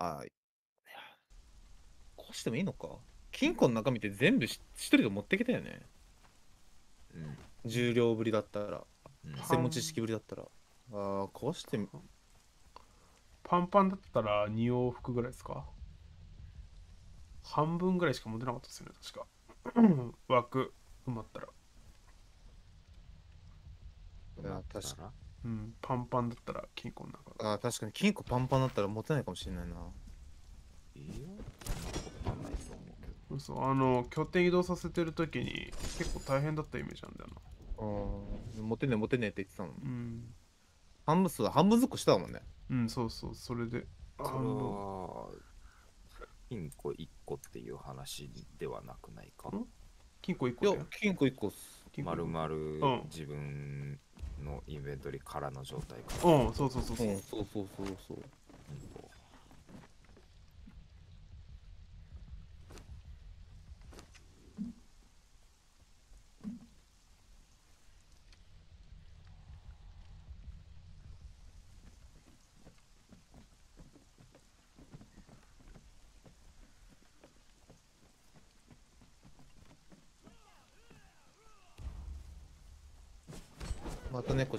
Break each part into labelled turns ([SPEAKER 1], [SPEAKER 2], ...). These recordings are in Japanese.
[SPEAKER 1] あ、いや、こうしてもいいのか？金庫の中身って全部し一人で持ってきたよね。
[SPEAKER 2] うん
[SPEAKER 1] 重量ぶりだったら、
[SPEAKER 2] うん
[SPEAKER 1] 専門知識ぶりだったら。ああ、こうしてみ、
[SPEAKER 3] パンパンだったら2往復ぐらいですか？半分ぐらいしか持てなかったですよね、確か。枠埋まったら。
[SPEAKER 1] いや確か
[SPEAKER 2] か
[SPEAKER 3] うん、パンパンだったら金庫の中が。
[SPEAKER 1] あー確かに金庫パンパンだったら持てないかもしれないな。
[SPEAKER 2] いいよそんないと思うけど
[SPEAKER 3] そうあの拠点移動させてる時に結構大変だったイメージなんだよな。
[SPEAKER 1] うん、持てねえ持てねえって言ってたの。
[SPEAKER 3] うん。
[SPEAKER 1] 半分そうだ、半分ずっこしたもんね。
[SPEAKER 3] うん、そうそう、それで。
[SPEAKER 2] それ
[SPEAKER 3] 半分
[SPEAKER 2] は金庫1個っていう話ではなくないか？
[SPEAKER 3] ん？金庫1
[SPEAKER 1] いや金庫1個っす。
[SPEAKER 3] 金庫
[SPEAKER 2] まるまる
[SPEAKER 3] うん
[SPEAKER 2] 自分のインベントリ空の状態か
[SPEAKER 3] うん、そうそうそうそう。
[SPEAKER 1] うん、そうそうそうそう。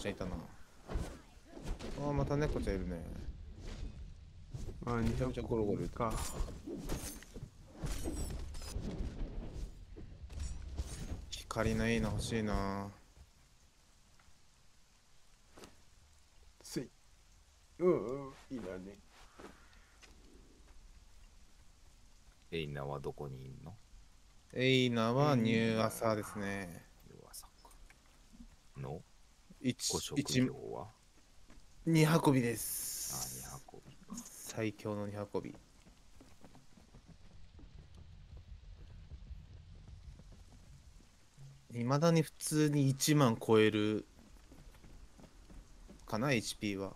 [SPEAKER 1] ちゃんいたな。ああ、また猫ちゃんいるね。
[SPEAKER 3] まあ、
[SPEAKER 1] ちゃめちゃゴロゴロ言う
[SPEAKER 3] か。
[SPEAKER 1] 光のいいの欲しいな。
[SPEAKER 3] せい。うんうん、いいなね。
[SPEAKER 2] エイナはどこにいんの？
[SPEAKER 1] エイナはニューアサーですね。
[SPEAKER 2] 弱さかの？ご
[SPEAKER 1] 一
[SPEAKER 2] 職
[SPEAKER 1] 一
[SPEAKER 2] 業は
[SPEAKER 1] 二運びで
[SPEAKER 2] あ
[SPEAKER 1] す。
[SPEAKER 2] 二運び
[SPEAKER 1] 最強の二運び。いまだに普通に1万超えるかな HP は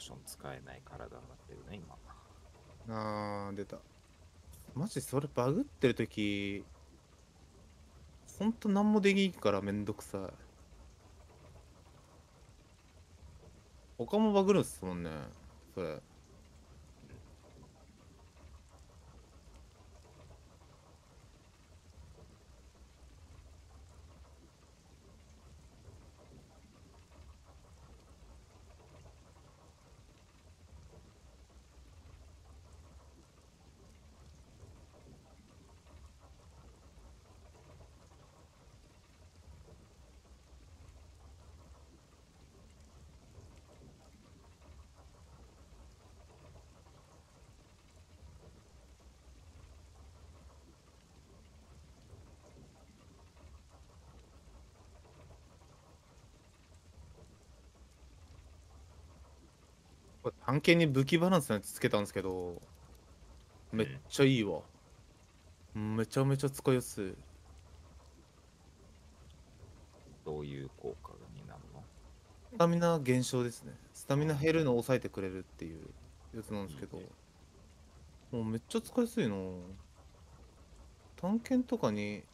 [SPEAKER 2] ーション使えない体になってるね今。
[SPEAKER 1] あー出た。マジそれバグってる時ほんと何もできんからめんどくさい。他もバグるんすもんねそれ。半径に武器バランスのやつつけたんですけどめっちゃいいわ、めちゃめちゃ使いやすい。
[SPEAKER 2] どういう効果になるの？
[SPEAKER 1] スタミナ減少ですね。スタミナ減るのを抑えてくれるっていうやつなんですけどもうめっちゃ使いやすいな。探検とかに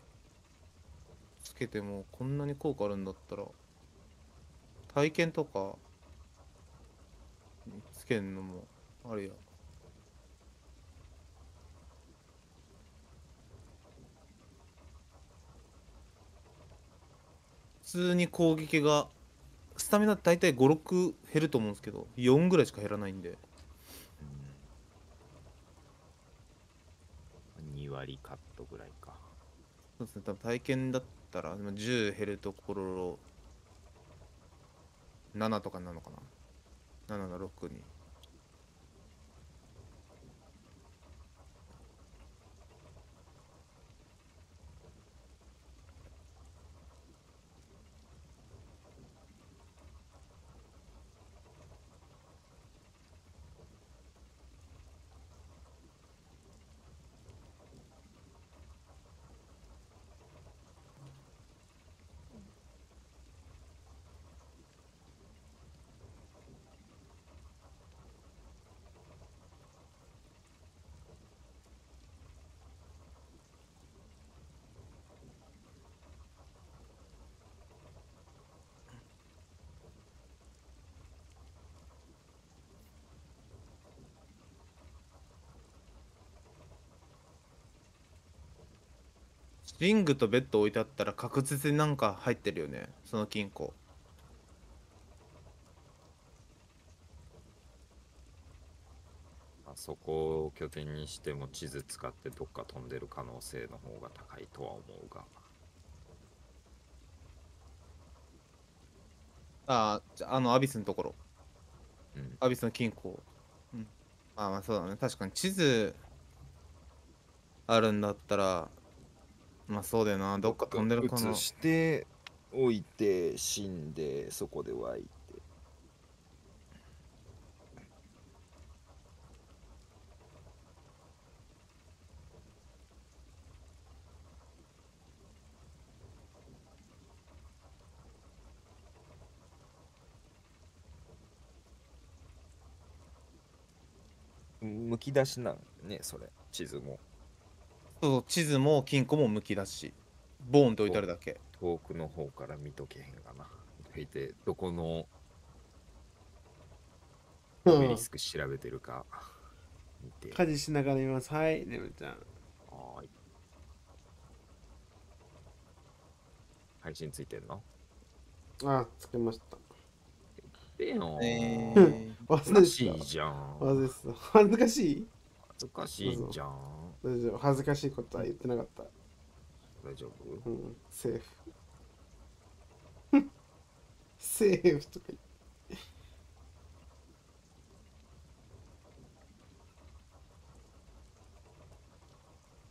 [SPEAKER 1] つけてもこんなに効果あるんだったら体験とかにつけるのもありや普通に攻撃がスタミナ大体56減ると思うんですけど4ぐらいしか減らないんで。
[SPEAKER 2] うん2割カットぐらいか。
[SPEAKER 1] そうですね。多分体験だったらでも10減るところ7とかになるのかな。7の6にリングとベッド置いてあったら確実になんか入ってるよね。その金庫。
[SPEAKER 2] まあそこを拠点にしても地図使ってどっか飛んでる可能性の方が高いとは思うが。
[SPEAKER 1] ああじゃああのアビスのところ。
[SPEAKER 2] うん。
[SPEAKER 1] アビスの金庫。うん。あまあそうだね。確かに地図あるんだったらまあそうだよな。どっか飛んでるかな。
[SPEAKER 2] 移しておいて死んでそこで湧いて。むき出しなんねそれ。地図も。
[SPEAKER 1] そう地図も金庫もむき出し。ボーンって置いてあるだけ。
[SPEAKER 2] 遠くの方から見とけへんがな。書いてどこのオベリスク調べてるか。見て。
[SPEAKER 3] 家事しながら見ます。はいねむちゃん。
[SPEAKER 2] はーい。配信ついてんの？
[SPEAKER 3] あつけました。
[SPEAKER 2] でよ
[SPEAKER 1] え
[SPEAKER 2] ー。恥ずかしていじゃん。
[SPEAKER 3] 恥ずかしい？
[SPEAKER 2] 恥ずかしいじゃん
[SPEAKER 3] 大丈夫恥ずかしいことは言ってなかった。
[SPEAKER 2] 大丈夫？
[SPEAKER 3] うん。セーフ。セーフとか言って。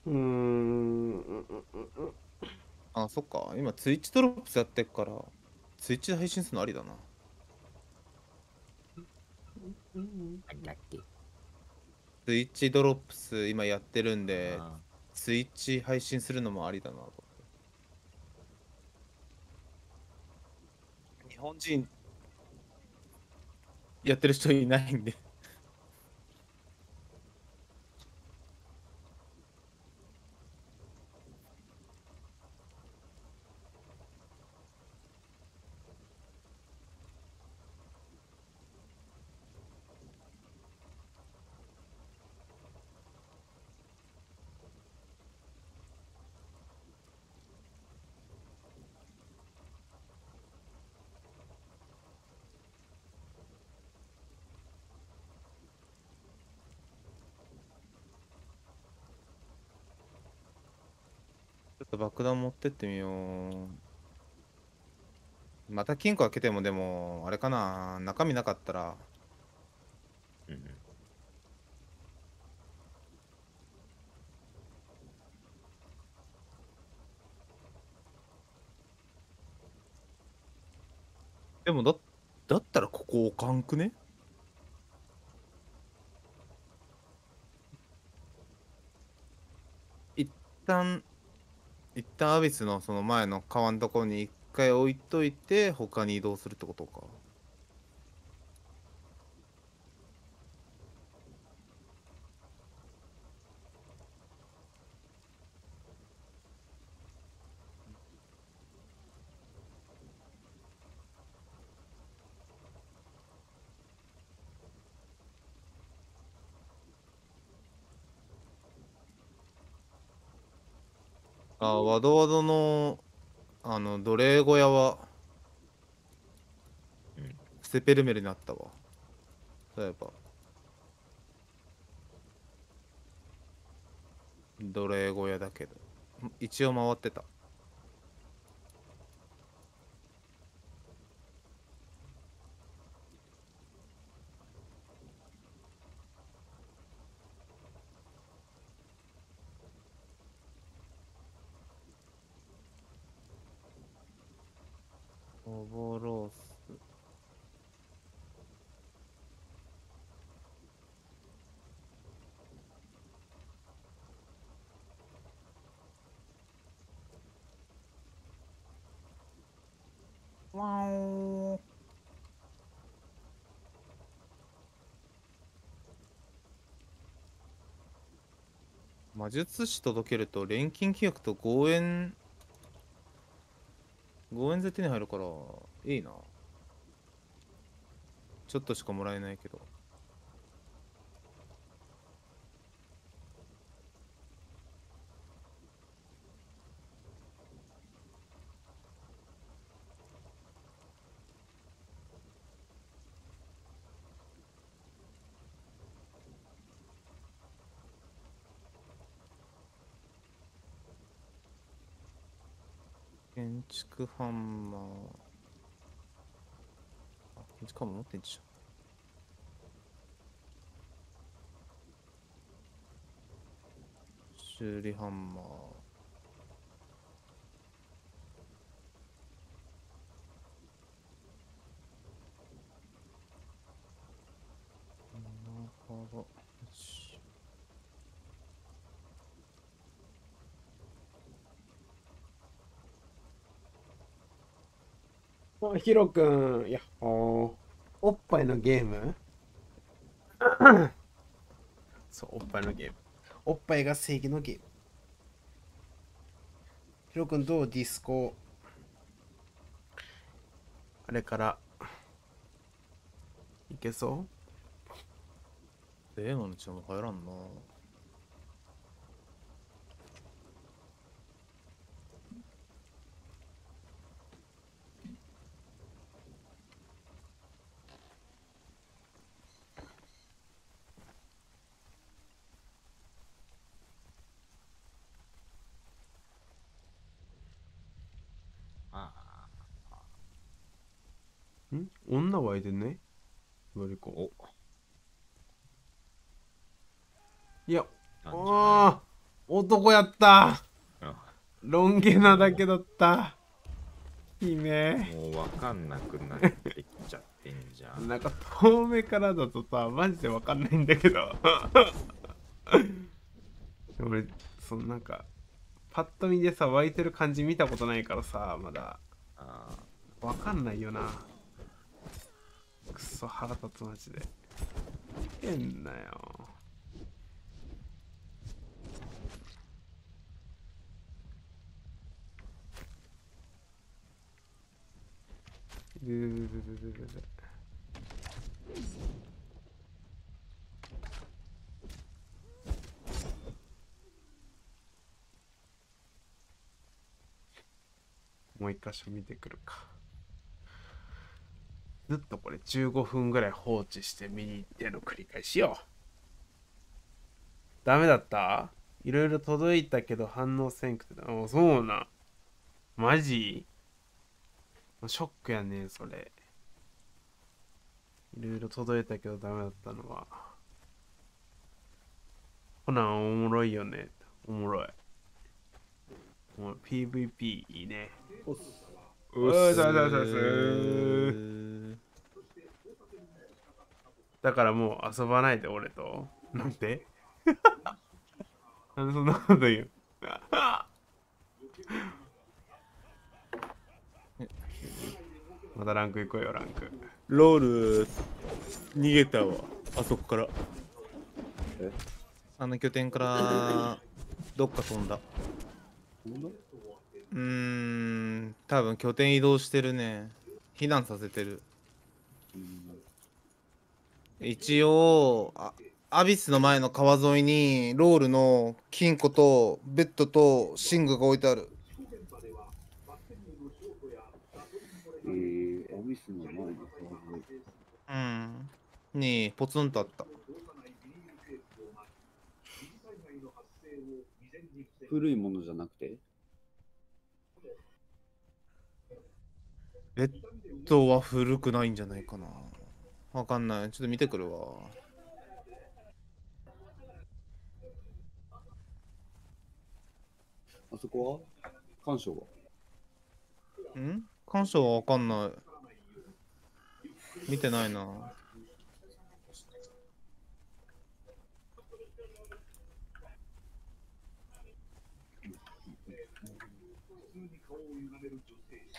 [SPEAKER 3] うーん。うんうんうん
[SPEAKER 1] あそっか。今ツイッチドロップスやってっからツイッチで配信するのありだな。
[SPEAKER 3] うん。
[SPEAKER 2] なんだっけ？
[SPEAKER 1] ツイッチドロップス今やってるんで
[SPEAKER 2] あ
[SPEAKER 1] ツイッチ配信するのもありだな。と日本人。やってる人いないんでと爆弾持ってってみよう。また金庫開けてもでも、あれかな、中身なかったら。
[SPEAKER 2] うん。
[SPEAKER 1] でもだ、だったらここ置かんくね？一旦一旦アビスのその前の川のところに一回置いといて他に移動するってことか。あワドワドのあの奴隷小屋は
[SPEAKER 2] うん
[SPEAKER 1] ステペルメルになったわ。そういえば。奴隷小屋だけど。一応回ってた。オボロースわお魔術師届けると錬金規約と5円5円で手に入るからいいな。ちょっとしかもらえないけど。ハンマーあこいつかも持ってんじゃん。修理ハンマーなるほどよし
[SPEAKER 3] あヒロくん、いや、おおっぱいのゲーム？そう、おっぱいのゲーム。おっぱいが正義のゲーム。ヒロくんどう？ディスコ？あれから。いけそう？
[SPEAKER 1] 映画の血も入らんな
[SPEAKER 3] 女はいでね。のりこ。
[SPEAKER 2] お。
[SPEAKER 3] いや、ああ男やった。ロン毛なだけだった。姫。
[SPEAKER 2] もう分かんなくなってきちゃってんじゃん。
[SPEAKER 3] なんか遠目からだとさマジでわかんないんだけど。俺そのなんかパッと見でさ湧いてる感じ見たことないからさまだ。
[SPEAKER 2] あ
[SPEAKER 3] わかんないよなくそ腹立つマジで。変だよ。でででででででもう一箇所見てくるか。ずっとこれ15分ぐらい放置して見に行っての繰り返しよ。ダメだった？いろいろ届いたけど反応せんくて。あそうなマジ？ショックやねそれ。いろいろ届いたけどダメだったのは。ほなおもろいよね。おもろい。もう PVP いいね。
[SPEAKER 2] う
[SPEAKER 3] っすそうそうそうそうだからもう遊ばないで俺と。なんて？なんでそんなこと言う？またランク行こうよランク。
[SPEAKER 1] ロール逃げたわあそこから。あの拠点からどっか飛んだ。
[SPEAKER 4] 飛んだ？
[SPEAKER 1] うーん多分拠点移動してるね。避難させてる。
[SPEAKER 4] うん
[SPEAKER 1] 一応あアビスの前の川沿いにロールの金庫とベッドと寝具が置いてある。
[SPEAKER 4] えー、アビスの前に
[SPEAKER 1] うん。にポツンとあった。
[SPEAKER 4] 古いものじゃなくて？
[SPEAKER 1] ベッドは古くないんじゃないかな。わかんない。ちょっと見てくるわ。
[SPEAKER 4] あそこは？干渉は？
[SPEAKER 1] ん？感謝はわかんない。見てないな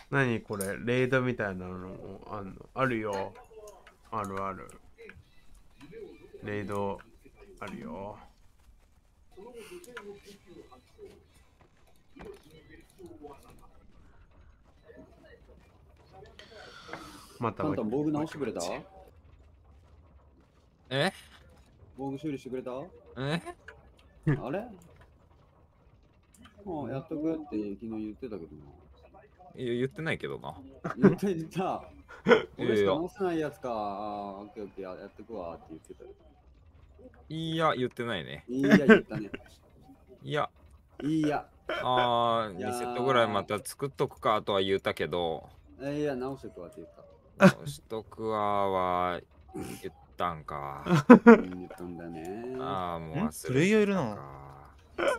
[SPEAKER 3] 何これ？レイドみたいなのもあんの？あるよ。あるある。レイドあるよ。また
[SPEAKER 4] カンタン防具直してくれた？
[SPEAKER 2] え？
[SPEAKER 4] 防具修理してくれた？
[SPEAKER 2] え？
[SPEAKER 4] あれ？もうやっとくって昨日言ってたけど
[SPEAKER 2] いや言ってないけどな。
[SPEAKER 4] な。言って言った。
[SPEAKER 2] いや
[SPEAKER 4] 俺し
[SPEAKER 2] いや
[SPEAKER 4] か直せないやつか。あーオッケーオッケーややってくわって言ってたよ。
[SPEAKER 2] いや、言ってないね。
[SPEAKER 4] いいや言ったね。
[SPEAKER 2] いや、
[SPEAKER 4] いいや。
[SPEAKER 2] あー、
[SPEAKER 4] いやー
[SPEAKER 2] 2セットぐらいまた作っとくかとは言ったけど、
[SPEAKER 4] えいや直してくわって言った。
[SPEAKER 2] 直しとくわは言ったんか。
[SPEAKER 4] うん言ったんだね。
[SPEAKER 2] ああ、もうん忘れてた
[SPEAKER 1] プレイヤーいるな
[SPEAKER 2] か。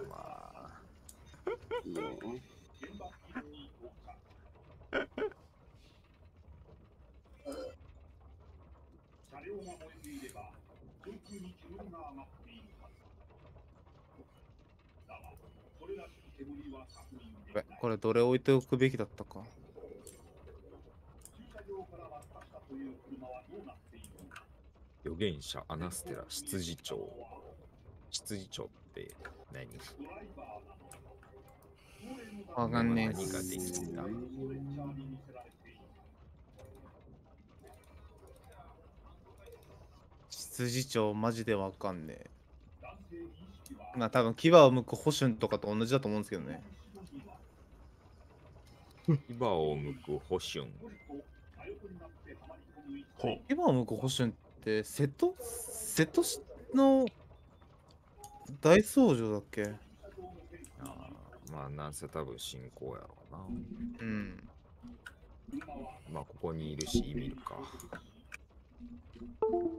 [SPEAKER 2] まあ、
[SPEAKER 4] いいよ
[SPEAKER 1] これこれどれ置いておくべきだったか。
[SPEAKER 2] 預言者アナステラ執事長。執事長って何？
[SPEAKER 1] わかんねえ
[SPEAKER 2] 何ができてんだ
[SPEAKER 1] 執事長マジでわかんねえ。まあ多分牙を剥く保春とかと同じだと思うんですけどね
[SPEAKER 2] 牙を向く保春。
[SPEAKER 3] ほう
[SPEAKER 1] 牙を剥く保春って瀬戸？瀬戸市の大僧正だっけ？
[SPEAKER 2] あーまあ、なんせ多分信仰やろうな。
[SPEAKER 1] うん
[SPEAKER 2] まあ、ここにいるし、見るか。うん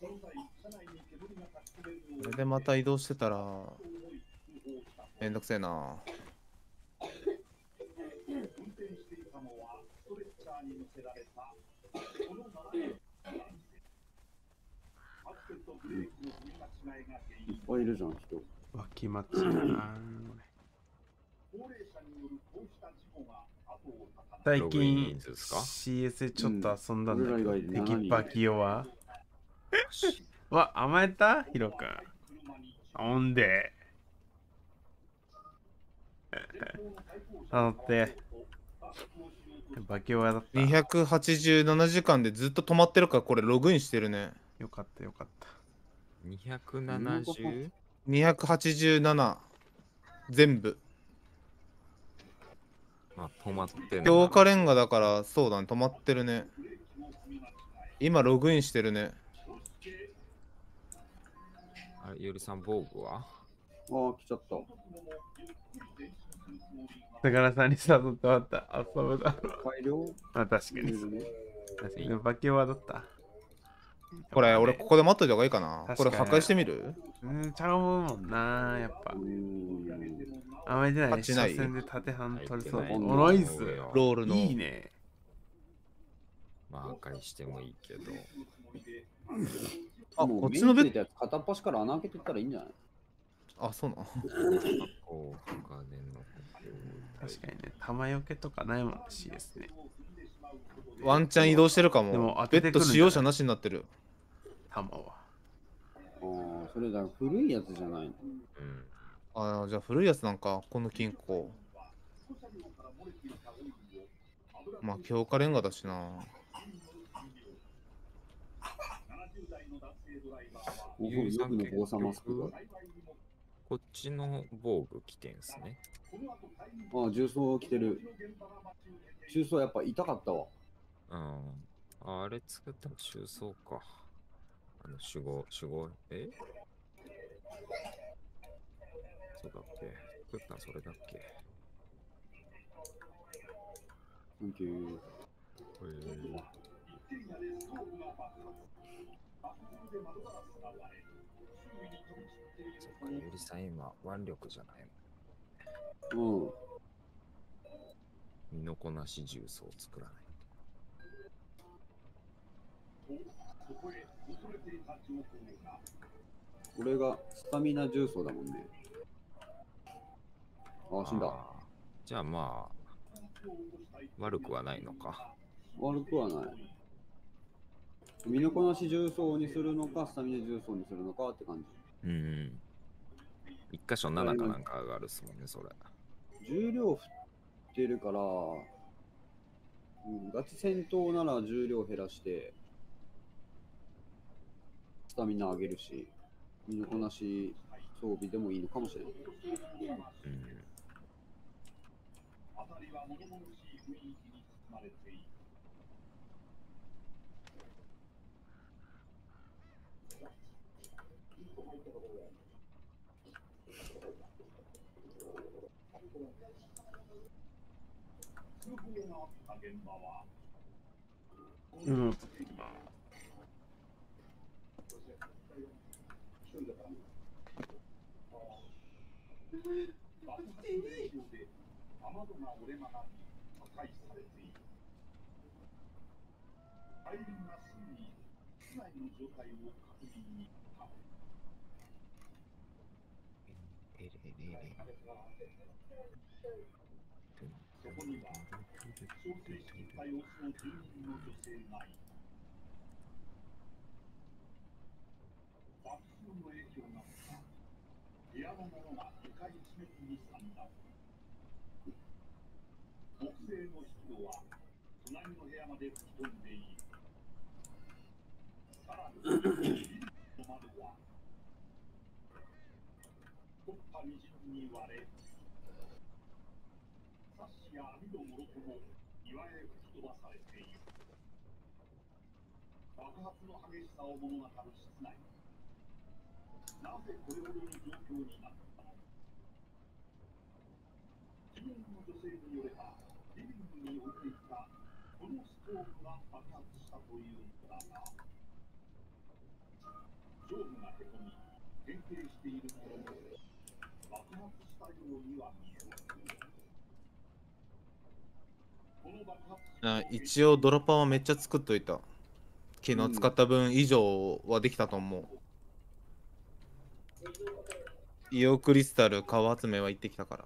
[SPEAKER 1] これでまた移動してたらめんどくせえな。
[SPEAKER 4] いっぱいいるじゃん人。
[SPEAKER 3] 最近 CS でちょっと遊んだんだけど、
[SPEAKER 4] うん。俺ら以外で7人
[SPEAKER 3] テキパキ弱わ甘えた？ヒロ君。ほんで。頼って。バキ弱だった。
[SPEAKER 1] 287時間でずっと止まってるからこれログインしてるね。
[SPEAKER 3] よかったよかった。
[SPEAKER 5] 270?
[SPEAKER 1] 287全部。
[SPEAKER 5] まあ、止まってんな。
[SPEAKER 1] 強化レンガだからそうだね止まってるね。今ログインしてるね
[SPEAKER 5] あれ、ゆりさん、防具は？
[SPEAKER 4] ああ、来ちゃった。
[SPEAKER 3] 宝さんに誘ってもらった。遊ぶだ。
[SPEAKER 4] 改良
[SPEAKER 3] まあ確かに。
[SPEAKER 4] ね。
[SPEAKER 3] 確かに。化けはだった。
[SPEAKER 1] これ俺ここで待っといた方がいいかなこれ破壊してみる？
[SPEAKER 3] うん、ちゃうもんな、やっぱ
[SPEAKER 4] う。ん。
[SPEAKER 3] あまり出ない。
[SPEAKER 1] ない
[SPEAKER 3] 初戦で縦半取れそう。
[SPEAKER 5] 入って
[SPEAKER 3] おナイス。
[SPEAKER 1] ロールの
[SPEAKER 3] いいね。
[SPEAKER 5] まあ、破壊してもいいけど。
[SPEAKER 1] あ
[SPEAKER 4] もう
[SPEAKER 1] こっちのベッ
[SPEAKER 4] 目についたやつ片っ端から穴開けてったらいいんじゃない？
[SPEAKER 1] あそうなの？
[SPEAKER 3] 確かにね、玉よけとかないもんしいですね。
[SPEAKER 1] ワンチャン移動してるかも
[SPEAKER 3] でも当
[SPEAKER 1] ベッド
[SPEAKER 3] ててくるんじゃない
[SPEAKER 1] 使用者なしになってる
[SPEAKER 3] 玉は。
[SPEAKER 4] ああ、それだ、古いやつじゃないの？
[SPEAKER 5] うん。
[SPEAKER 1] あじゃあ古いやつなんかこの金庫まあ強化レンガだしな
[SPEAKER 4] お
[SPEAKER 5] ゆりさん
[SPEAKER 4] よくの防マスクが。
[SPEAKER 5] こっちの防具着てんすね。
[SPEAKER 4] ああ、重曹着てる。重曹やっぱ痛かったわ。
[SPEAKER 5] うん。ああれ作ったの中層か。あの、守護、守護、え？そうだっけ作ったのそれだっけ
[SPEAKER 4] サンキュー。
[SPEAKER 5] そっか、ゆりさん今、腕力じゃない
[SPEAKER 4] うん。
[SPEAKER 5] もん。身のこなし重曹を作らない。
[SPEAKER 4] これがスタミナ重曹だもんね。ああ、死んだ。
[SPEAKER 5] じゃあまあ、悪くはないのか。
[SPEAKER 4] 悪くはない。身のこなし重曹にするのか、スタミナ重曹にするのかって感じ。
[SPEAKER 5] うん。一箇所7かなんか上がるっすもんね、それ。
[SPEAKER 4] 重量振ってるから、うん、ガチ戦闘なら重量減らして、スタミナ上げるし、身のこなし装備でもいいのかもしれない。
[SPEAKER 5] ううん。
[SPEAKER 2] そこには、憔悴心配をする住民
[SPEAKER 5] せない。爆風の影響なのか、部屋のものが世界一面に散乱。木製の人は隣の部屋まで吹き飛んでいる。さらに発の激しさを物語る室内なぜこれほどの状況になったのか。住人の女性によればリビングに置いていたこのストーブが爆発したとい
[SPEAKER 3] う
[SPEAKER 5] のだが上部がへこみ変形しているものの爆発したようには見えませ
[SPEAKER 3] ん。
[SPEAKER 1] あ一応ドロパンはめっちゃ作っといた。昨日使った分以上はできたと思う、イオクリスタル川集めは行ってきたから。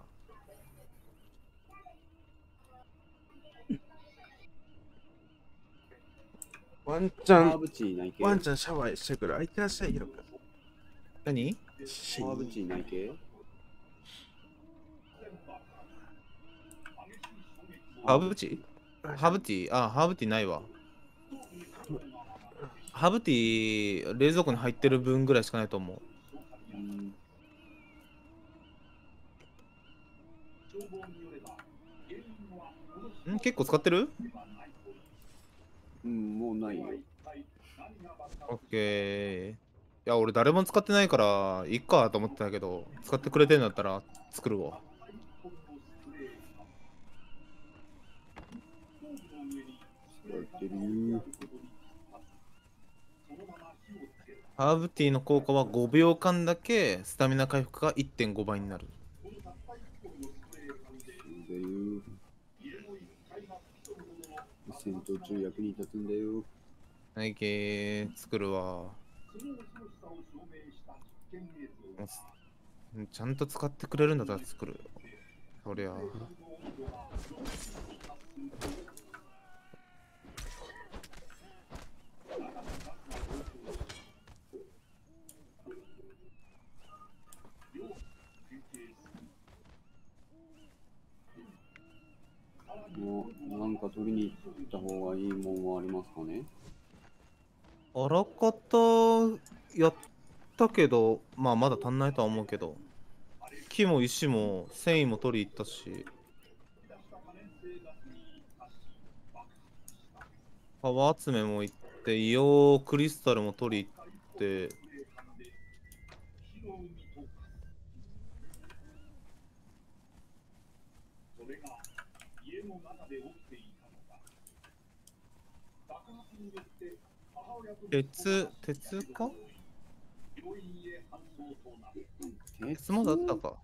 [SPEAKER 3] ワンチャン、ワンちゃんシャワーしてくる？あ、いってらっしゃいよ。
[SPEAKER 1] 何？
[SPEAKER 4] ハーブチー内系
[SPEAKER 1] ハーブティー？ハーブティー？あハーブティーないわハーブティー冷蔵庫に入ってる分ぐらいしかないと思う。
[SPEAKER 4] うん
[SPEAKER 1] ん結構使ってる？
[SPEAKER 4] うん、もうないよ。
[SPEAKER 1] オッケー。いや俺誰も使ってないからいっかと思ってたけど使ってくれてんだったら作るわ。
[SPEAKER 4] やってるよ。
[SPEAKER 1] ハーブティーの効果は5秒間だけスタミナ回復が1.5倍になる
[SPEAKER 4] だよ。戦闘中役に立つんだよ。
[SPEAKER 1] はいけー作るわうんちゃんと使ってくれるんだったら作るよそりゃ
[SPEAKER 4] もう、なんか取りに行った方がいいもんはありますかね？
[SPEAKER 1] あらかたやったけどまあまだ足んないとは思うけど木も石も繊維も取り行ったしパワー集めも行って硫黄クリスタルも取り行って鉄鉄か？鉄？まだあったか。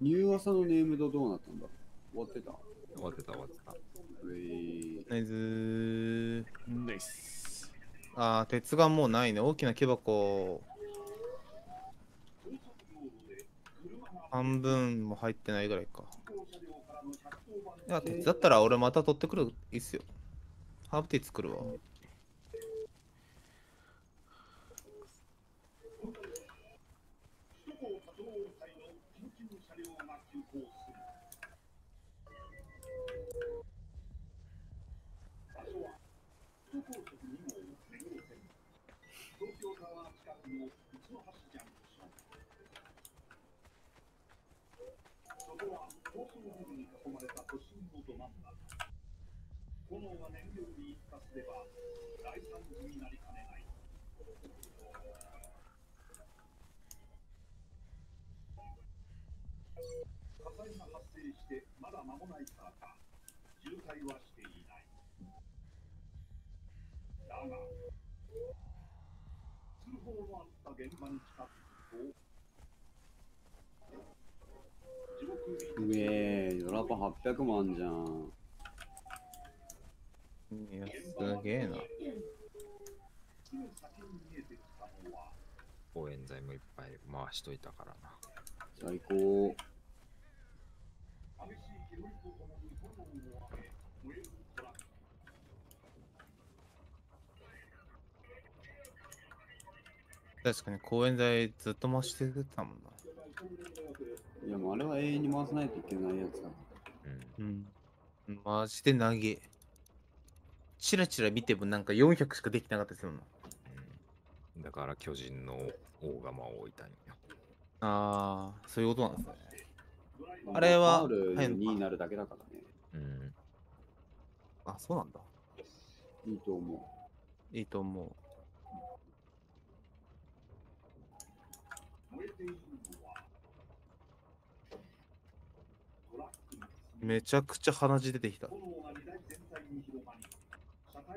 [SPEAKER 4] ニューアサのネームドどうなったんだ？終わってた？
[SPEAKER 2] 終わってた終わってた。
[SPEAKER 1] ナイズ
[SPEAKER 3] ナイス。
[SPEAKER 1] あー鉄がもうないね。大きな木箱。半分も入ってないぐらいかいや鉄だったら俺また取ってくるいいっすよ。ハーブティー作るわ。
[SPEAKER 4] で
[SPEAKER 5] は大惨事になりかねない。火災が発生してまだ間もないからか、渋滞はしていない。だが、通報のあった現場に近づくと、
[SPEAKER 4] え게연합방 800万じゃん.
[SPEAKER 1] やすげえな
[SPEAKER 2] 応援剤もいっぱい回しといたからな。
[SPEAKER 4] 最高。
[SPEAKER 1] 確かに公園剤ずっと回してたもんない
[SPEAKER 4] や、もうあれは永遠に回さないといけないやつだ。
[SPEAKER 2] うん。
[SPEAKER 1] うんマジで投げチラチラ見てもなんか400しかできなかったですよな
[SPEAKER 2] うん、だから巨人の大釜を置いたんよ。
[SPEAKER 1] ああそういうことなんですね。
[SPEAKER 4] ま
[SPEAKER 1] あれは
[SPEAKER 4] ファウル
[SPEAKER 1] 入るのか
[SPEAKER 4] 2になるだけだからね。
[SPEAKER 2] うん。
[SPEAKER 1] あそうなんだ。
[SPEAKER 4] いいと思
[SPEAKER 1] いいと思う。めちゃくちゃ鼻血出てきた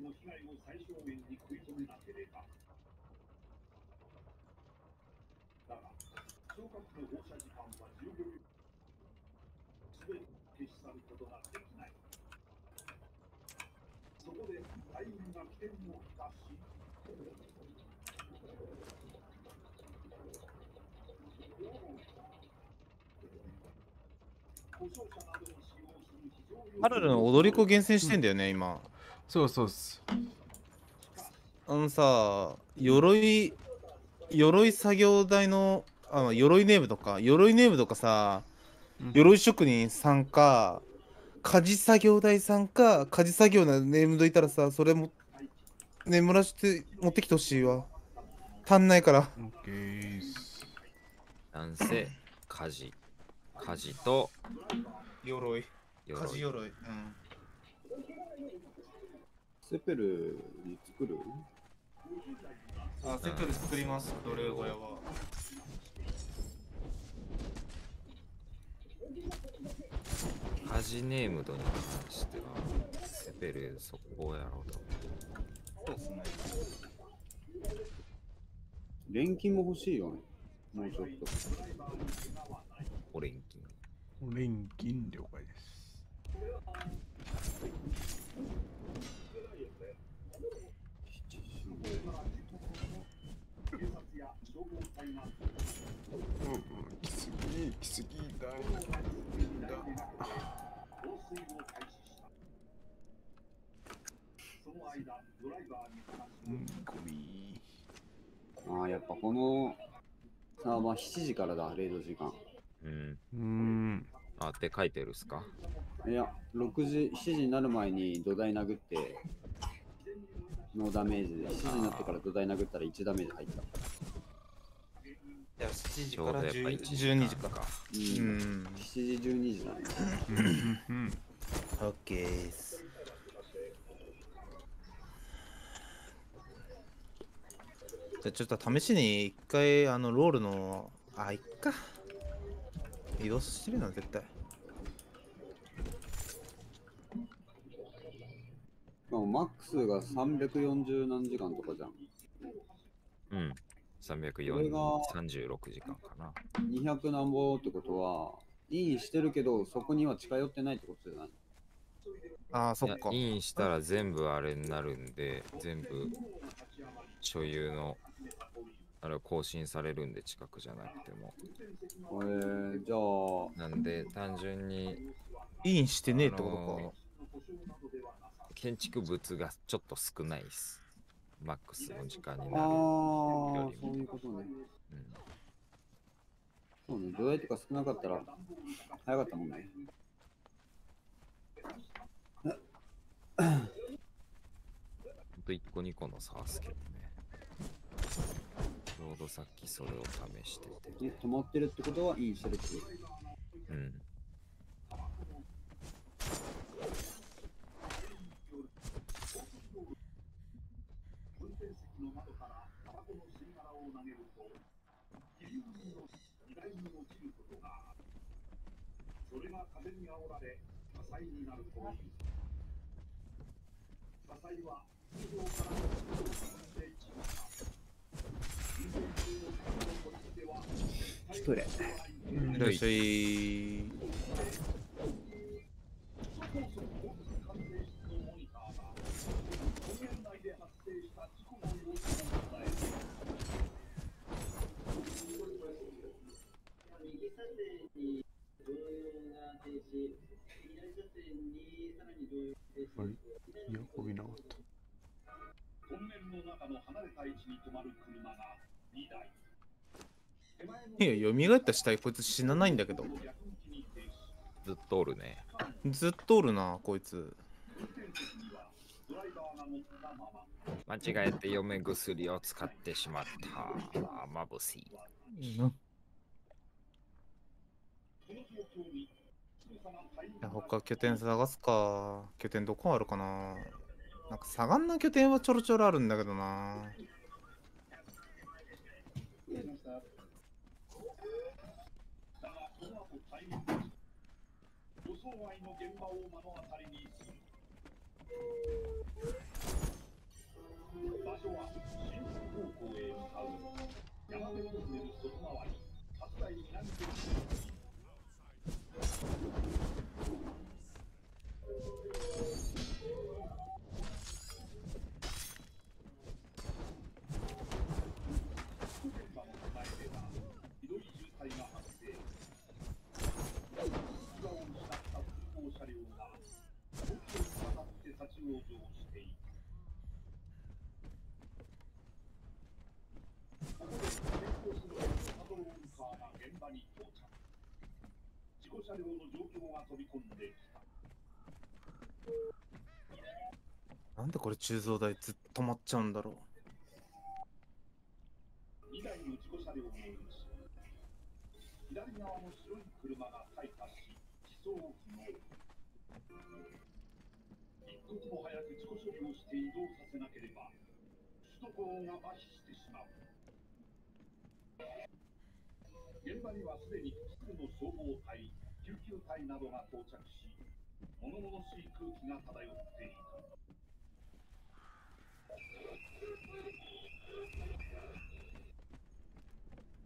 [SPEAKER 1] ての被害を最
[SPEAKER 2] 小限に食い止めなければだが消火器の放射時間は十分すべて消し去るこ
[SPEAKER 4] と
[SPEAKER 5] ができないそこで隊員が危険をきたし
[SPEAKER 1] ハルルの踊り子厳選してんだよね、今。
[SPEAKER 3] そうそうっす。
[SPEAKER 1] あのさ、鎧、鎧作業台の、あ、まあ鎧ネームとか、鎧ネームとかさ、
[SPEAKER 3] うん
[SPEAKER 1] 鎧職人さんか、家事作業台さんか、家事作業なネームどいたらさ、それも、眠らして持ってきてほしいわ。足んないから。
[SPEAKER 3] オッケーっす。
[SPEAKER 2] なんせ家事家事と
[SPEAKER 1] 鎧。
[SPEAKER 2] 鎧
[SPEAKER 1] 鎧。うん。
[SPEAKER 4] セペルに作る？
[SPEAKER 1] あ、セプル作ります、奴隷小屋は。
[SPEAKER 2] 家事ネームドに関してはセペルそこやろうと
[SPEAKER 1] そうですね。
[SPEAKER 4] 錬金も欲しいよね。もうちょっと。
[SPEAKER 2] オレンキン
[SPEAKER 3] 錬金了解です。
[SPEAKER 4] ああ、やっぱこのサーバー7時からだ、レイド時間。
[SPEAKER 2] うん。
[SPEAKER 3] うん。
[SPEAKER 2] あって書いてるっすか
[SPEAKER 4] いや、6時、7時になる前に土台殴って、のダメージで、7時になってから土台殴ったら1ダメージ入った。
[SPEAKER 1] じゃあ7時
[SPEAKER 2] ちょうどやっぱ1
[SPEAKER 1] 12時か。
[SPEAKER 2] か
[SPEAKER 4] う。
[SPEAKER 1] うんん。
[SPEAKER 4] 7時、12時だね。
[SPEAKER 3] うん。
[SPEAKER 1] オッケーです。じゃあちょっと試しに一回あのロールのあいっか移動してるな絶対
[SPEAKER 4] まあ、マックスが340何時間とかじゃん。
[SPEAKER 2] うん。
[SPEAKER 4] これが
[SPEAKER 2] 336時間かな。
[SPEAKER 4] 200何ぼってことは、インしてるけど、そこには近寄ってないってことじゃない
[SPEAKER 1] ああそっか。
[SPEAKER 2] インしたら全部あれになるんで全部所有のあれは更新されるんで近くじゃなくても。
[SPEAKER 4] えー、じゃあ、
[SPEAKER 2] なんで単純に
[SPEAKER 1] インしてねえってこ
[SPEAKER 2] あの建築物がちょっと少ないっす。マックスの時間になる、
[SPEAKER 4] ああ、そういうことね。
[SPEAKER 2] うん
[SPEAKER 4] そうね、土台とか少なかったら早かったもんね。
[SPEAKER 2] ほんと1個2個の差ですけどね。ちょうどさっきそれを試してて。
[SPEAKER 4] ね、止まってるってことはインしてるってこと。
[SPEAKER 2] うん
[SPEAKER 4] 失礼。
[SPEAKER 1] いらっしゃい
[SPEAKER 3] はい。いや
[SPEAKER 1] 蘇った死体こいつ死なないんだけど。
[SPEAKER 2] ずっとおるね。
[SPEAKER 1] ずっとおるなこいつ。
[SPEAKER 2] 間違えて嫁薬を使ってしまった。まぶしい。
[SPEAKER 1] うん。いや他拠点探すか。拠点どこあるかななんか下がんな拠点はちょろちょろあるんだけどな。
[SPEAKER 5] 場所は新方向へ向かう山手外回り、南車両の状況が飛び込んできた。
[SPEAKER 1] なんでこれ鋳造台ずっと止まっちゃうんだろ
[SPEAKER 5] 2台の事故車両のう。ち左側の白い車が大破し帰走不能一刻も早く事故処理をして移動させなければ首都高が麻痺してしまう現場にはすでに複数の消防隊救隊などが到着し物々しい空気が漂っていた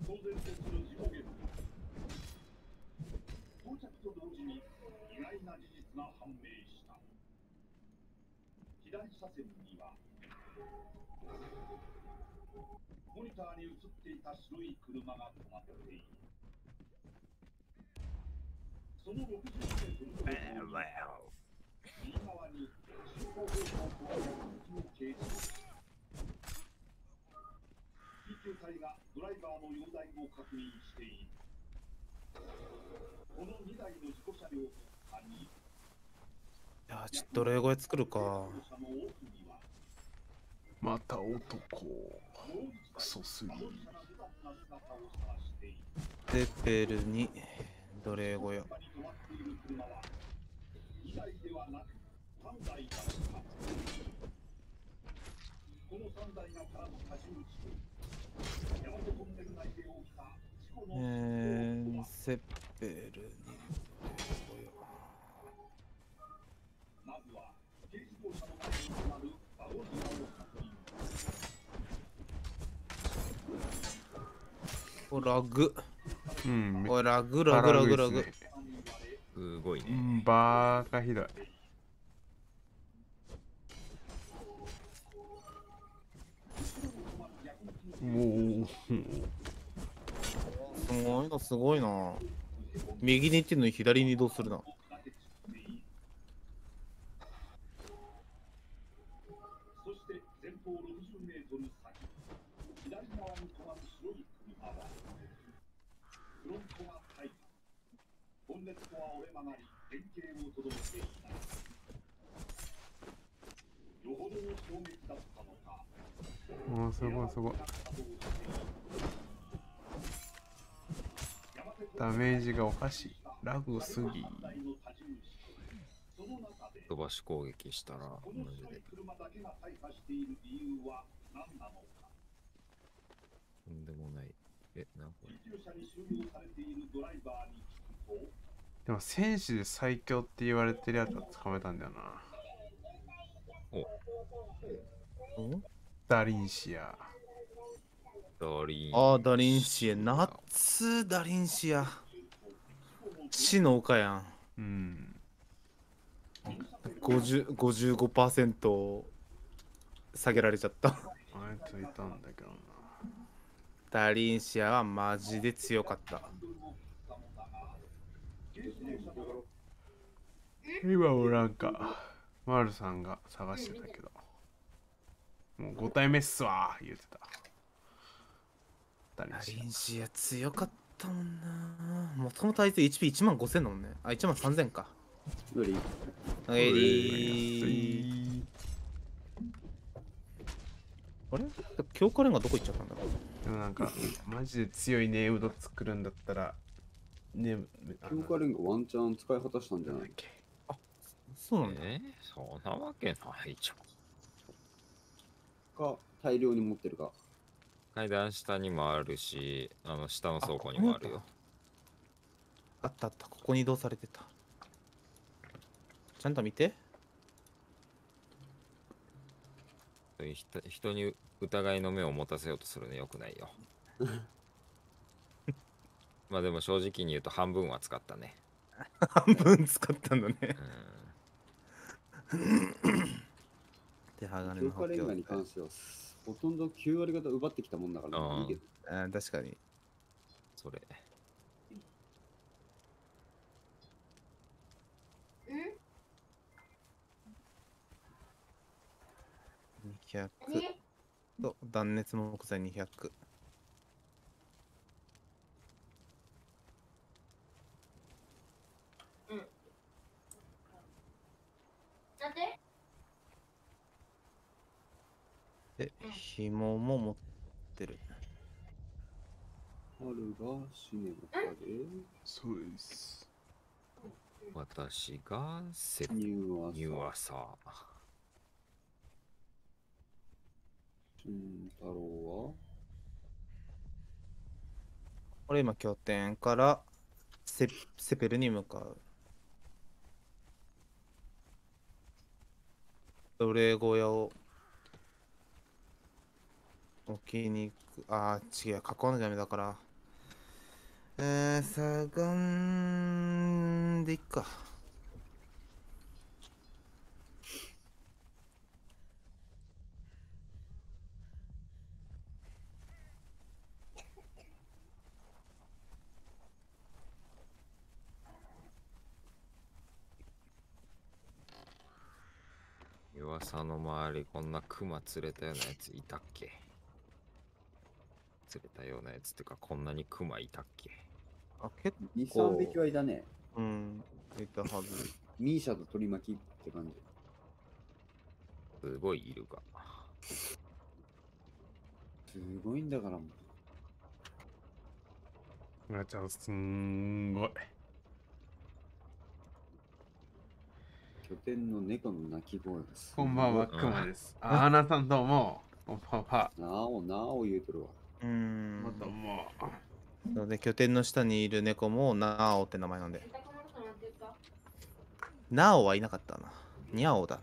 [SPEAKER 5] 騒然とする事故現場到着と同時に意外な事実が判明した。左車線にはモニターに映っていた白い車が止まっている。救急隊がドライバーの容体を確認しているこの2台の事故車両の他に
[SPEAKER 1] ういやちょっと霊声作るか
[SPEAKER 3] また男。
[SPEAKER 5] もう
[SPEAKER 3] クソすぎ。
[SPEAKER 1] デペルに奴隷小屋
[SPEAKER 5] 車は2台ではなく3台だったこの3台が絡む多重事故大和トンネル内で起きた事故の
[SPEAKER 1] えー、セペルに。
[SPEAKER 5] まずは軽自動車の前に止まるワゴン車を確認
[SPEAKER 1] おラグ
[SPEAKER 3] うん、
[SPEAKER 1] おいラグラグ。ラグラグ
[SPEAKER 3] す
[SPEAKER 2] ごいうね。
[SPEAKER 3] ん、バーカひどい。おお、
[SPEAKER 1] すごいなすごいな右に行ってんのに左に移動するな
[SPEAKER 5] そして前方60メートル先左側に止まる白い車はフロントが大破ボンネットは折れ曲がり原型をとどめていないよほどの衝撃だったのか
[SPEAKER 3] すごいすごい。ダメージがおかしい。ラグすぎ。
[SPEAKER 2] 飛ばし攻撃したら、
[SPEAKER 5] こ
[SPEAKER 2] マジで
[SPEAKER 5] 車だけが大破している理由は何なのか
[SPEAKER 2] とんでもない。え、なんこ
[SPEAKER 3] でも戦士で最強って言われてるやつは捕まえたんだよな。
[SPEAKER 1] お
[SPEAKER 3] ダリンシア。
[SPEAKER 2] ダリン。
[SPEAKER 1] あーダリンシア夏ダリンシア死の丘やん
[SPEAKER 3] うん。
[SPEAKER 1] 50 55%下げられちゃった
[SPEAKER 3] あいついたんだけどな。
[SPEAKER 1] ダリンシアはマジで強かった
[SPEAKER 3] 今もなんか、マルさんが探してたけど。もう5体目っすわー言ってた。ダリン
[SPEAKER 1] ダ
[SPEAKER 3] シ
[SPEAKER 1] ア強かったもんな。もともとあいつ HP1 万5000だもんね。あ1万3000か。
[SPEAKER 4] 無理。
[SPEAKER 1] エリーあれ？強化レンガどこ行っちゃったんだろう。
[SPEAKER 3] でもなんか、マジで強いネウド作るんだったら、ね、
[SPEAKER 4] 強化レンガワンチャン使い果たしたんじゃない？
[SPEAKER 3] なんだっけ？
[SPEAKER 1] そうなんだ。
[SPEAKER 2] えそんなわけないじゃん。
[SPEAKER 4] か大量に持ってるか。
[SPEAKER 2] 階段下にもあるし、あの下の倉庫にもあるよ。
[SPEAKER 1] あったあった。ここに移動されてた。ちゃんと見て。
[SPEAKER 2] 人に疑いの目を持たせようとするのよくないよ。まあでも正直に言うと半分は使ったね。
[SPEAKER 1] 半分使ったんだね。
[SPEAKER 2] うん。
[SPEAKER 1] で鋼
[SPEAKER 4] 強
[SPEAKER 1] の補強
[SPEAKER 4] 化レンガに関してはほとんど9割方奪ってきたもんだから
[SPEAKER 2] あー
[SPEAKER 4] いいけど
[SPEAKER 1] あ確かに。
[SPEAKER 2] それ。
[SPEAKER 1] 200と断熱木材200で紐も持ってる。
[SPEAKER 4] 春が死ねばかで、
[SPEAKER 3] そうです。
[SPEAKER 2] 私がセ
[SPEAKER 4] ニューア
[SPEAKER 2] ニュー
[SPEAKER 4] サ、
[SPEAKER 2] アサー。
[SPEAKER 4] 俊太郎は？
[SPEAKER 1] 俺今拠点からセセペルに向かう奴隷小屋を置きに行く。あー違う。囲わなきゃダメだから。えー、サガンでいっか。
[SPEAKER 2] 噂の周りこんなクマ釣れたようなやついたっけ？釣れたようなやつってかこんなにクマいたっけ？
[SPEAKER 1] あ結
[SPEAKER 4] 2、
[SPEAKER 1] こう
[SPEAKER 4] 3匹はいたね。
[SPEAKER 1] 構うんいたはず
[SPEAKER 4] ミーシャと取り巻きって感じ。
[SPEAKER 2] すごいいるが。
[SPEAKER 4] すごいんだからもう。
[SPEAKER 3] なちゃん、すんごい。
[SPEAKER 4] 拠点の猫の鳴き声です。
[SPEAKER 3] こんばんは、
[SPEAKER 2] うん
[SPEAKER 3] くまです。あ、アナさんどうも。こんばんは。
[SPEAKER 4] なお、なお言うてるわ。
[SPEAKER 1] うーん
[SPEAKER 3] またも
[SPEAKER 1] なので拠点の下にいる猫もナオって名前なんでナオはいなかったなニャオだ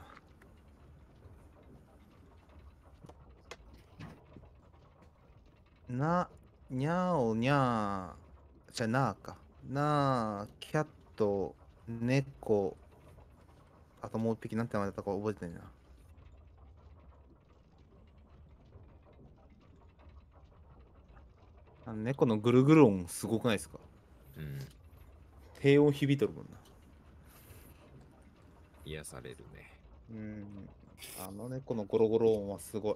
[SPEAKER 1] ななニャオニャーじゃあなーかなーキャット猫あともう一匹なんて名前だったか覚えてないな。あの猫のぐるぐる音すごくないですか？
[SPEAKER 2] うん。
[SPEAKER 1] 低音響いてるもんな。
[SPEAKER 2] 癒されるね。
[SPEAKER 1] うん。あの猫のゴロゴロ音はすごい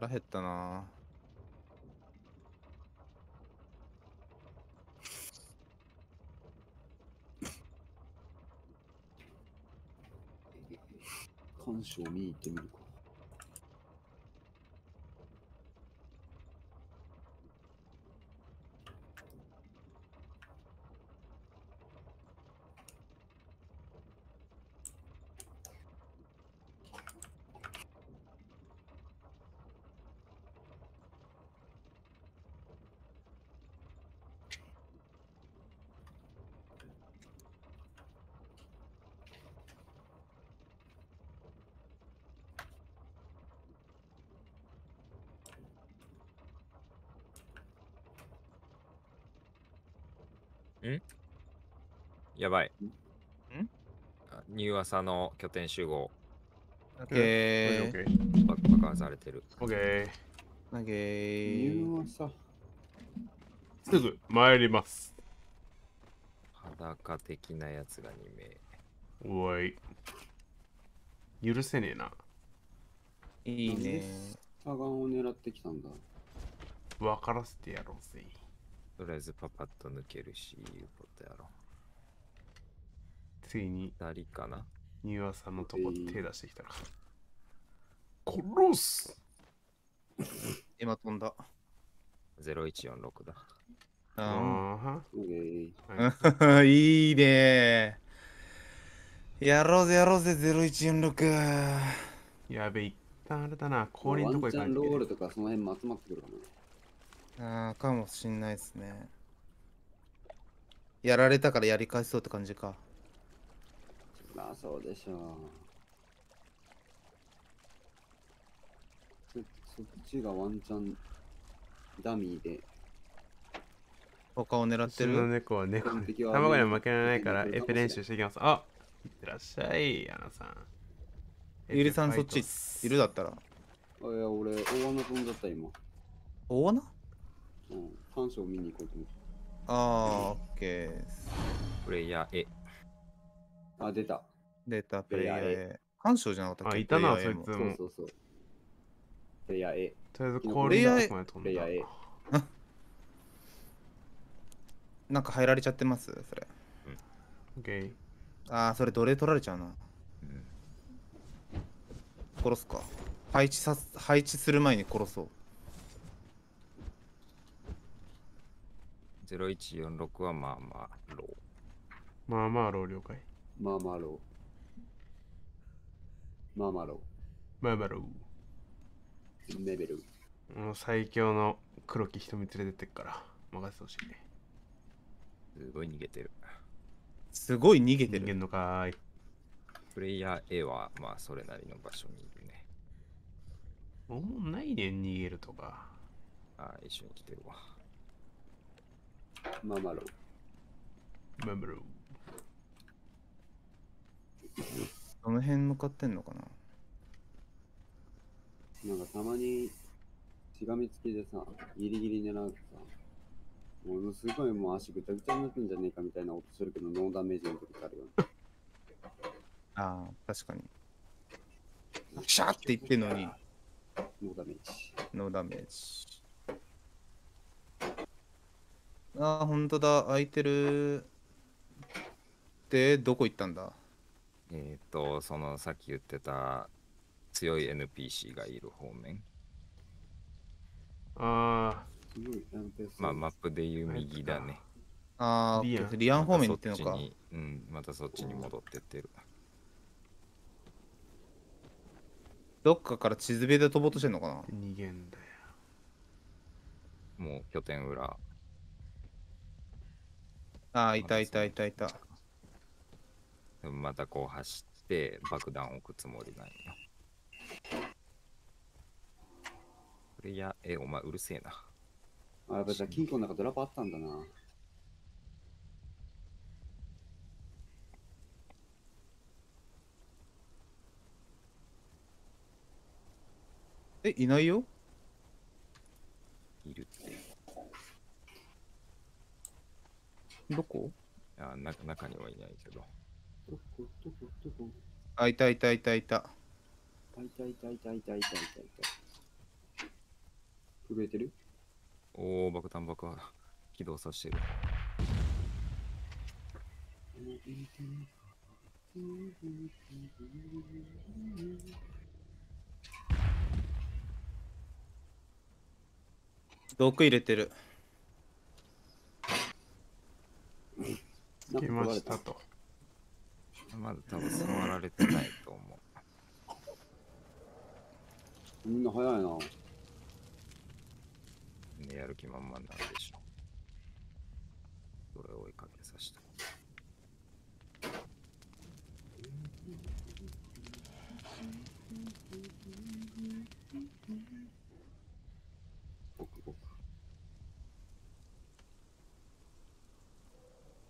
[SPEAKER 1] 腹減ったな
[SPEAKER 4] 鑑賞見に行ってみるか。
[SPEAKER 2] やばい。
[SPEAKER 1] ん？
[SPEAKER 2] あニューアサの拠点集合。
[SPEAKER 1] オッ
[SPEAKER 3] う。
[SPEAKER 1] ケ
[SPEAKER 3] オッケ
[SPEAKER 1] ー
[SPEAKER 3] ー。
[SPEAKER 2] 爆爆破されてる。
[SPEAKER 3] オッケー。
[SPEAKER 1] 投げ
[SPEAKER 4] ニ
[SPEAKER 1] ー
[SPEAKER 4] ューアサ。
[SPEAKER 3] すぐ参ります。
[SPEAKER 2] 裸的なやつが2名。
[SPEAKER 3] おい。許せねえな。
[SPEAKER 1] いいね
[SPEAKER 4] サガンを狙ってきたんだ？
[SPEAKER 3] 分からせてやろうぜ。
[SPEAKER 2] とりあえずパパッと抜けるし、いうことやろ。
[SPEAKER 3] ついに
[SPEAKER 2] 二人かな
[SPEAKER 3] ニューアさんのとこ手出してきたら。殺す
[SPEAKER 1] 今飛んだ
[SPEAKER 2] ?0146 だ。
[SPEAKER 3] あ
[SPEAKER 1] うん
[SPEAKER 3] ーは
[SPEAKER 4] オッケー。
[SPEAKER 3] は い
[SPEAKER 1] いいねやろうぜやろうぜ0146
[SPEAKER 3] やべえ、一旦あれだな。氷のとこ行かない
[SPEAKER 4] ロールとかその辺も集まってくるかな。
[SPEAKER 1] あーかもしんないですねやられたからやり返そうって感じか
[SPEAKER 4] まあそうでしょう。そそっちがワンチャンダミーで、
[SPEAKER 1] 他を狙って
[SPEAKER 3] うちの
[SPEAKER 1] る
[SPEAKER 3] 猫は猫卵には負けられないから
[SPEAKER 4] ね
[SPEAKER 3] エペ練習していきます。あいってらっしゃい、アナさん。
[SPEAKER 1] ゆりさんそっちいるだったら
[SPEAKER 4] あいや、俺、大穴飛んじゃった今。
[SPEAKER 1] 大穴？
[SPEAKER 4] うん。鑑賞見に行こうと思って。
[SPEAKER 1] あー、オッケー。
[SPEAKER 2] プレイヤー A。
[SPEAKER 4] あ、出た。
[SPEAKER 1] データプレイヤー A。干渉じゃなかったっけ？
[SPEAKER 3] あいたなそいつ
[SPEAKER 4] そうそうそう。プレイヤー A。
[SPEAKER 3] とりあえずとこまで飛んだ
[SPEAKER 4] プレイヤー A。
[SPEAKER 1] なんか入られちゃってます？それ。
[SPEAKER 3] オッケー
[SPEAKER 1] あー、それ奴隷取られちゃうな。
[SPEAKER 2] うん
[SPEAKER 1] 殺すか。配置さす、配置する前に殺そう。
[SPEAKER 2] 0146はまあまあロー。
[SPEAKER 3] まあまあ老了解
[SPEAKER 4] まあまあロー。まあまあロ
[SPEAKER 3] まあまあ老
[SPEAKER 4] ー。レベル。
[SPEAKER 3] もう最強の黒木瞳連れてってっから任せてほしいね
[SPEAKER 2] すごい逃げてる。
[SPEAKER 1] すごい逃げてる。
[SPEAKER 3] 人間のかーい
[SPEAKER 2] プレイヤー A はまあそれなりの場所にいるね。
[SPEAKER 3] もうないねん逃げるとか
[SPEAKER 2] ああ、一緒に来てるわ。
[SPEAKER 4] まあまあロー。
[SPEAKER 3] まあまあ老
[SPEAKER 1] どの辺向かってんのかな？
[SPEAKER 4] なんかたまにしがみつきでさ、ギリギリ狙うとさ、ものすごいもう足ぐちゃぐちゃになってんじゃねえかみたいな音するけど、ノーダメージの時あるよね。
[SPEAKER 1] あー、確かに。シャーって言ってんのに、
[SPEAKER 4] ノーダメージ。
[SPEAKER 1] ノーダメージ。あー、ほんとだ。空いてる。で、どこ行ったんだ？
[SPEAKER 2] えっ、と、そのさっき言ってた強い NPC がいる方面？
[SPEAKER 3] あ
[SPEAKER 4] すごい、なんか
[SPEAKER 2] まあマップでいう右だね。
[SPEAKER 1] あー、
[SPEAKER 3] リアン
[SPEAKER 1] 方面に行ってんのか
[SPEAKER 2] またそっち。にうん、またそっちに戻ってってる。
[SPEAKER 1] どっかから地図辺で飛ぼうとしてんのかな？
[SPEAKER 3] ー逃げんだよ
[SPEAKER 2] もう拠点裏。
[SPEAKER 1] あー、いたいたいたいた。
[SPEAKER 2] またこう走って爆弾を置くつもりなんよ。プレイヤー A、お前うるせえな。
[SPEAKER 4] あ、やっぱじゃあ金庫の中ドラパあったんだな。
[SPEAKER 1] え、いないよ？
[SPEAKER 2] いるって。い
[SPEAKER 1] どこ？
[SPEAKER 2] やな中にはいないけど。
[SPEAKER 1] あ、いたいたいたいた。
[SPEAKER 4] あいたいたいたいたいたいたいた。震えてる？
[SPEAKER 2] おお、爆弾爆破起動させてる。
[SPEAKER 1] 毒入れてる。
[SPEAKER 3] 来ましたと
[SPEAKER 2] まだ多分触られてないと思
[SPEAKER 4] みんな早いな。
[SPEAKER 2] う。ね、やる気満々なんでしょ。それを追いかけさせた。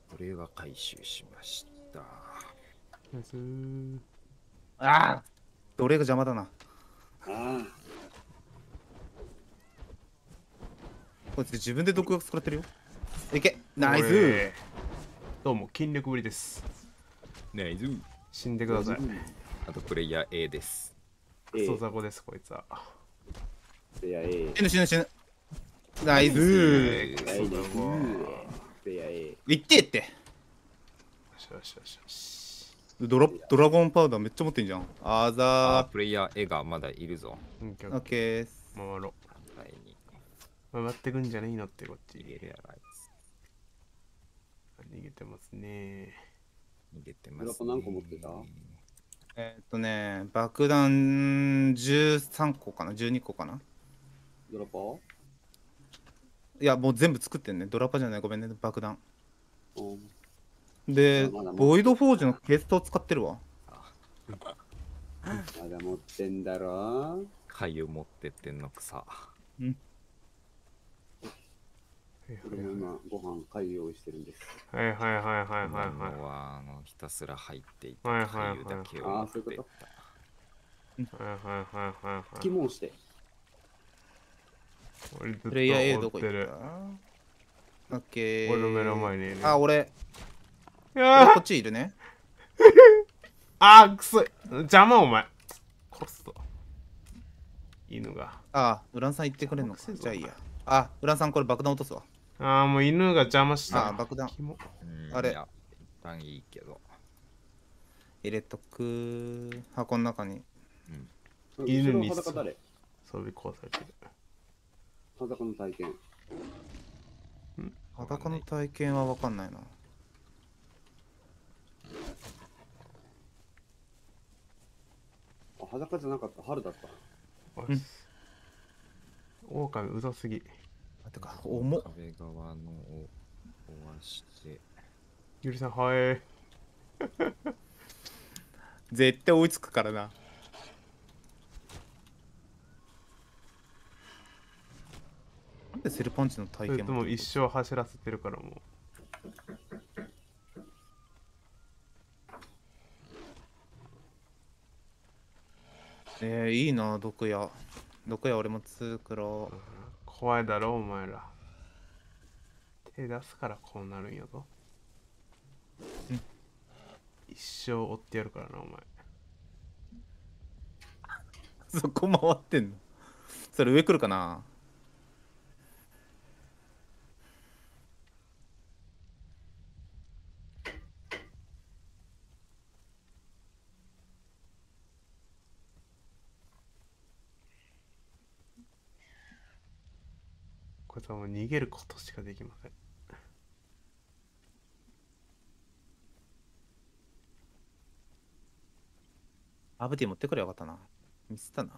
[SPEAKER 2] これは回収しました。
[SPEAKER 3] ナイスー
[SPEAKER 1] ああ。どれが邪魔だな。
[SPEAKER 4] あ
[SPEAKER 1] こいつ自分で毒が使ってるよ。いけ。ナイス。
[SPEAKER 3] どうも筋力ぶりです。
[SPEAKER 2] ナイス。
[SPEAKER 3] 死んで
[SPEAKER 4] あ。
[SPEAKER 3] ください。
[SPEAKER 2] あとプレイヤー A です。
[SPEAKER 3] クソ雑魚ですこいつは。
[SPEAKER 4] プレイヤー A。
[SPEAKER 1] 死ぬ死ぬ死ぬ。ナイス。
[SPEAKER 4] ー
[SPEAKER 3] クソ雑魚。
[SPEAKER 4] プレイヤー A。
[SPEAKER 1] いってえって。
[SPEAKER 3] よしよしよしよし
[SPEAKER 1] ドラドラゴンパウダーめっちゃ持ってんじゃん。あ
[SPEAKER 2] あ
[SPEAKER 1] ざ
[SPEAKER 2] プレイヤー A がまだいるぞ。
[SPEAKER 1] ー。オッ
[SPEAKER 3] ケーオッケ
[SPEAKER 1] ケー
[SPEAKER 3] ろ
[SPEAKER 2] 反対に
[SPEAKER 3] う回ってくんじゃねえのってこっち
[SPEAKER 2] 逃げるやらい
[SPEAKER 3] 逃げてますね
[SPEAKER 2] 逃げてます、ね。
[SPEAKER 4] ドラポ何個持ってた？
[SPEAKER 1] えーっとね、爆弾13個かな ?12 個かな？
[SPEAKER 4] ドラパ
[SPEAKER 1] いや、もう全部作ってんね。ドラパじゃない、ごめんね、爆弾。
[SPEAKER 4] うん。
[SPEAKER 1] で、ボイドフォージのケーストを使ってるわ。
[SPEAKER 4] まだ持ってんだろ？
[SPEAKER 2] 回を持ってってんのくさ。
[SPEAKER 4] 俺も今ご飯貝用意してるんです。
[SPEAKER 3] はいはいはいはいはいはい。
[SPEAKER 2] はあのひたすら入っていた
[SPEAKER 3] はいはいはい
[SPEAKER 2] 回だけを持っていった。
[SPEAKER 3] はいはいはいはいはい。
[SPEAKER 4] 疑問して。
[SPEAKER 1] プレイヤー A どこ行ったオッケー。
[SPEAKER 3] 俺の目の前にいる。
[SPEAKER 1] あ俺こっちいるね。
[SPEAKER 3] あーくそ。い邪魔お前。殺すと犬が。
[SPEAKER 1] あウランさん言ってくれんのか。じゃあいいや。あウランさんこれ爆弾落とすわ。
[SPEAKER 3] ああもう犬が邪魔した。
[SPEAKER 1] あー爆弾。あれ。
[SPEAKER 2] いや一旦いいけど。
[SPEAKER 1] 入れとく箱の中に。
[SPEAKER 3] 犬に
[SPEAKER 4] 後ろ裸誰
[SPEAKER 3] 装備壊されてる。
[SPEAKER 4] 裸の体験。
[SPEAKER 1] 裸の体験は分かんないな
[SPEAKER 4] あ、裸じゃなかった。春だった。
[SPEAKER 3] お
[SPEAKER 1] うん。
[SPEAKER 3] い狼うざすぎ。
[SPEAKER 1] あてか重っ。
[SPEAKER 2] 壁側のを壊して。
[SPEAKER 3] ゆりさんはい
[SPEAKER 1] 絶対追いつくからな。なんでセルパンチの体験
[SPEAKER 3] それとも一生走らせてるからもう
[SPEAKER 1] えー、いいな毒屋。毒屋俺も作ろ
[SPEAKER 3] 怖いだろお前ら。手出すからこうなるんやぞ。
[SPEAKER 1] うん。
[SPEAKER 3] 一生追ってやるからなお前。
[SPEAKER 1] うそこ回ってんの？それ上来るかな？
[SPEAKER 3] はもう逃げることしかできません。
[SPEAKER 1] アブティ持ってくればよかったな。ミスったな。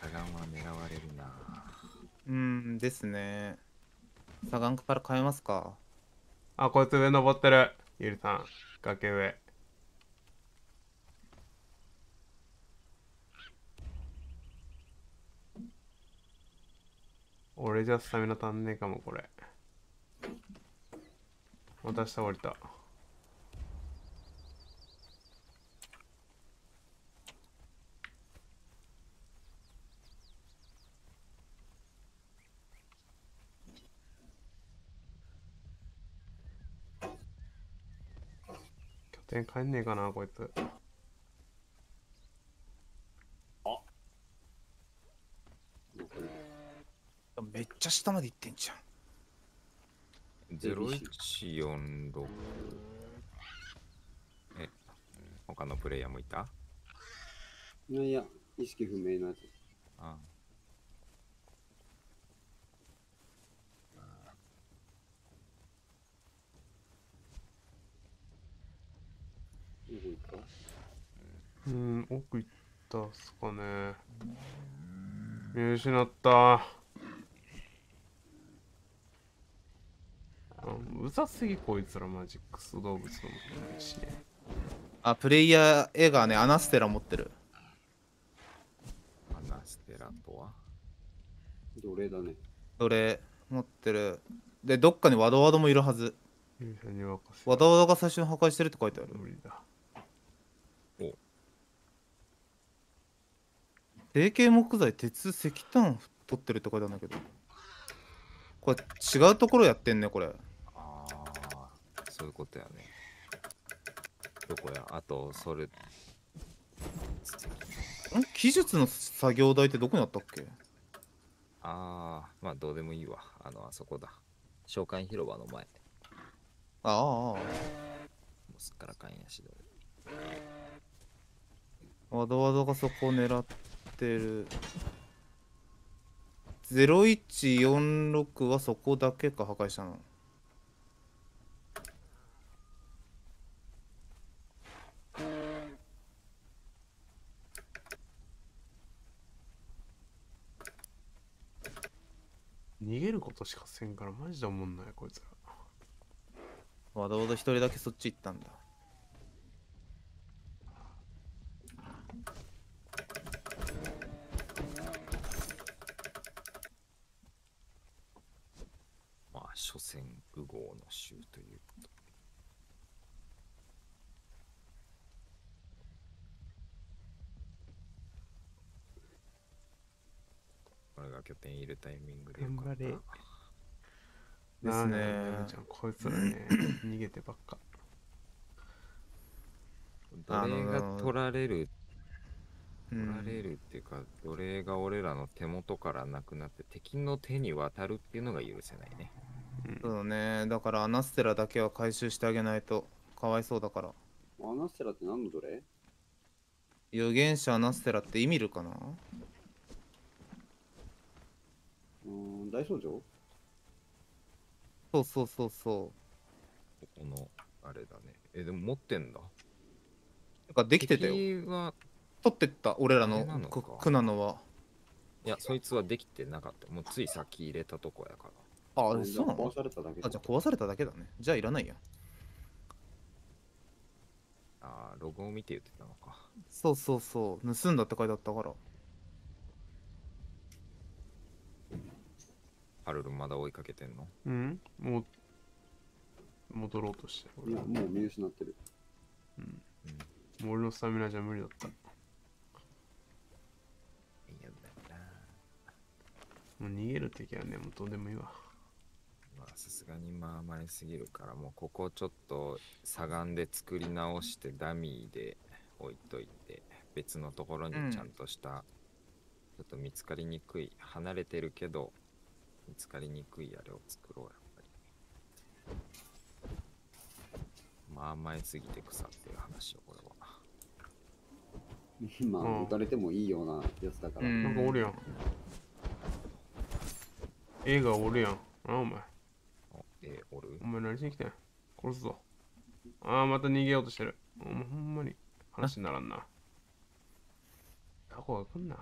[SPEAKER 2] 左岸は狙われるな。
[SPEAKER 1] うーんですね。サガンクパラ変えますか。
[SPEAKER 3] あこいつ上登ってる。ゆりさん崖上俺じゃスタミナ足んねえかもこれ。また下降りた。拠点帰んねえかなこいつ。
[SPEAKER 1] めっちゃ下まで行ってんじゃん。
[SPEAKER 2] 0146え他のプレイヤーもいた？
[SPEAKER 4] いやいや、意識不明なやつ。
[SPEAKER 2] あ。
[SPEAKER 4] どこ行った？
[SPEAKER 3] うん奥行ったっすかね。見失ったうざすぎこいつらマジクソ動物のもないしね。
[SPEAKER 1] あプレイヤー絵がねアナステラ持ってる。
[SPEAKER 2] アナステラとは？
[SPEAKER 4] 奴隷だね。
[SPEAKER 1] それ持ってる。でどっかにワドワドもいるはず。ワドワドが最初に破壊してるって書いてある。
[SPEAKER 3] 無理だ。
[SPEAKER 1] 定型木材鉄石炭取ってるって書いてあるんだけど。これ違うところやってんねこれ
[SPEAKER 2] そういうことやね。どこや？あとそれ。
[SPEAKER 1] ん？技術の作業台ってどこにあったっけ？
[SPEAKER 2] ああまあどうでもいいわ。あのあそこだ。召喚広場の前。
[SPEAKER 1] ああ
[SPEAKER 2] もうすっからかんやしどれ。
[SPEAKER 1] わざわざがそこを狙ってる。0146はそこだけか破壊したの
[SPEAKER 3] 逃げることしかせんからマジで思んないこいつら。
[SPEAKER 1] わざわざ一人だけそっち行ったんだ。
[SPEAKER 2] まあ所詮右合の衆ということこれがが拠点いるタイミングでよかった
[SPEAKER 3] 頑張れ。
[SPEAKER 1] です
[SPEAKER 3] なんだ
[SPEAKER 1] ね
[SPEAKER 3] よねちゃんこいつらね 逃げてばっか。
[SPEAKER 2] 奴隷が取られる、
[SPEAKER 1] う
[SPEAKER 2] 取
[SPEAKER 1] ん
[SPEAKER 2] られるっていうか、奴隷が俺らの手元からなくなって敵の手に渡るっていうのが許せないね。
[SPEAKER 1] そうだね。だからアナステラだけは回収してあげないと。かわいそうだから。
[SPEAKER 4] アナステラって何の奴隷
[SPEAKER 1] 預言者アナステラって意味るかな？
[SPEAKER 4] うーん、大僧正
[SPEAKER 1] そうそうそうそ
[SPEAKER 2] ここの、あれだね。え、でも持ってんだ？
[SPEAKER 1] うなんかできてたよ。取ってった俺らのクナノは。い
[SPEAKER 2] や、そいつはできてなかった。もうつい先入れたとこやから。
[SPEAKER 1] ああれそうな
[SPEAKER 4] 壊
[SPEAKER 1] の
[SPEAKER 4] されただけ
[SPEAKER 1] あじゃあ壊されただけだね。じゃあいらないや
[SPEAKER 2] ああ、ロゴを見て言ってたのか。
[SPEAKER 1] そうそうそう。盗んだって書いてあったから
[SPEAKER 2] ハルルまだ追いかけてんの？
[SPEAKER 3] うん。もう戻ろうとしてる。
[SPEAKER 4] いや、もう見失ってる。
[SPEAKER 3] もう俺のスタミナじゃ無理だった。
[SPEAKER 2] いやだよな。
[SPEAKER 3] もう逃げる敵はねもうどうでもいいわ。
[SPEAKER 2] まあさすがにまあ甘えすぎるからもうここちょっとしゃがんで作り直してダミーで置いといて別のところに
[SPEAKER 1] うん
[SPEAKER 2] ちゃんとした、ちょっと見つかりにくい。離れてるけど見つかりにくいあれを作ろうやっぱり。まあ甘えすぎて草っていう話よこれは。
[SPEAKER 4] まあ、
[SPEAKER 3] うん。
[SPEAKER 4] 撃たれてもいいようなやつだから。
[SPEAKER 1] うん。
[SPEAKER 3] なんかおるやん。映画おるやん。あお前。
[SPEAKER 2] おえーおる？
[SPEAKER 3] お前何しに来たん？や殺すぞ。ああまた逃げようとしてる。お前ほんまに話にならんな。タコが来んな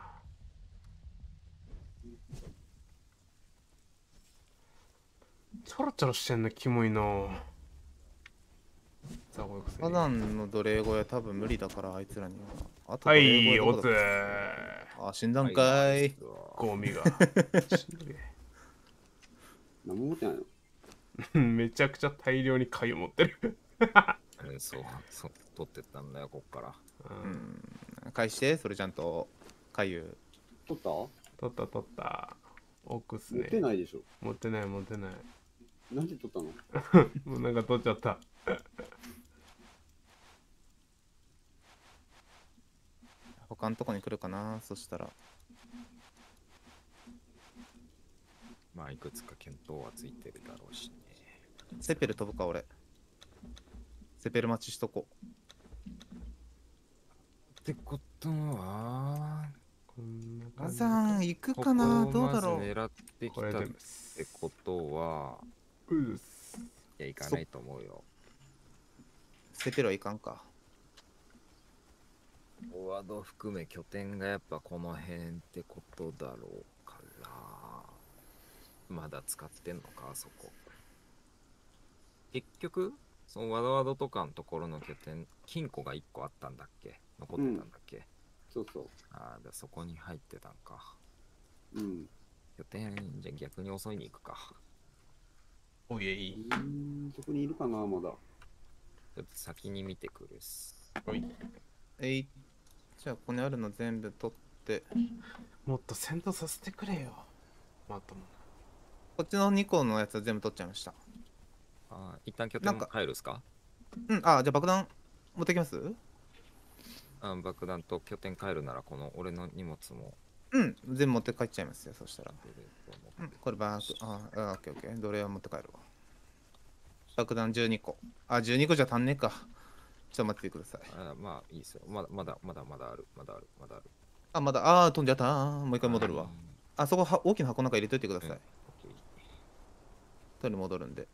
[SPEAKER 3] ちょろちょろしてんのキモいな。ザコよくせ
[SPEAKER 1] 火山の奴隷小屋多分無理だからあいつらには。あと
[SPEAKER 3] はいおつ
[SPEAKER 1] あ死んだんかい。
[SPEAKER 3] ゴミが。
[SPEAKER 4] 何も持ってないの？
[SPEAKER 3] めちゃくちゃ大量に貝を持ってる。
[SPEAKER 2] うんそうそう取ってったんだよこっから。
[SPEAKER 3] うん。
[SPEAKER 1] 返してそれちゃんと。回遊
[SPEAKER 4] 取った？持
[SPEAKER 3] 取った取った。奥っす
[SPEAKER 4] って
[SPEAKER 3] ね。
[SPEAKER 4] ないでしょ。
[SPEAKER 3] 持ってない持ってない。
[SPEAKER 4] なんで取ったの？
[SPEAKER 3] もうなんか取っちゃった。
[SPEAKER 1] 他のとこに来るかな？そしたら。
[SPEAKER 2] まあいくつか検討はついてるだろうしね。
[SPEAKER 1] セペル飛ぶか俺。セペル待ちしとこ
[SPEAKER 2] ってことは
[SPEAKER 3] こんな
[SPEAKER 1] 火
[SPEAKER 3] 感じ。
[SPEAKER 1] 山行く
[SPEAKER 2] こ
[SPEAKER 1] かな？
[SPEAKER 2] こをまず
[SPEAKER 1] どうだろう？
[SPEAKER 2] 狙ってき
[SPEAKER 3] これ
[SPEAKER 2] たっ
[SPEAKER 3] です。
[SPEAKER 2] てことは
[SPEAKER 3] うっす。
[SPEAKER 2] いや行かないと思うよ。
[SPEAKER 1] セペルはいかんか。
[SPEAKER 2] フォワード含め拠点がやっぱこの辺ってことだろうからまだ使ってんのかあそこ。結局そのワドワドとかのところの拠点金庫が1個あったんだっけ？残ってたんだっけ、
[SPEAKER 4] そうそう。
[SPEAKER 2] ああでそこに入ってたんか。
[SPEAKER 4] うん。
[SPEAKER 2] 拠点じゃあ逆に襲いに行くか
[SPEAKER 3] おいえい。
[SPEAKER 4] そこにいるかな、まだ。
[SPEAKER 2] ちょっと先に見てくるっす。
[SPEAKER 3] おい。
[SPEAKER 1] えい。じゃあここにあるの全部取って。
[SPEAKER 3] もっと戦闘させてくれよ。まとも
[SPEAKER 1] こっちの2個のやつは全部取っちゃいました。
[SPEAKER 2] ああ一旦拠点
[SPEAKER 1] なんか。
[SPEAKER 2] 帰るっすか？
[SPEAKER 1] うんあじゃあ爆弾持ってきます？
[SPEAKER 2] あ爆弾と拠点帰るならこの俺の荷物も
[SPEAKER 1] うん。全部持って帰っちゃいますよそしたら。うん。これバークああオッケーオッケー。奴隷は持って帰るわ爆弾12個。あ12個じゃ足んねえか。ちょっと待っててください。
[SPEAKER 2] あまあいいっすよ。まだまだまだまだある。まだある。まだある。
[SPEAKER 1] あまだ。あー飛んじゃった。もう一回戻るわ。
[SPEAKER 2] はい
[SPEAKER 1] あそこは大きな箱の中入れといてください。取り戻るんで。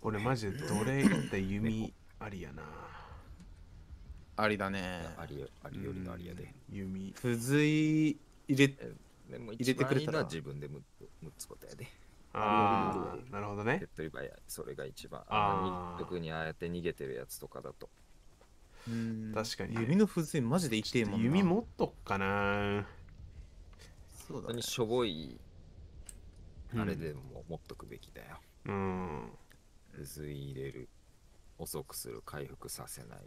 [SPEAKER 3] これマジで奴隷行った弓ありやな。
[SPEAKER 1] ありだね。
[SPEAKER 2] ありよありよりのありやで。
[SPEAKER 3] うん弓。
[SPEAKER 1] 付随入れ
[SPEAKER 2] でも
[SPEAKER 1] 入れてくれたら。
[SPEAKER 2] 自分でむむつことやで。
[SPEAKER 3] ああ、なるほどね。
[SPEAKER 2] 手っ。取り早い。それが一番
[SPEAKER 3] あ
[SPEAKER 2] 特にああやって逃げてるやつとかだと。
[SPEAKER 1] うん。
[SPEAKER 3] 確かに。
[SPEAKER 1] 弓の付随マジで痛えもんな。
[SPEAKER 3] 弓持っとっかな。
[SPEAKER 1] そうだね。
[SPEAKER 2] 本当にしょぼい
[SPEAKER 3] うん
[SPEAKER 2] あれでも持っとくべきだよ。
[SPEAKER 3] うん。
[SPEAKER 2] 渦入れる。遅くする。回復させない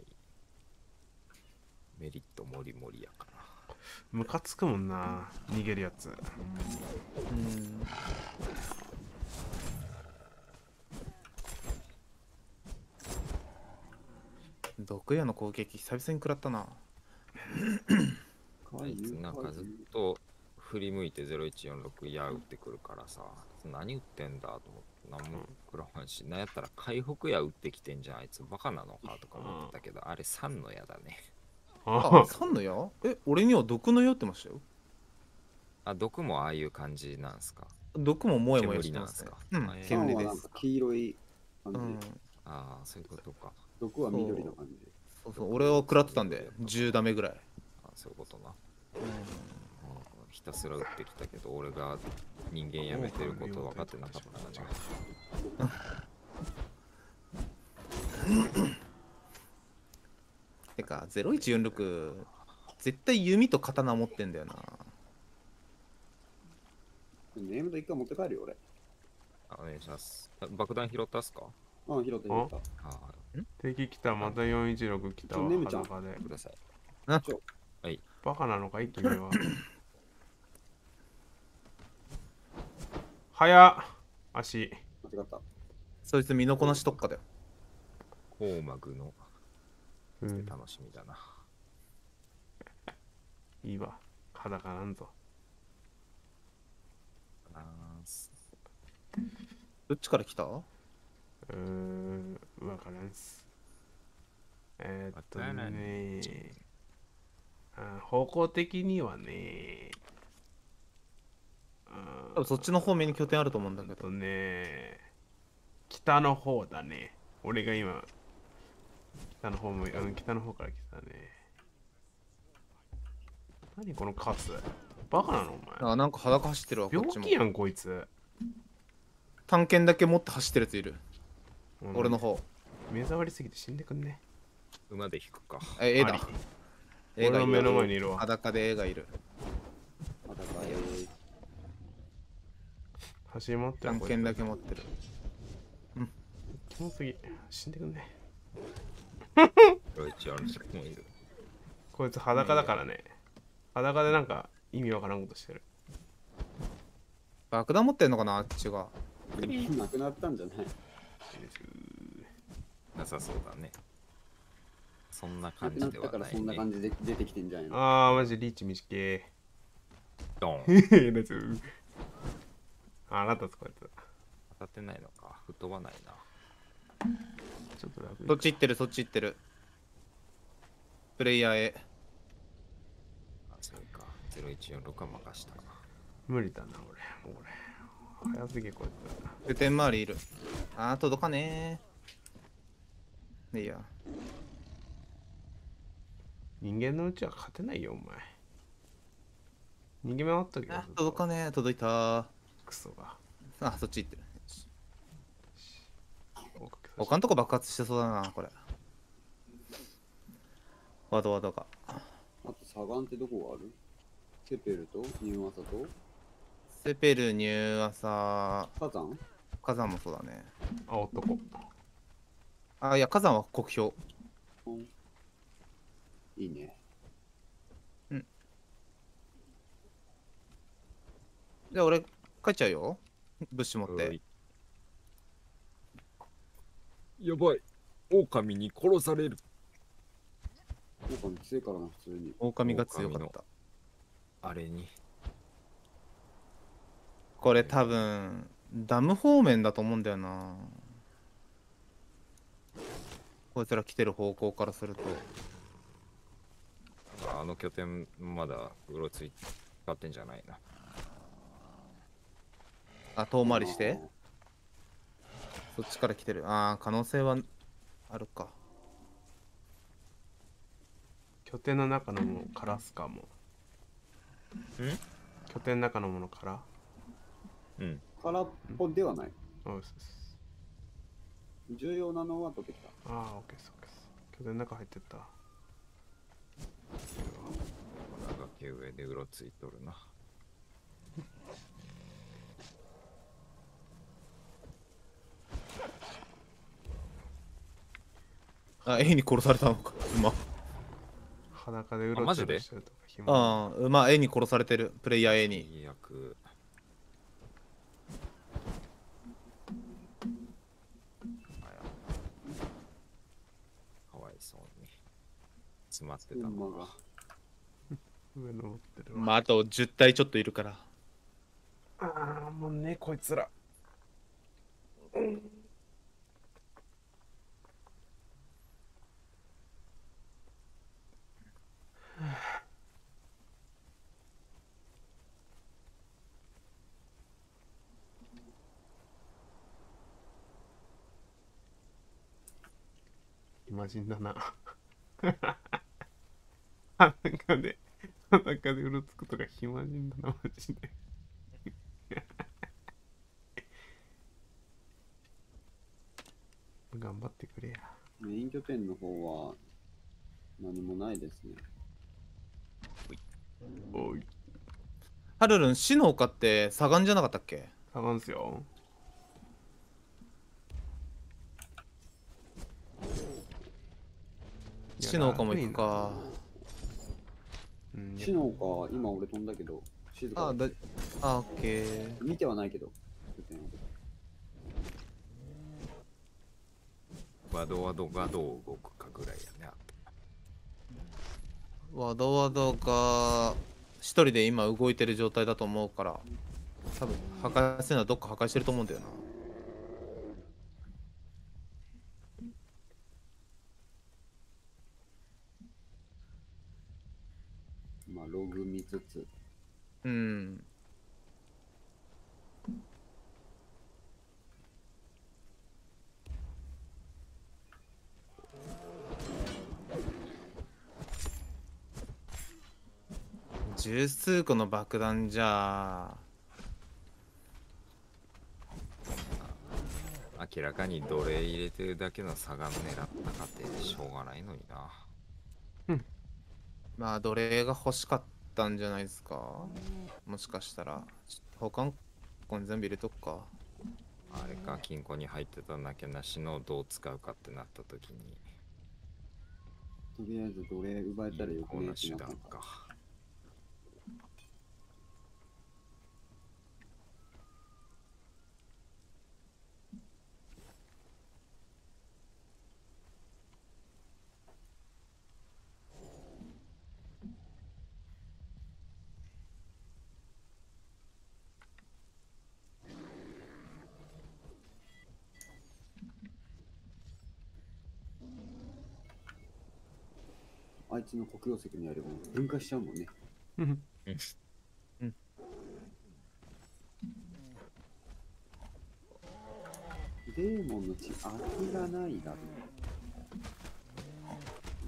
[SPEAKER 2] メリットもりもりやから。
[SPEAKER 3] ムカつくもんな逃げるやつ。
[SPEAKER 1] うん。毒矢の攻撃久々に食らったな。
[SPEAKER 2] あいつなんかずっと振り向いて0146や打ってくるからさ、何打ってんだと思って、何も食らわんし、なんやったら回復矢打ってきてんじゃん、あいつ。バカなのかとか思ってたけど、あれ3の矢だね。
[SPEAKER 1] あ三の矢え俺には毒の矢ってましたよ。
[SPEAKER 2] あ、毒もああいう感じなんすか？
[SPEAKER 1] 毒ももやもやしてますね。うん。
[SPEAKER 2] 煙なんすか
[SPEAKER 1] 煙です
[SPEAKER 4] 黄色い感じ、
[SPEAKER 1] うん。
[SPEAKER 2] ああ、そういうことか。
[SPEAKER 4] 毒は緑の感じ。
[SPEAKER 1] そう。そう俺は食らってたんで10ダメぐらい、
[SPEAKER 2] あそういうことな。うん。ひたすら打ってきたけど、俺が人間やめてること分かってなかったんだね。
[SPEAKER 1] てか0146絶対弓と刀持ってんだよな。
[SPEAKER 4] ネームと一回持って帰るよ、俺。
[SPEAKER 2] あお願いします。あ爆弾拾ったっすか？
[SPEAKER 4] あ、拾った拾った。
[SPEAKER 2] あ
[SPEAKER 3] 敵来たまた416来たわ
[SPEAKER 4] ちょねむちゃん。
[SPEAKER 3] 裸で。
[SPEAKER 2] ください。
[SPEAKER 3] バカなのかい君は。早っ。足。
[SPEAKER 4] 間違った。
[SPEAKER 1] そいつ身のこなし特化だよ。
[SPEAKER 2] コーマグの
[SPEAKER 3] うん。
[SPEAKER 2] 楽しみだな。
[SPEAKER 3] いいわ。裸なんぞ。
[SPEAKER 1] どっちから来た？
[SPEAKER 3] うーんわからんっす。えー、っとね。あ方向的にはね。あ
[SPEAKER 1] 多分そっちの方面に拠点あると思うんだけど。
[SPEAKER 3] えっとね。北の方だね。俺が今北の方もうん北の方から来たね。何このカスバカなのお前。
[SPEAKER 1] あなんか裸走ってるわ
[SPEAKER 3] 病気やんこいつ、
[SPEAKER 1] 探検だけ持って走ってるやついる。
[SPEAKER 3] うん
[SPEAKER 1] 俺の方。
[SPEAKER 3] 目障りすぎて死んでくんね。
[SPEAKER 2] 馬で引くか。
[SPEAKER 1] え絵だ。絵が
[SPEAKER 3] 目の前にいるわ。
[SPEAKER 1] 裸で絵がいる。
[SPEAKER 4] またかえ
[SPEAKER 3] 走り回ってる
[SPEAKER 1] 探検だけ持ってる。
[SPEAKER 3] キモすぎ。死んでくんね。こいつ裸だからね裸でなんか意味わからんことしてる
[SPEAKER 1] 爆弾持ってんのかなあっちが
[SPEAKER 4] ーなくなったんじゃない？
[SPEAKER 2] なさそうだね。そんな
[SPEAKER 4] な
[SPEAKER 2] 感じではない、
[SPEAKER 4] からそんな
[SPEAKER 2] ね。
[SPEAKER 4] 感じで出てきてんじゃないの？
[SPEAKER 3] あーマジリーチ短え
[SPEAKER 2] ドン。
[SPEAKER 3] あなたつこいつ
[SPEAKER 2] 当たってないのか。吹っ飛ばないな。
[SPEAKER 3] ちょっと楽
[SPEAKER 1] そっち行ってる？そっち行ってる。プレイヤーへ
[SPEAKER 2] あ、それか。0146は任した。
[SPEAKER 3] 無理だな俺。俺。早すぎこいつ。
[SPEAKER 1] 拠点周りいる。あー届かねー。いいや。
[SPEAKER 3] 人間のうちは勝てないよお前。逃げ回っとけよ
[SPEAKER 1] あ届かねー。届いた
[SPEAKER 3] クソが。
[SPEAKER 1] あそっち行ってる他のとこ爆発してそうだなこれ。ワドワドが。
[SPEAKER 4] あとサガンってどこがある？セペルと？ニューアサと？
[SPEAKER 1] セペルニューアサ。
[SPEAKER 4] サザン
[SPEAKER 1] 火山もそうだね。
[SPEAKER 3] あ男。
[SPEAKER 1] あいや火山は国標
[SPEAKER 4] うん。いいね。
[SPEAKER 1] じゃあ俺帰っちゃうよ。物資持って。
[SPEAKER 2] はいやばい。狼に殺される。
[SPEAKER 4] なんか強いからな、普通に。
[SPEAKER 1] 狼が強かっ
[SPEAKER 2] 狼
[SPEAKER 1] た
[SPEAKER 2] あれに。
[SPEAKER 1] これ多分ダム方面だと思うんだよなこいつら来てる方向からすると
[SPEAKER 2] あの拠点まだうろつい使ってんじゃないな。
[SPEAKER 1] あ遠回りしてそっちから来てる。あー可能性はあるか。
[SPEAKER 3] 拠点の中のものからすかも。拠点の中のものから？
[SPEAKER 2] うん。
[SPEAKER 4] 空っぽではない。
[SPEAKER 3] あそうです。
[SPEAKER 4] 重要なのは解けた。
[SPEAKER 3] あーオッケーです。オッケーです拠点の中入ってった。
[SPEAKER 2] 崖上でうろついとるな。
[SPEAKER 1] あ A に殺されたのか今
[SPEAKER 3] 裸でうろ
[SPEAKER 2] あマジで？
[SPEAKER 3] ちょろしてるとか暇
[SPEAKER 1] ああ馬 A に殺されてる。プレイヤー A に。
[SPEAKER 2] 最かわいそうに。詰まってた。
[SPEAKER 4] 馬
[SPEAKER 2] の
[SPEAKER 4] が。
[SPEAKER 3] 上登ってるわ、
[SPEAKER 1] まああと10体ちょっといるから。
[SPEAKER 3] ああもうねこいつら 暇人だな裸で裸でうろつくとか暇人だなマジで。頑張ってくれや。
[SPEAKER 4] メイン拠点の方は何もないですね。
[SPEAKER 3] おい
[SPEAKER 1] ハルルン死の丘って左岸じゃなかったっけ？
[SPEAKER 3] サバンすよ。
[SPEAKER 1] 死の丘も行くか。
[SPEAKER 3] うん。
[SPEAKER 4] 死の丘、今俺飛んだけど、静かだ
[SPEAKER 1] あだあオッケー。
[SPEAKER 4] 見てはないけど、拠点を
[SPEAKER 2] ワドワドがどう動くかぐらいやね
[SPEAKER 1] ワドワドが一人で今動いてる状態だと思うから多分破壊するのはどっか破壊してると思うんだよな。
[SPEAKER 4] まあ、ログ見つつ、
[SPEAKER 1] うん十数個の爆弾じゃ。
[SPEAKER 2] 明らかに奴隷入れてるだけの差が狙ったかってしょうがないのにな。
[SPEAKER 1] まあ奴隷が欲しかったんじゃないですか。もしかしたら。他の子に全部入れとくか。
[SPEAKER 2] あれか金庫に入ってただけなしのどう使うかってなった時に。
[SPEAKER 4] とりあえず奴隷奪えたらよくねえって
[SPEAKER 2] 有効な手。段か
[SPEAKER 4] ちの黒曜石にあれば分解しちゃうもんね。
[SPEAKER 3] うん。
[SPEAKER 4] デーモンの血、空きがないだろ。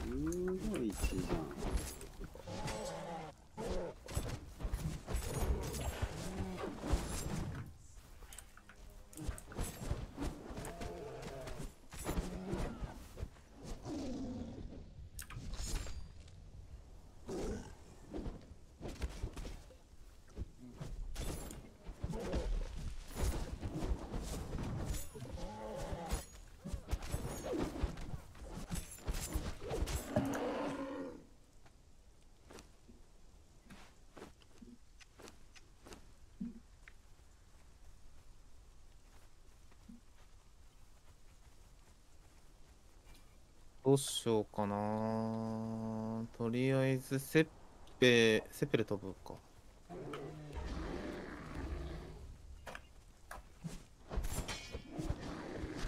[SPEAKER 4] すごい血じゃん。
[SPEAKER 1] どうしようかな。とりあえずセッペセッペで飛ぶか。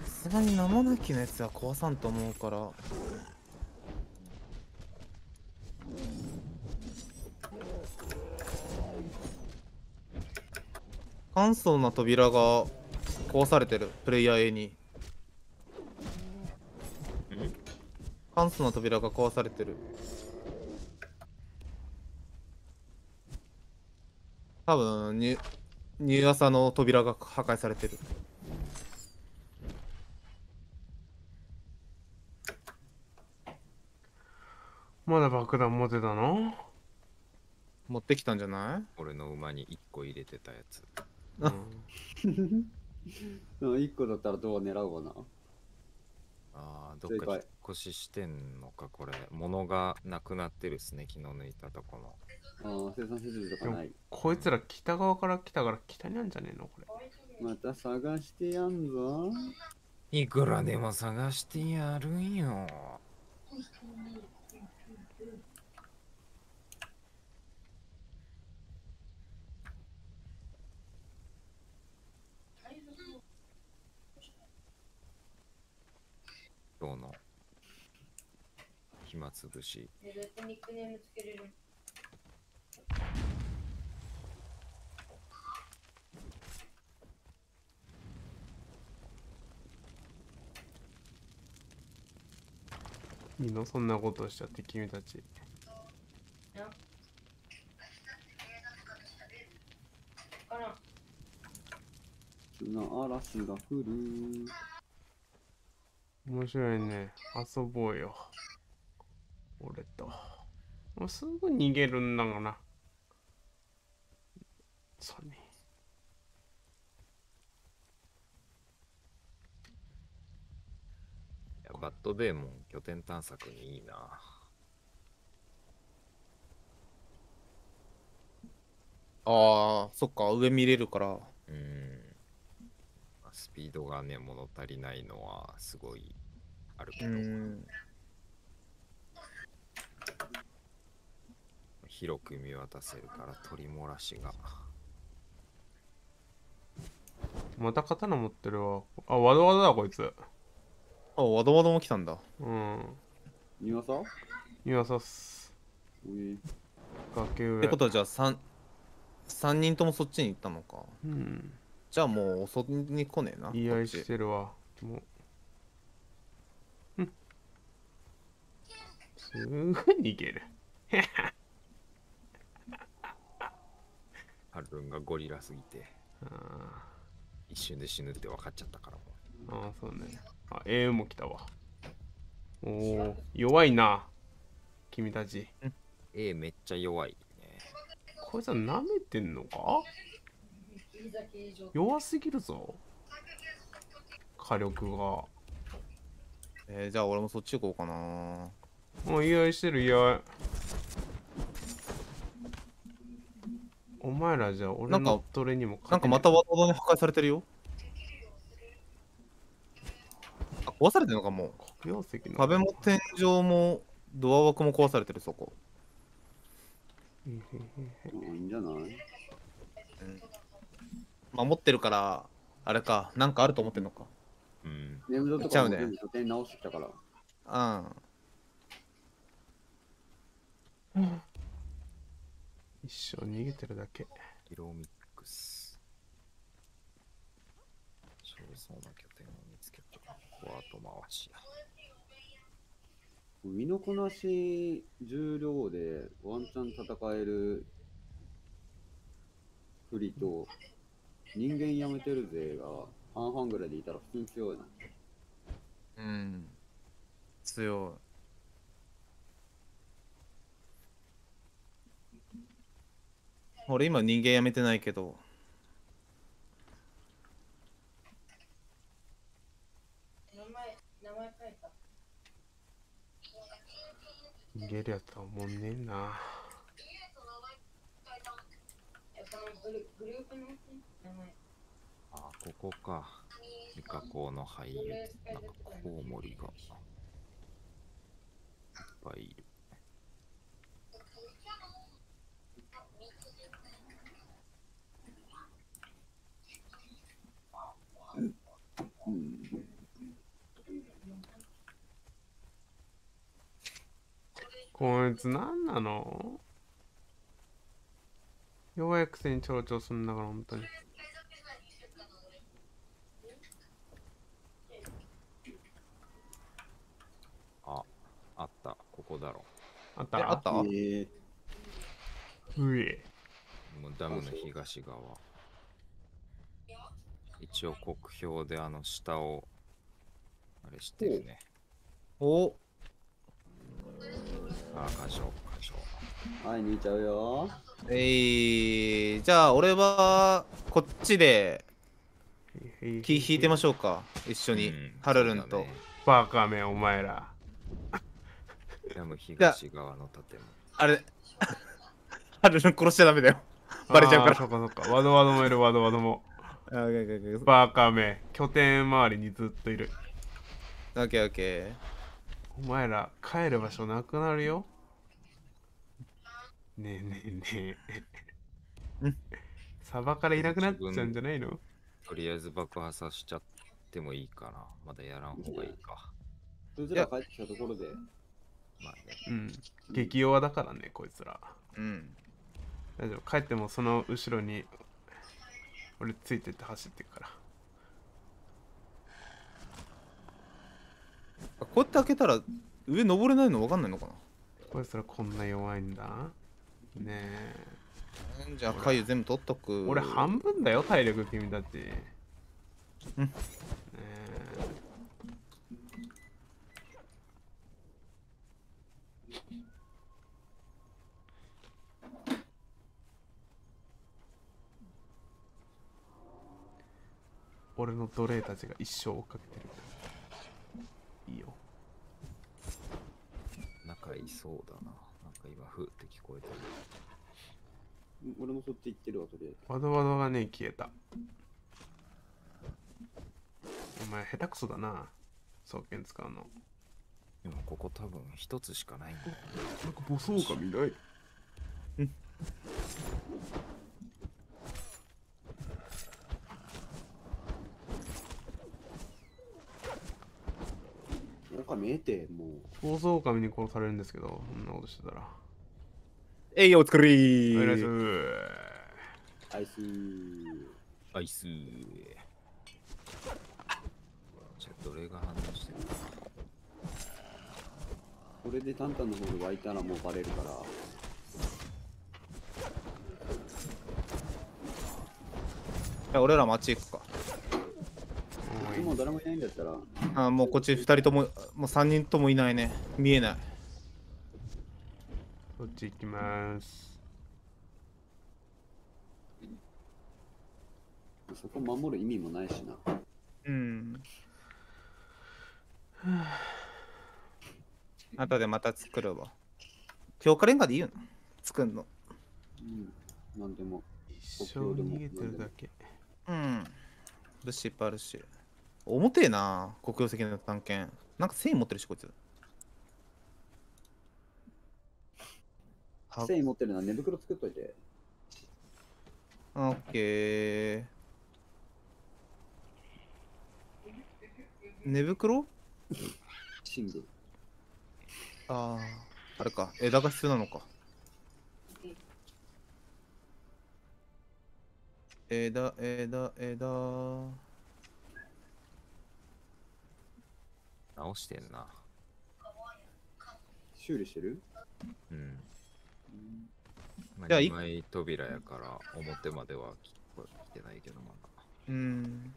[SPEAKER 1] さすがに名もなきのやつは壊さんと思うから。簡素な扉が壊されてる。プレイヤー A に。簡素な扉が壊されてる。多分ニュニューアサの扉が破壊されてる。
[SPEAKER 3] まだ爆弾持てたの？
[SPEAKER 1] 持ってきたんじゃない？
[SPEAKER 2] 俺の馬に1個入れてたやつ。
[SPEAKER 3] うん。
[SPEAKER 4] 1個だったらどう狙うわな。
[SPEAKER 2] ああ、どっか引っ越ししてんのか、これ。物がなくなってるっすね、昨日抜いたとこの。
[SPEAKER 4] ああ、生産設備とかない。
[SPEAKER 3] こいつら北側から来たから北にあんじゃねえのこれ。
[SPEAKER 4] また探してやんぞ。
[SPEAKER 2] いくらでも探してやるんよ。今日の暇つぶし。
[SPEAKER 6] ねどうやってニックネームつけれる
[SPEAKER 3] いいの？そんなことしちゃって君たち。
[SPEAKER 6] からん
[SPEAKER 4] 砂嵐が降る。
[SPEAKER 3] 面白いね。遊ぼうよ。俺と。もうすぐ逃げるんだがな。そうね。
[SPEAKER 2] いやバッドデーモン拠点探索にいいな。
[SPEAKER 1] ああ、そっか、上見れるから。
[SPEAKER 2] うん。まあスピードがね、物足りないのはすごいあるけ
[SPEAKER 1] う
[SPEAKER 2] ど、
[SPEAKER 1] ん。
[SPEAKER 2] 広く見渡せるから取り漏らしが。
[SPEAKER 3] また刀持ってるわ。あ、わざわざだこいつ。
[SPEAKER 1] あ、わどわども来たんだ。
[SPEAKER 3] うん。
[SPEAKER 4] 庭さ
[SPEAKER 3] 今さす。
[SPEAKER 4] おい
[SPEAKER 3] 崖上。
[SPEAKER 1] ってことはじゃあ3、三人ともそっちに行ったのか。
[SPEAKER 3] うん。
[SPEAKER 1] じゃあもう襲いに来ねえな。
[SPEAKER 3] 言い合いしてるわ。もう。うん。すぐ逃げる。
[SPEAKER 2] ハルルンがゴリラすぎて、
[SPEAKER 3] あ
[SPEAKER 2] 一瞬で死ぬって分かっちゃったから
[SPEAKER 3] あー、そうね。あ、AU も来たわ。おお、弱いな。君たち。
[SPEAKER 2] う。A めっちゃ弱いね。
[SPEAKER 3] こいつは舐めてんのか？弱すぎるぞ。火力が。
[SPEAKER 1] えーじゃあ俺もそっち行こうかな。
[SPEAKER 3] もう言い合いしてる言い合い。お前らじゃあ俺
[SPEAKER 1] なんか
[SPEAKER 3] のトレにも
[SPEAKER 1] なんかまたワドワドに破壊されてるよ。あ、壊されてるのかもう。
[SPEAKER 3] 黒曜石の
[SPEAKER 1] 壁も天井もドア枠も壊されてるそこ。
[SPEAKER 4] いいんじゃない？
[SPEAKER 1] 守ってるから、あれか、なんかあると思ってんのか。
[SPEAKER 2] うん。
[SPEAKER 4] 眠土と
[SPEAKER 1] ちゃう
[SPEAKER 4] も直してきたから。
[SPEAKER 1] うん。
[SPEAKER 3] 一生逃げてるだけ。
[SPEAKER 2] ヒロミックス。小そうな拠点を見つけた。ここは後回しや。
[SPEAKER 4] 身のこなし重量でワンチャン戦えるフリと人間やめてる勢が半々ぐらいでいたら普通に強いな。
[SPEAKER 1] うん。強い。俺今人間やめてないけど、
[SPEAKER 6] 名前名前書いた
[SPEAKER 3] 逃げるやつはもんねえな。
[SPEAKER 2] あ、ここか。ミカコの俳優。なんかコウモリが。いっぱいいる。
[SPEAKER 3] こいつ何なの？弱いくせにちょろちょろすんだから本当に。
[SPEAKER 2] あ、あった。ここだろ。
[SPEAKER 3] あった？
[SPEAKER 1] え、あった？
[SPEAKER 4] えー、
[SPEAKER 3] うえ。
[SPEAKER 2] もうダムの東側。一応国標であの下を、あれしてるね。
[SPEAKER 1] お。
[SPEAKER 2] あ、干渉、干渉。
[SPEAKER 4] はい、抜いちゃうよ。
[SPEAKER 1] えー、じゃあ俺はこっちで気引いてましょうか。一緒に、
[SPEAKER 2] うん。
[SPEAKER 1] ハルルンと、
[SPEAKER 2] ね。
[SPEAKER 3] バカめお前ら
[SPEAKER 2] ヤム東側の建物。
[SPEAKER 1] あれハルルン殺しちゃダメだよ。バレちゃうから。
[SPEAKER 3] あーそっかそっかワドワドもいるワドワドも。
[SPEAKER 1] あオッケーオッケーオッケー。
[SPEAKER 3] バカめ拠点周りにずっといる。
[SPEAKER 1] オッケーオッケ
[SPEAKER 3] お前ら帰る場所なくなるよ。ねえねえねえ。
[SPEAKER 1] ん。
[SPEAKER 3] サバからいなくなっちゃうんじゃないの？
[SPEAKER 2] とりあえず爆破させちゃってもいいかな。まだやらん方がいいか。
[SPEAKER 4] そいつら帰ってきたところで、
[SPEAKER 2] まあね。
[SPEAKER 3] うん。激弱だからねこいつら。
[SPEAKER 1] ーうん。
[SPEAKER 3] 大丈夫。帰ってもその後ろに俺ついてって走っていくから。
[SPEAKER 1] あこうやって開けたら上登れないの分かんないのか
[SPEAKER 3] こいつらこんな弱いんだ。ねえ。
[SPEAKER 1] なじゃあ回全部取っとく。
[SPEAKER 3] 俺半分だよ体力君たち
[SPEAKER 1] うん
[SPEAKER 3] 俺の奴隷たちが一生追っかけてるいいよ
[SPEAKER 2] 仲いそうだな。なんか今、ふって聞こえてる。
[SPEAKER 4] 俺もそっち行ってるわ、とりあえず。
[SPEAKER 3] ワドワドがね消えたお前下手くそだな双剣使うの
[SPEAKER 2] でもここ多分一つしかないんだよね。
[SPEAKER 3] なんか母装神ない
[SPEAKER 4] 岡見えて、もう。
[SPEAKER 3] 暴走神に殺されるんですけどそんなことしてたら。
[SPEAKER 1] えいお疲れー。
[SPEAKER 3] お願いし
[SPEAKER 4] アイス。
[SPEAKER 2] アイス。じゃあ、どれが反応してる。
[SPEAKER 4] これでタンタンの方で湧いたらもうバレるから。
[SPEAKER 1] 俺ら街行くか
[SPEAKER 4] もう誰もいないんだったら、
[SPEAKER 1] あもうこっち2人とももう3人ともいないね。見えない。
[SPEAKER 3] こっち行きます。
[SPEAKER 4] そこ守る意味もないしな。
[SPEAKER 1] うん。あとでまた作るわ。強化レンガでいいよな作んの。
[SPEAKER 4] うん。なんでも。
[SPEAKER 3] 一生逃げてるだけ。
[SPEAKER 1] うん。物資いっぱいあるし重てえな黒曜石の探検。なんか繊維持ってるしこいつ。は
[SPEAKER 4] 繊維持ってるのは寝袋作っといて。
[SPEAKER 1] オッケー。寝袋？
[SPEAKER 4] シングル。
[SPEAKER 1] あああれか。枝が必要なのか。枝枝枝
[SPEAKER 2] 直してんな。
[SPEAKER 4] 修理してる？
[SPEAKER 2] うん。まあ、
[SPEAKER 1] じゃあい
[SPEAKER 2] 2枚扉やから表までは来来てないけどまだ。
[SPEAKER 1] うん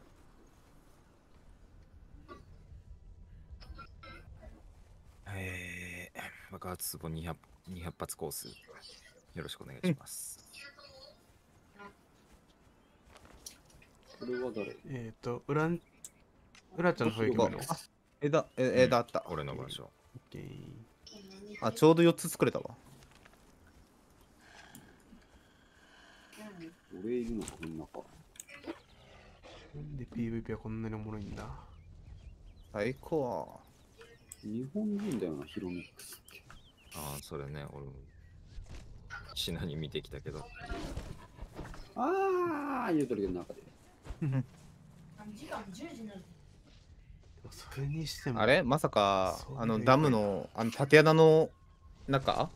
[SPEAKER 2] えー、爆発壺 200, 200発コース。よろしくお願いします。
[SPEAKER 4] これは誰？
[SPEAKER 3] えっ、ー、とウランウラちゃんの保育園のオッ
[SPEAKER 1] あ枝え枝あった、
[SPEAKER 2] 俺の場所。
[SPEAKER 3] ケー
[SPEAKER 1] あちょうど4つ作れたわ
[SPEAKER 4] 俺いるのか、この中。
[SPEAKER 3] なんで PVP はこんなにおもろいんだ？
[SPEAKER 1] 最高
[SPEAKER 4] 日本人だよな、ヒロミックスって。
[SPEAKER 2] ああ、それね、俺も。シナに見てきたけど。
[SPEAKER 4] あー、言うとるけど中で。
[SPEAKER 6] 時間10時になる。
[SPEAKER 3] それにしても
[SPEAKER 1] あれ？まさか
[SPEAKER 3] そう
[SPEAKER 1] あのダムのあの縦穴の中？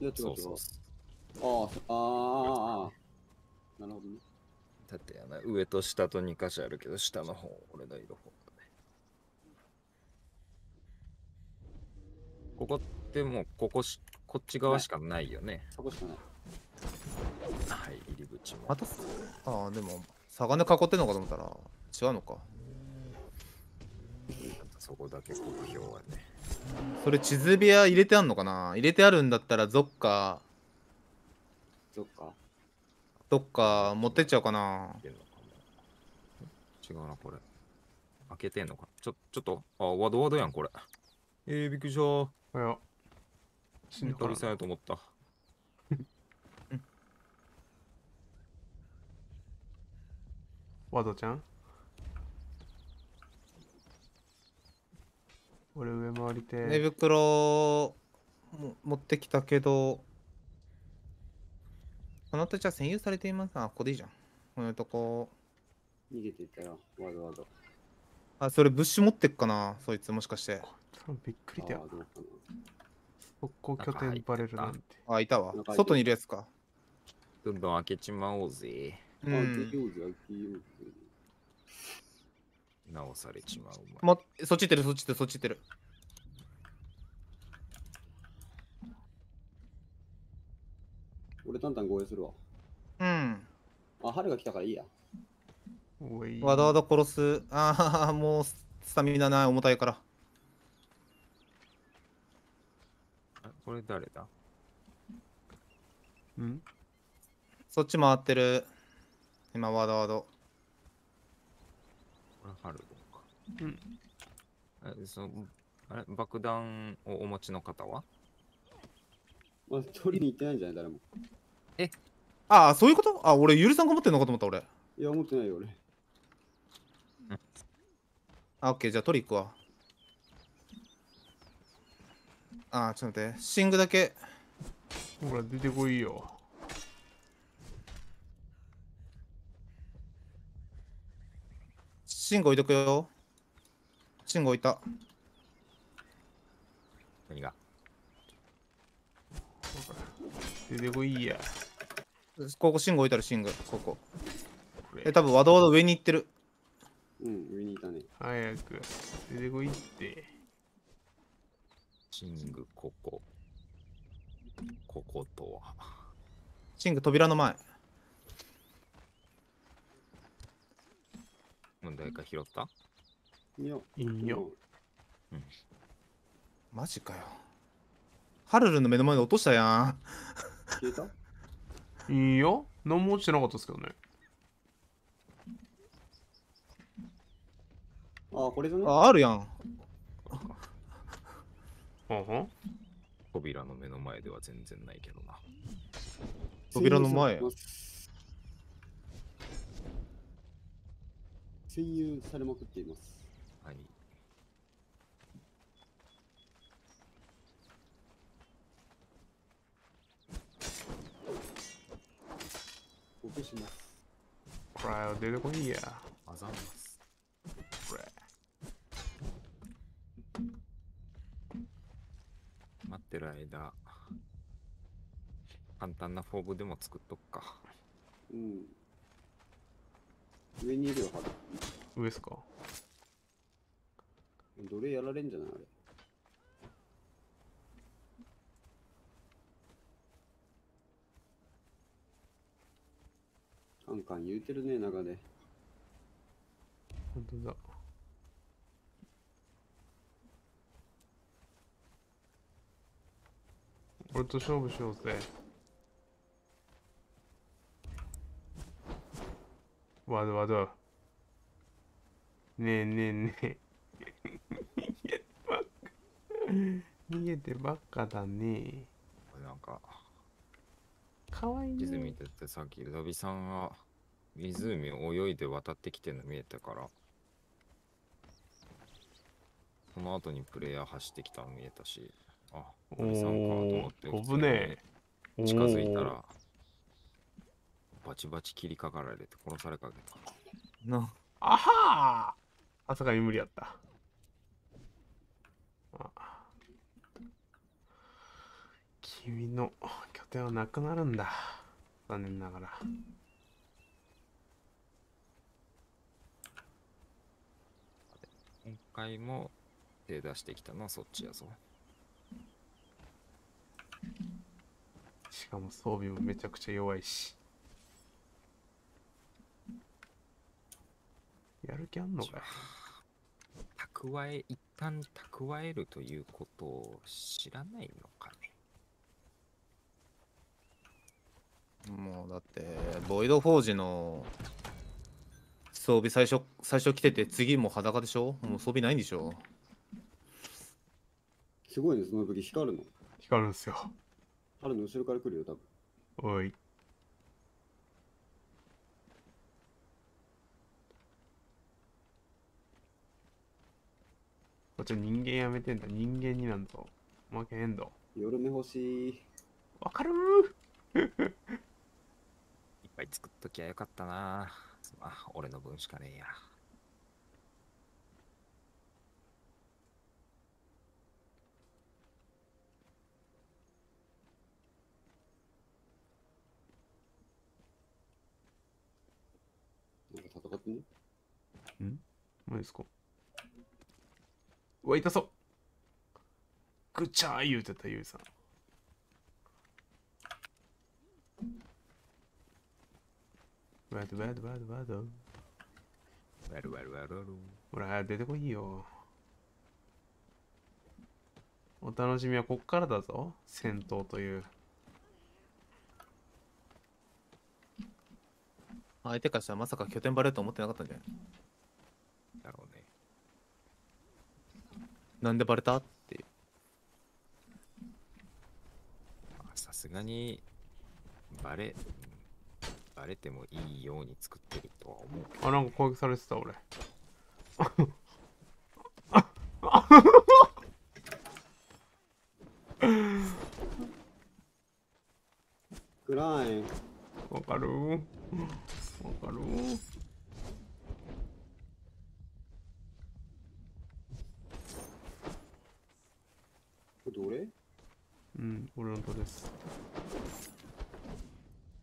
[SPEAKER 4] いや、違う違。
[SPEAKER 2] そううそう。
[SPEAKER 4] ああー、あーあー、なるほどね。
[SPEAKER 2] だってやな、上と下と2箇所あるけど、下の方、俺がいる方だね。ここってもう、ここし、こっち側しかないよね。
[SPEAKER 4] そこしかない。
[SPEAKER 2] はい、入り口も。
[SPEAKER 1] またああでもサガネ囲ってんのかと思ったら違うのか
[SPEAKER 2] そこだけ国標はね。
[SPEAKER 1] それ地図部屋入れてあんのかな？入れてあるんだったらどっか
[SPEAKER 4] そっか。
[SPEAKER 1] どっか持ってっちゃおうかな
[SPEAKER 2] 違うな、これ。開けてんのか？ちょ、ちょっと、あ、ワードワードやん、これ。えー、びっくりした。
[SPEAKER 3] いや。死んだから
[SPEAKER 2] 鳥さんやと思った。
[SPEAKER 3] ワドちゃん？俺上回りて
[SPEAKER 1] 寝袋も持ってきたけど、あなたじゃ占有されています？あ、ここでいいじゃん。このとこ。
[SPEAKER 4] 逃げていったよ、ワードワード。
[SPEAKER 1] あ、それ物資持ってっかな？そいつもしかして。
[SPEAKER 3] 多分びっくり
[SPEAKER 4] あ
[SPEAKER 3] だよ。速攻拠点バレるなんて
[SPEAKER 1] あ、いたわ外にいるやつか。
[SPEAKER 2] どんどん開けちまおうぜ。
[SPEAKER 4] あ、
[SPEAKER 1] うん
[SPEAKER 4] 企業図、企業図。
[SPEAKER 2] 直されちまうま
[SPEAKER 1] そっち行ってる、そっち行ってる、そっち行ってる。
[SPEAKER 4] 俺、タンタン護衛するわ。
[SPEAKER 1] うん。
[SPEAKER 4] あ、春が来たからいいや。
[SPEAKER 3] おい
[SPEAKER 1] わざわざ殺す。ああ、もうスタミナない、重たいから。
[SPEAKER 2] あこれ誰だ？
[SPEAKER 3] うん？
[SPEAKER 1] そっち回ってる。今、ワードワード。
[SPEAKER 2] これハルドか。
[SPEAKER 3] うん
[SPEAKER 2] えそのあれ？爆弾をお持ちの方は？
[SPEAKER 4] まあ、取りに行ってないんじゃない？誰も。
[SPEAKER 1] ああ、そういうこと？あ、俺、ゆりさんが持ってんのかと思った、俺。
[SPEAKER 4] いや、思ってないよ、俺。
[SPEAKER 1] あ、オッケー、じゃあ取り行くわ。あー、ちょっと待って。シングだけ。
[SPEAKER 3] ほら出てこいよ
[SPEAKER 1] シング置いとくよ。シング置いた。
[SPEAKER 2] 何が？
[SPEAKER 3] 出てこいや
[SPEAKER 1] ここシング置いたらシング。ここ。え、多分ワードワード上に行ってる。
[SPEAKER 4] うん、上にいたね。
[SPEAKER 3] 早く出てこいって
[SPEAKER 2] シングここ。こことは。
[SPEAKER 1] シング扉の前。
[SPEAKER 2] 問題か拾った？
[SPEAKER 4] いや、
[SPEAKER 3] いいよ。
[SPEAKER 1] マジかよ。ハルルの目の前で落としたやん。
[SPEAKER 4] 消えた？
[SPEAKER 3] いいよ。何も落ちてなかったですけどね。
[SPEAKER 4] あ、これじゃない？
[SPEAKER 1] あ、あるやん。
[SPEAKER 3] ほんほん
[SPEAKER 2] 扉の目の前では全然ないけどな。
[SPEAKER 1] 扉の前？
[SPEAKER 4] 占有されまくっています。
[SPEAKER 2] はい。
[SPEAKER 4] お消します。
[SPEAKER 3] これ出てこいや
[SPEAKER 2] あざます。
[SPEAKER 3] これ
[SPEAKER 2] 待ってる間、簡単なフォームでも作っとくか。
[SPEAKER 4] うん。上にいるよ、春。
[SPEAKER 3] 上っすか？
[SPEAKER 4] どれやられんじゃない？あれ。カンカン言うてるね、中で。
[SPEAKER 3] 本当だ俺と勝負しようぜワードワードねえねえねえ。逃げてばっか。逃げてばっかだね。
[SPEAKER 2] これなんか、
[SPEAKER 3] かわいい
[SPEAKER 2] 地図見
[SPEAKER 3] ね
[SPEAKER 2] ててさっき、ダビさんが湖を泳いで渡ってきてるの見えたから、その後にプレイヤー走ってきたの見えたし、あ、
[SPEAKER 3] お
[SPEAKER 2] ダビさんかと思って
[SPEAKER 3] ー飛ぶね。
[SPEAKER 2] 近づいたら、バチバチ切りかかられて殺されかけた。
[SPEAKER 1] な
[SPEAKER 3] あはー。朝霞無理やった。あ。君の拠点はなくなるんだ。残念ながら。
[SPEAKER 2] 今回も手出してきたのはそっちやぞ。
[SPEAKER 3] しかも装備もめちゃくちゃ弱いしやる気あんのかよ
[SPEAKER 2] 蓄え、一旦蓄えるということを知らないのかね。
[SPEAKER 1] もうだって、ボイドフォージの装備最初最初着てて次もう裸でしょ？もう装備ないんでしょ？
[SPEAKER 4] すごいね、その武器光るの。
[SPEAKER 3] 光るんすよ。
[SPEAKER 4] 春の後ろから来るよ、多分。
[SPEAKER 3] おい。こっち人間やめてんだ。人間になんぞ。負けへんど。
[SPEAKER 4] 夜目欲しい。
[SPEAKER 3] わかる？
[SPEAKER 2] いっぱい作っときゃよかったな。まあ、俺の分しかねえや。
[SPEAKER 4] なんか戦ってね。
[SPEAKER 3] マジですか？うわ、痛そう。ぐちゃー言うてた、ゆいさん。ワドワドワドワド。
[SPEAKER 2] わるわるわるわる。
[SPEAKER 3] ほら、出てこいよ。お楽しみはこっからだぞ。戦闘という。
[SPEAKER 1] 相手からしたらまさか拠点バレると思ってなかったんじゃない？
[SPEAKER 2] だろうね。
[SPEAKER 1] なんでバレた？って
[SPEAKER 2] さすがに、バレ、バレてもいいように作ってるとは思うけど。
[SPEAKER 3] あ、なんか攻撃されてた、俺。
[SPEAKER 4] グライン。
[SPEAKER 3] わかる？わかる？
[SPEAKER 4] れどれ？
[SPEAKER 3] うん、俺のとです。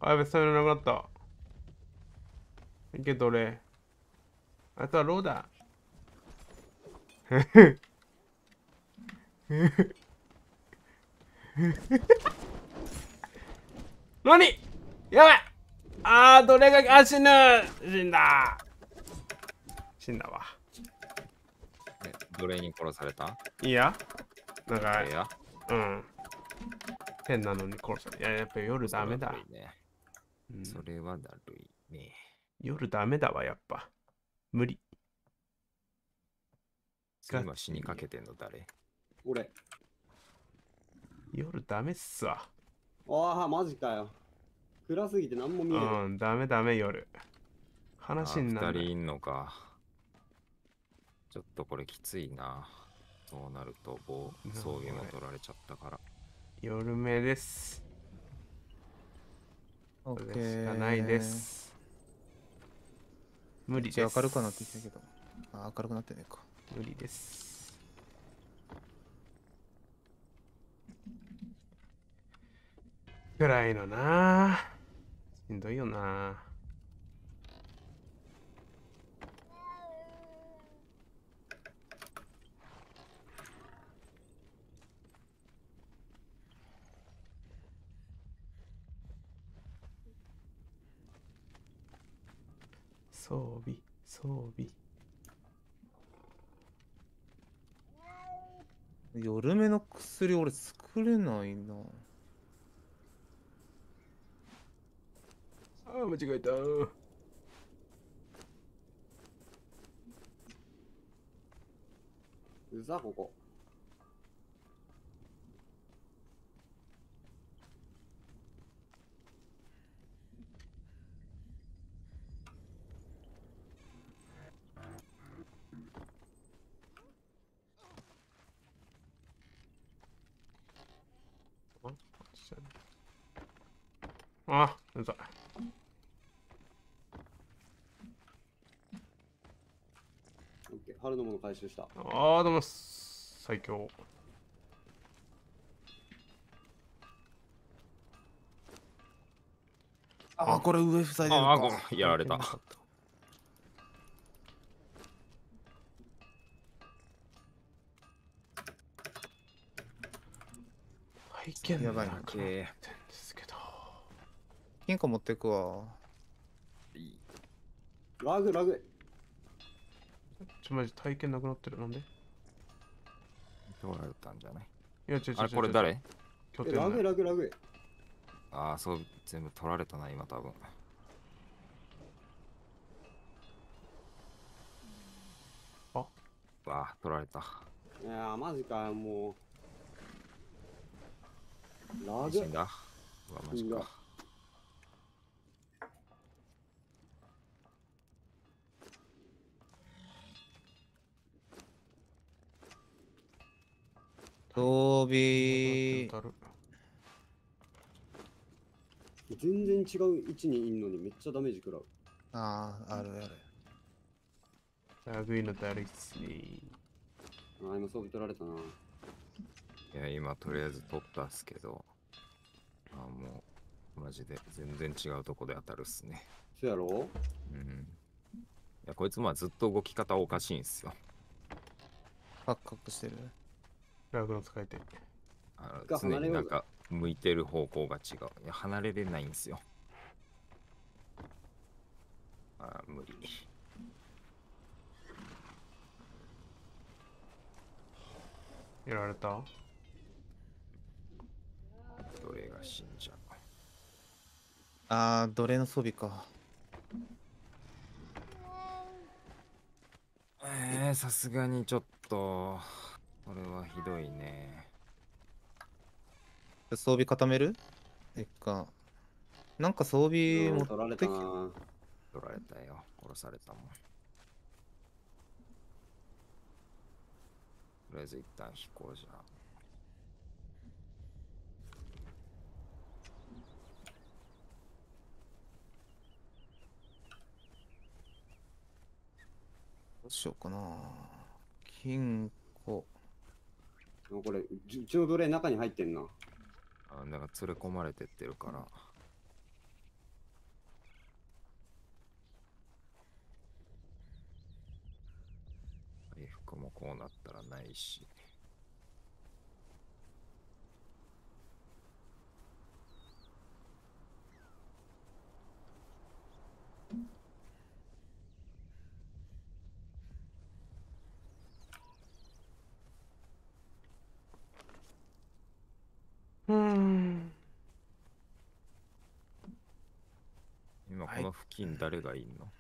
[SPEAKER 3] あ、やべ、スタミナなくなった。いけ、どれ？あとはローだ。何？やばいあー、どれが、あ、死ぬ死んだ死んだわ。
[SPEAKER 2] え奴隷に殺された？
[SPEAKER 3] いいやなんかうん。変なのに殺した。いや、やっぱ夜ダメだ
[SPEAKER 2] それは。るいね。
[SPEAKER 3] うん
[SPEAKER 2] それはだるいね。
[SPEAKER 3] 夜ダメだわ、やっぱ。無理。
[SPEAKER 2] 今死にかけてんの誰？
[SPEAKER 4] 俺。
[SPEAKER 3] 夜ダメっすわ。
[SPEAKER 4] ああ、マジかよ。暗すぎて何も見えない。
[SPEAKER 3] うん、ダメダメ夜。話にな
[SPEAKER 2] あ二人
[SPEAKER 3] る。
[SPEAKER 2] いんのか。ちょっとこれきついな。そうなると、防装備も取られちゃったから。
[SPEAKER 3] 夜目です。
[SPEAKER 1] オ
[SPEAKER 3] これしかないです。無理です。
[SPEAKER 1] 明るくなってきたけどあ明るくなってねえか
[SPEAKER 3] 無理です。暗いのなしんどいよな装備装備。
[SPEAKER 1] 夜目の薬俺作れないな。
[SPEAKER 3] あー間違えた。
[SPEAKER 4] うざ、ここ。
[SPEAKER 3] あうざい
[SPEAKER 4] オッケー春のもの回収した。
[SPEAKER 3] あーでも最強。
[SPEAKER 1] あこれ上塞いでるか。
[SPEAKER 2] ああ、ごめん、やられた。
[SPEAKER 1] やばいな
[SPEAKER 3] なくなってんですけど
[SPEAKER 1] 金庫持ってくわ
[SPEAKER 4] ラグ、ラグ。
[SPEAKER 3] ちょマジ体験なくなってるなんで？い
[SPEAKER 2] 取られたんじゃない？
[SPEAKER 3] や違う違う違う
[SPEAKER 2] あれ、これ誰？
[SPEAKER 4] ラグ、ラグ、ラグ。
[SPEAKER 2] ああ、そう、全部取られたな、今多分。わあ、取られた。
[SPEAKER 4] いやー、マジか、もう。ラグ
[SPEAKER 2] 死んだ？うわ、マジか。
[SPEAKER 1] 装備
[SPEAKER 3] 当たる
[SPEAKER 4] 全然違う位置にいんのにめっちゃダメージ食らう。
[SPEAKER 1] あああるある
[SPEAKER 3] ラグいのだるいっすね。
[SPEAKER 4] あー、今装備取られたな。
[SPEAKER 2] いや、今とりあえず取ったっすけど、あもう、マジで全然違うとこで当たるっすね。
[SPEAKER 4] そやろ？
[SPEAKER 2] うん。いや、こいつまあずっと動き方おかしいんすよ。
[SPEAKER 1] カクカクしてる
[SPEAKER 3] ラグの使い手。
[SPEAKER 2] あ
[SPEAKER 4] が
[SPEAKER 2] の常になんか向いてる方向が違う。いや、離れれないんですよ。あー無理。
[SPEAKER 3] やられた？
[SPEAKER 2] どれが死んじゃう。
[SPEAKER 1] ああ奴隷の装備か
[SPEAKER 2] えー、さすがにちょっと、これはひどいね。
[SPEAKER 1] 装備固める？えっかなんか装備持
[SPEAKER 4] うん取られ
[SPEAKER 1] ってき
[SPEAKER 4] たな。
[SPEAKER 2] 取られたよ。殺されたもん。とりあえず一旦飛行じゃ。
[SPEAKER 1] どうしようかな金庫
[SPEAKER 4] これ、うちの奴隷中に入ってんな。
[SPEAKER 2] あなんか連れ込まれてってるから。回復もこうなったらないし。
[SPEAKER 3] うん。
[SPEAKER 2] 今
[SPEAKER 1] はい
[SPEAKER 2] この付近誰がいんの、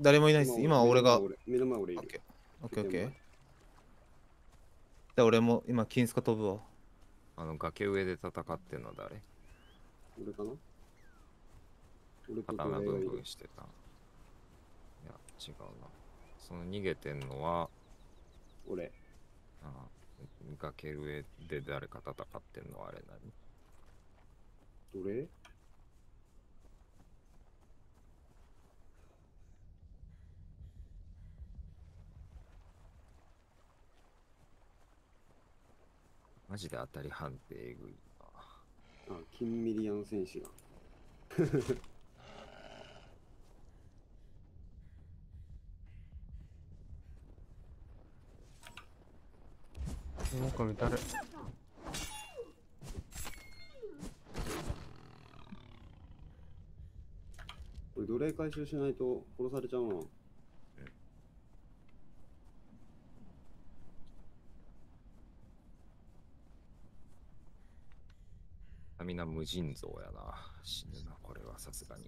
[SPEAKER 1] 誰もいないです今は俺がオッ
[SPEAKER 4] 目の前俺いる。
[SPEAKER 1] ケーオッケーオッケーじゃあ俺も今金スカ飛ぶわ
[SPEAKER 2] あの崖上で戦ってんの誰？
[SPEAKER 4] 俺かな？俺と
[SPEAKER 2] 刀ブン。ブンしてた。いや、違うな。その逃げてんのは、
[SPEAKER 4] 俺。
[SPEAKER 2] あ崖上で誰か戦ってんのはあれ何？
[SPEAKER 4] 奴隷
[SPEAKER 2] マジで当たり判定えぐいな。
[SPEAKER 4] あ、キンミリアン戦士が。
[SPEAKER 3] 狼誰
[SPEAKER 4] これ奴隷回収しないと殺されちゃうな。
[SPEAKER 2] みんな無尽蔵やな。死ぬな、これはさすがに。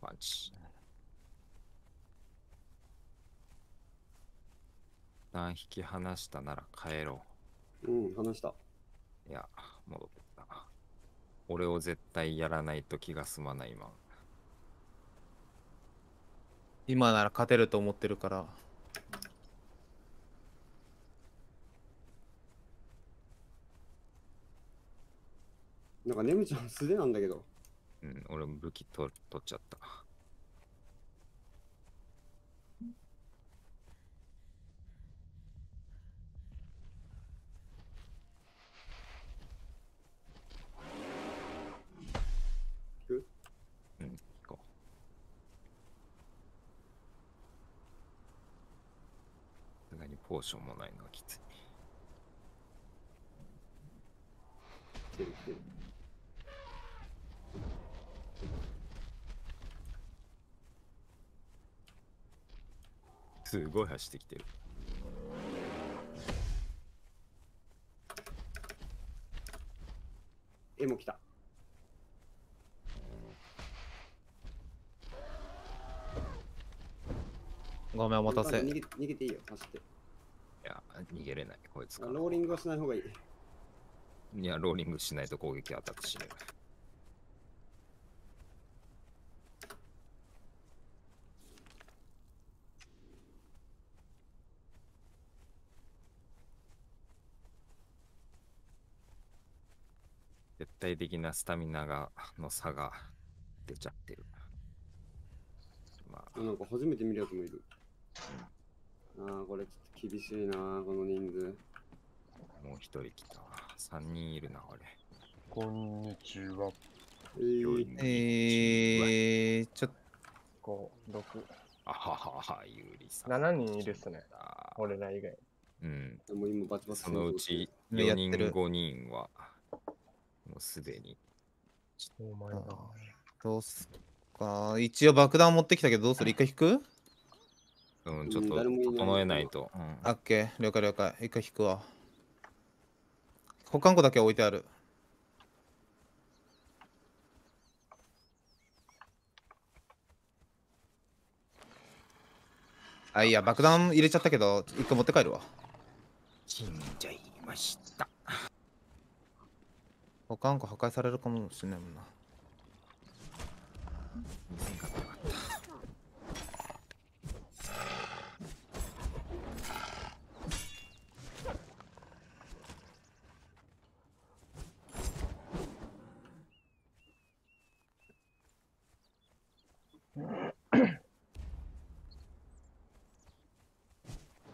[SPEAKER 2] パンチ。一旦引き離したなら帰ろう。
[SPEAKER 4] うん、話した。
[SPEAKER 2] いや、戻ってきた。俺を絶対やらないと気が済まない今。
[SPEAKER 1] 今なら勝てると思ってるから
[SPEAKER 4] なんかネムちゃん素手なんだけど。
[SPEAKER 2] うん、俺も武器取取っちゃった。ポーションもないのはきつい。すごい走ってきてる。
[SPEAKER 4] 絵も来た。
[SPEAKER 1] ごめんお待たせ。
[SPEAKER 4] 逃げ逃げていいよ走って。
[SPEAKER 2] いや逃げれない。こいつか
[SPEAKER 4] ローリングはしない方がいい。
[SPEAKER 2] いやローリングしないと攻撃アタックしない絶対的なスタミナがの差が出ちゃってる。まあ、
[SPEAKER 4] なんか初めて見るやつもいる。ああ、これちょっと厳しいな、この人数。
[SPEAKER 2] もう一人来たわ。三人いるな、俺。
[SPEAKER 7] こんにちは。
[SPEAKER 4] えー、
[SPEAKER 1] えー、ちょっ
[SPEAKER 7] 5、6、
[SPEAKER 2] あははは、ゆうりさん。
[SPEAKER 7] 7人いるっすね。
[SPEAKER 2] だ
[SPEAKER 7] 俺ら以外。
[SPEAKER 2] うん。
[SPEAKER 4] もう今バチバチ
[SPEAKER 2] そのうち
[SPEAKER 1] や
[SPEAKER 2] 4人、
[SPEAKER 1] ってる
[SPEAKER 2] 5人は、もうすでに。
[SPEAKER 7] お前
[SPEAKER 1] どうすっか？一応爆弾持ってきたけど、どうする？一回引く？
[SPEAKER 2] うん、ちょっと整えないと。うん
[SPEAKER 1] オッケー、了解了解。一回引くわ。保管庫だけ置いてある。あ、いや、爆弾入れちゃったけど、一回持って帰るわ。
[SPEAKER 2] 死んじゃいました。
[SPEAKER 1] 保管庫破壊されるかもしれないもんな。
[SPEAKER 2] 見せんかったよかった。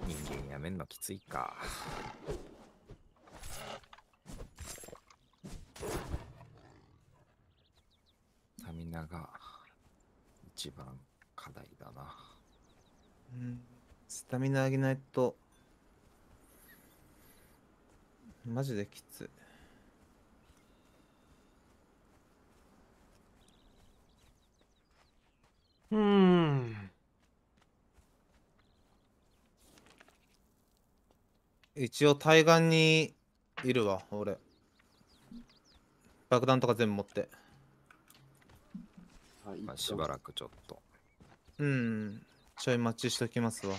[SPEAKER 2] 人間やめんのきついか。スタミナが一番課題だな。
[SPEAKER 1] うんスタミナ上げないと、マジできつい。
[SPEAKER 3] うーん。
[SPEAKER 1] 一応対岸にいるわ、俺。爆弾とか全部持って。
[SPEAKER 4] はい、
[SPEAKER 2] まあ、しばらくちょっと。
[SPEAKER 1] うん。ちょい待ちしときますわ。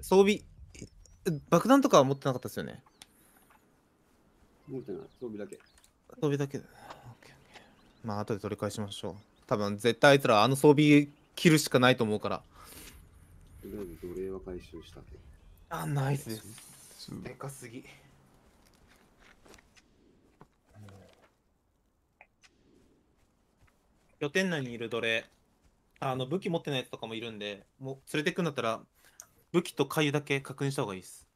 [SPEAKER 1] 装備、爆弾とかは持ってなかったですよね？
[SPEAKER 4] 持ってない、装備だけ。
[SPEAKER 1] 装備だけまあ、後で取り返しましょう。多分、絶対あいつらあの装備切るしかないと思うから。
[SPEAKER 4] とりあえず奴隷は回収した。
[SPEAKER 1] あ、ナイスです。
[SPEAKER 3] す
[SPEAKER 1] でかすぎ。拠点内にいる奴隷、あの武器持ってないやつとかもいるんで、もう連れてくんだったら、武器と回だけ確認した方がいいです。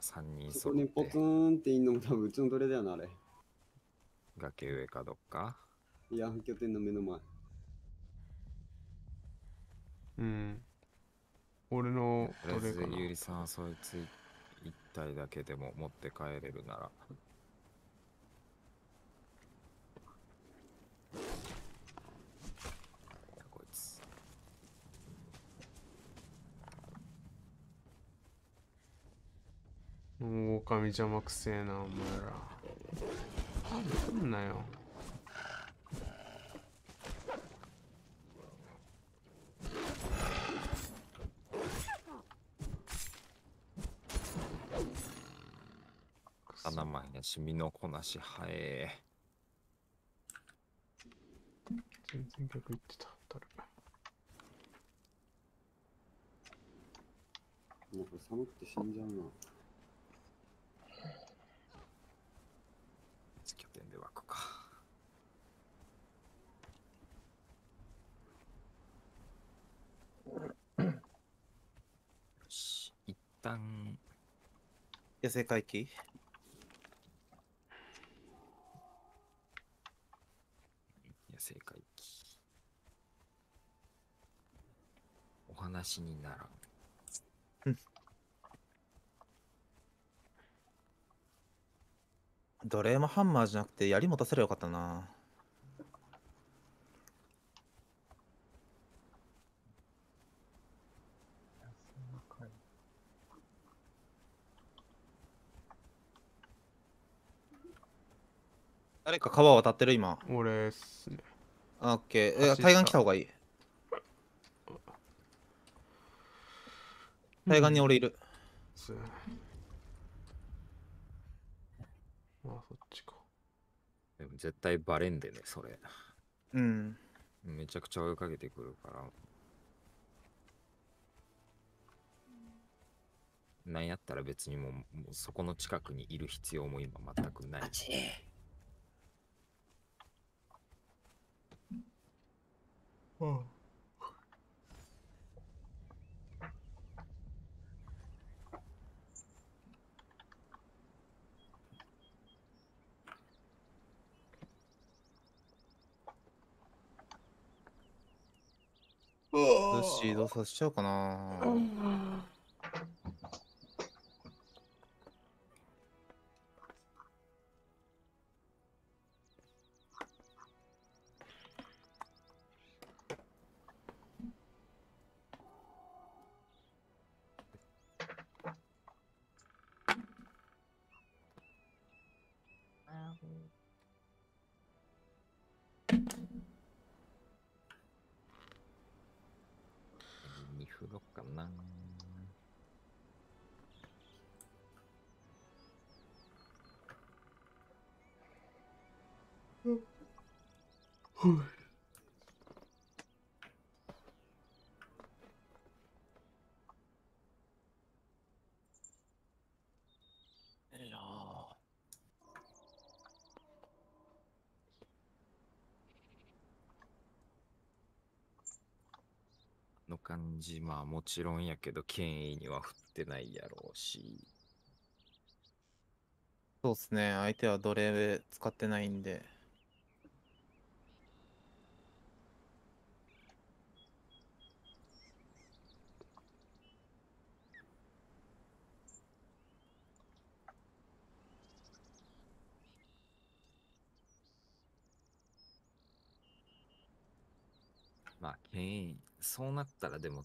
[SPEAKER 2] 3人
[SPEAKER 4] そこにポツ
[SPEAKER 2] て
[SPEAKER 4] ンっていんのも多分うちの奴隷だよな、あれ。
[SPEAKER 2] 崖上かどっか？
[SPEAKER 4] いや、拠点の目の前。
[SPEAKER 3] うん。俺の
[SPEAKER 2] とりあえず
[SPEAKER 3] どれかな
[SPEAKER 2] ゆうりさんはそいつ一体だけでも持って帰れるなら
[SPEAKER 3] もう狼邪魔くせえな、お前ら。来んなよ。
[SPEAKER 2] 穴前やし身のこなしはえ
[SPEAKER 3] 全然逆言ってた。誰
[SPEAKER 4] もうこれ寒くて死んじゃうな。
[SPEAKER 2] 点で湧くか。よし一旦。
[SPEAKER 1] 野生回帰？
[SPEAKER 2] 野生回帰。お話にならん
[SPEAKER 1] 奴隷もハンマーじゃなくて槍持たせればよかったな。誰か川渡ってる今。
[SPEAKER 3] 俺っすね。
[SPEAKER 1] オッケー。え、対岸来た方がいい。対岸に俺いる。
[SPEAKER 3] う
[SPEAKER 2] ん絶対バレんでね、それ。
[SPEAKER 1] うん。
[SPEAKER 2] めちゃくちゃ追いかけてくるから。なんやったら別にもうもうそこの近くにいる必要も今全くない。
[SPEAKER 1] よし、移動させちゃおうかな。
[SPEAKER 2] 感じ、まあもちろんやけど、権威には振ってないやろうし。
[SPEAKER 1] そうっすね。相手は奴隷使ってないんで。
[SPEAKER 2] 権威、そうなったらでも、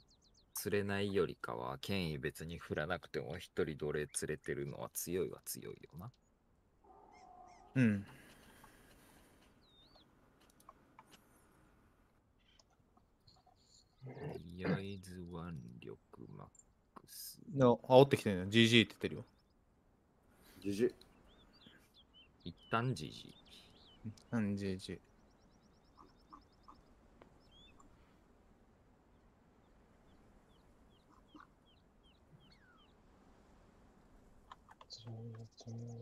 [SPEAKER 2] 釣れないよりかは、権威別に振らなくても一人奴隷釣れてるのは強いは強いよな。
[SPEAKER 1] うん。
[SPEAKER 2] とりあえず腕力マックス。
[SPEAKER 1] でも煽ってきてるの？GG って言ってるよ。
[SPEAKER 4] じじ
[SPEAKER 2] 一旦 GG。
[SPEAKER 1] うん GG。
[SPEAKER 2] え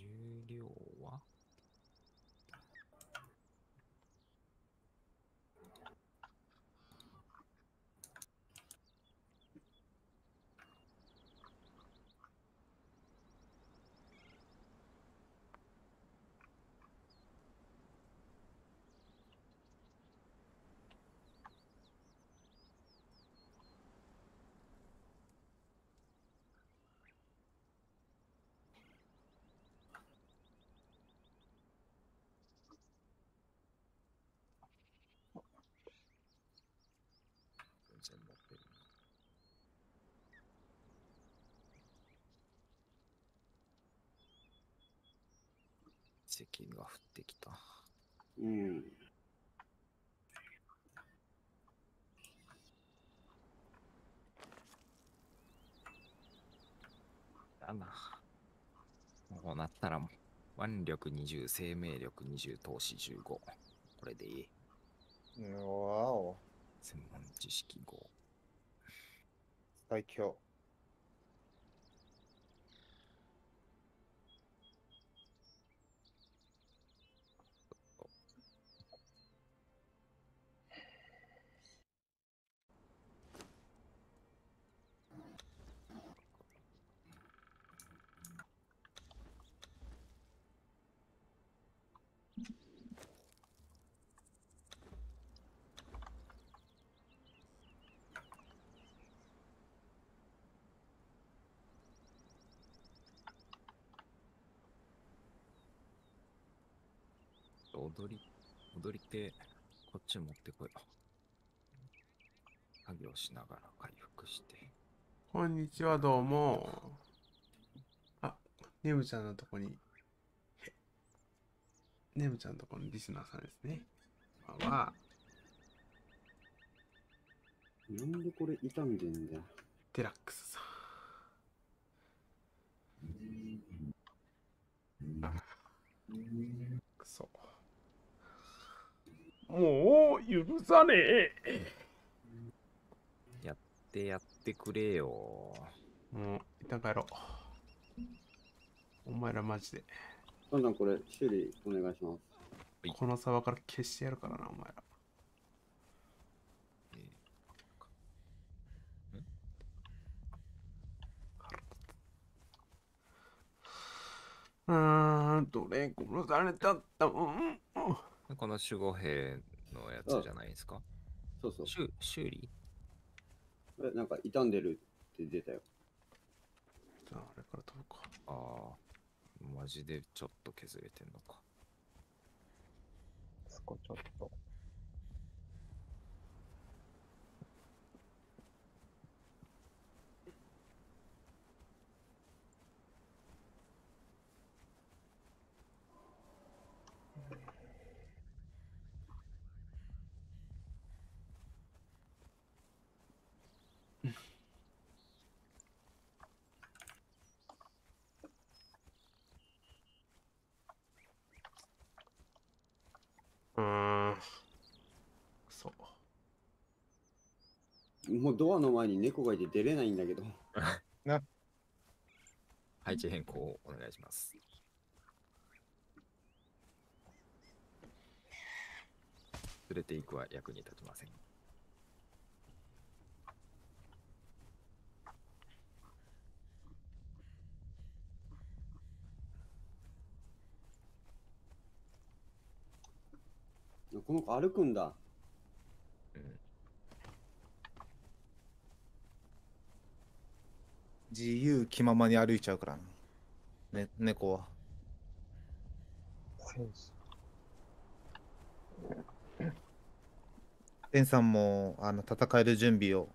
[SPEAKER 2] 重量は？全然持ってるな。石が降ってきた。
[SPEAKER 4] うん。
[SPEAKER 2] だな。こうなったらもう、腕力20、生命力20、投資15。これでいい。
[SPEAKER 1] うんわお。
[SPEAKER 2] 専門知識5。
[SPEAKER 1] 最強。
[SPEAKER 2] 踊り、踊り手、こっち持ってこい。作業しながら回復して。
[SPEAKER 3] こんにちは、どうも。あ、ネムちゃんのとこに、へネムちゃんのとこにリスナーさんですね。まあは、
[SPEAKER 4] なんでこれ傷んでんだ？よ。
[SPEAKER 3] デラックスさん。もう許さねえ。
[SPEAKER 2] やってやってくれよ。
[SPEAKER 3] もう、一旦帰ろう。お前らマジで。
[SPEAKER 4] どんどんこれ修理お願いします。
[SPEAKER 2] い
[SPEAKER 3] この沢から消してやるからな、お前ら。
[SPEAKER 2] え
[SPEAKER 3] うーん、どれ殺されちゃったうん
[SPEAKER 2] ーこの守護兵のやつじゃないですか？
[SPEAKER 4] そうそう。
[SPEAKER 2] 修修理？
[SPEAKER 4] これなんか傷んでるって出たよ。
[SPEAKER 3] じゃあ、あれから飛ぶか。
[SPEAKER 2] ああ、マジでちょっと削れてんのか。
[SPEAKER 7] そこちょっと。
[SPEAKER 4] もうドアの前に猫がいて出れないんだけど。
[SPEAKER 2] 配置変更をお願いします。連れていくは役に立ちません。
[SPEAKER 4] この子歩くんだ。
[SPEAKER 2] うん。
[SPEAKER 1] 自由気ままに歩いちゃうからな。ね、猫は。
[SPEAKER 7] 戦士。
[SPEAKER 1] テンさんもあの戦える準備を。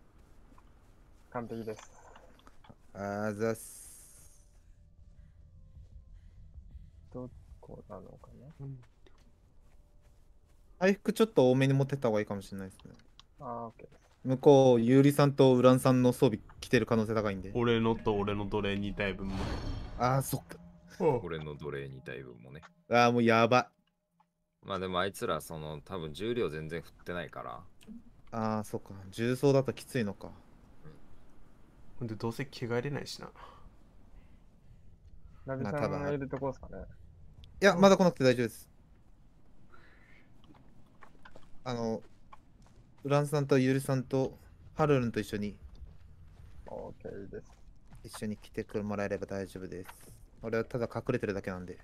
[SPEAKER 7] 完璧です。
[SPEAKER 1] あざっす。
[SPEAKER 7] どこなのかな
[SPEAKER 1] 回復ちょっと多めに持ってった方がいいかもしれないですね。
[SPEAKER 7] ああ、OK です。
[SPEAKER 1] 向こう、ゆうりさんとウランさんの装備着てる可能性高いんで。
[SPEAKER 3] 俺のと俺の奴隷2体分も。
[SPEAKER 1] ああ、そっか。
[SPEAKER 2] 俺の奴隷2体分もね。
[SPEAKER 1] ああ、もうやばい。
[SPEAKER 2] まあでもあいつらその多分重量全然振ってないから。
[SPEAKER 1] ああ、そっか。重装だときついのか。
[SPEAKER 3] ほんで、どうせ着替えれないしな。
[SPEAKER 7] ナビさ
[SPEAKER 1] まあ多分
[SPEAKER 7] んがいるとこですかね。
[SPEAKER 1] いや、まだ来なくて大丈夫です。あの、ウランさんとゆうりさんとハルルンと一緒に
[SPEAKER 7] OK です。
[SPEAKER 1] 一緒に来てくもらえれば大丈夫です。俺はただ隠れてるだけなんで。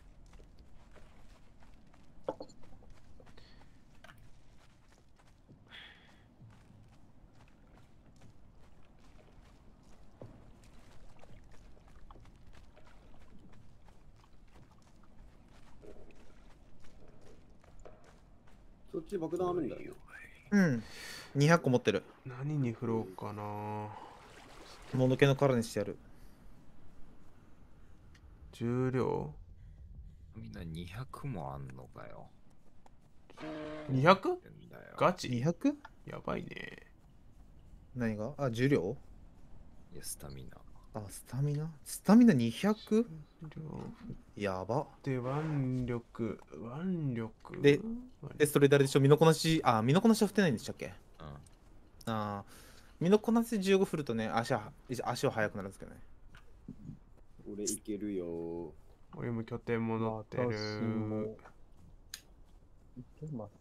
[SPEAKER 4] そっち爆弾あるんだよね。
[SPEAKER 1] うん。200個持ってる。
[SPEAKER 3] 何に振ろうかな。
[SPEAKER 1] ものけの殻にしてやる。
[SPEAKER 3] 重量？
[SPEAKER 2] みんな200もあんのかよ。
[SPEAKER 3] 200?
[SPEAKER 2] んだよ
[SPEAKER 3] ガチ
[SPEAKER 1] ？200?
[SPEAKER 3] やばいね。
[SPEAKER 1] 何が？あ、重量？
[SPEAKER 2] いや、スタミナ。
[SPEAKER 1] あ、スタミナ？スタミナ 200? やば。
[SPEAKER 3] で、腕力、腕力。
[SPEAKER 1] で
[SPEAKER 3] 腕
[SPEAKER 1] で、それ誰でしょ？身のこなし、あ、身のこなしは振ってないんでしたっけ？
[SPEAKER 2] うん
[SPEAKER 1] ああ。身のこなし15振るとね、足は、足は速くなるんですけどね。
[SPEAKER 4] 俺いけるよ。
[SPEAKER 3] 俺も拠点戻ってる。
[SPEAKER 7] 私もいけます。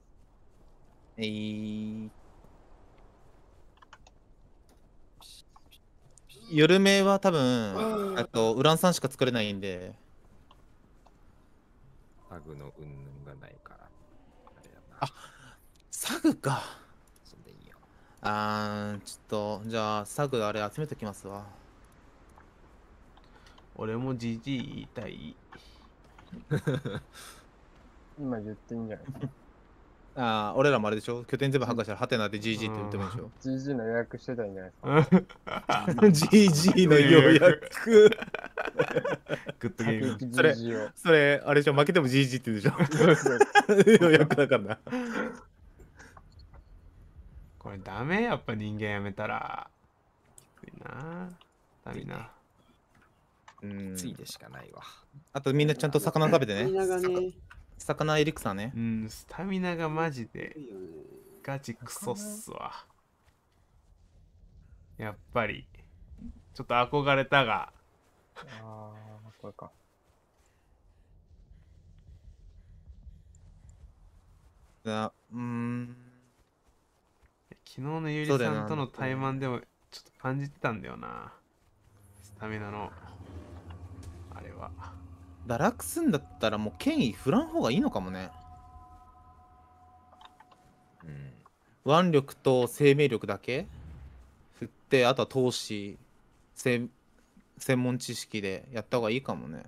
[SPEAKER 1] えい。夜目は多分、あと、ウランさんしか作れないんで、
[SPEAKER 2] タグのうんぬんがないから。あれやな。
[SPEAKER 1] あサグか。
[SPEAKER 2] そんでいいよ。
[SPEAKER 1] あー、ちょっと、じゃあ、サグあれ集めときますわ。
[SPEAKER 3] 俺もじじい言いたい。
[SPEAKER 7] 今言っていいんじゃない
[SPEAKER 1] あー、俺らもあれでしょ？拠点全部破壊したら、ハテナで GG って言ってもいいでしょ
[SPEAKER 7] ？GG の予約してたんじゃないですか
[SPEAKER 1] ？GG の予約。
[SPEAKER 3] グッドゲーム。
[SPEAKER 1] それ。それ、あれでしょ？負けても GG って言うでしょ？予約だからな。
[SPEAKER 3] これダメやっぱ人間やめたら。きついな。ダメな。
[SPEAKER 1] うん
[SPEAKER 2] ついでしかないわ。
[SPEAKER 1] あとみんなちゃんと魚食べてね。
[SPEAKER 4] ね、
[SPEAKER 1] 魚エリクサーね
[SPEAKER 3] う。ん、スタミナがマジで。ガチクソっすわ。やっぱり、ちょっと憧れたが、
[SPEAKER 7] ああ、これか。
[SPEAKER 1] あうーん。
[SPEAKER 3] 昨日のゆりさんとの対マンでもちょっと感じてたんだよな。スタミナの、あれは。
[SPEAKER 1] 堕落すんだったらもう権威振らん方がいいのかもね。
[SPEAKER 2] うん。
[SPEAKER 1] 腕力と生命力だけ？振って、あとは投資、せ専門知識でやった方がいいかもね。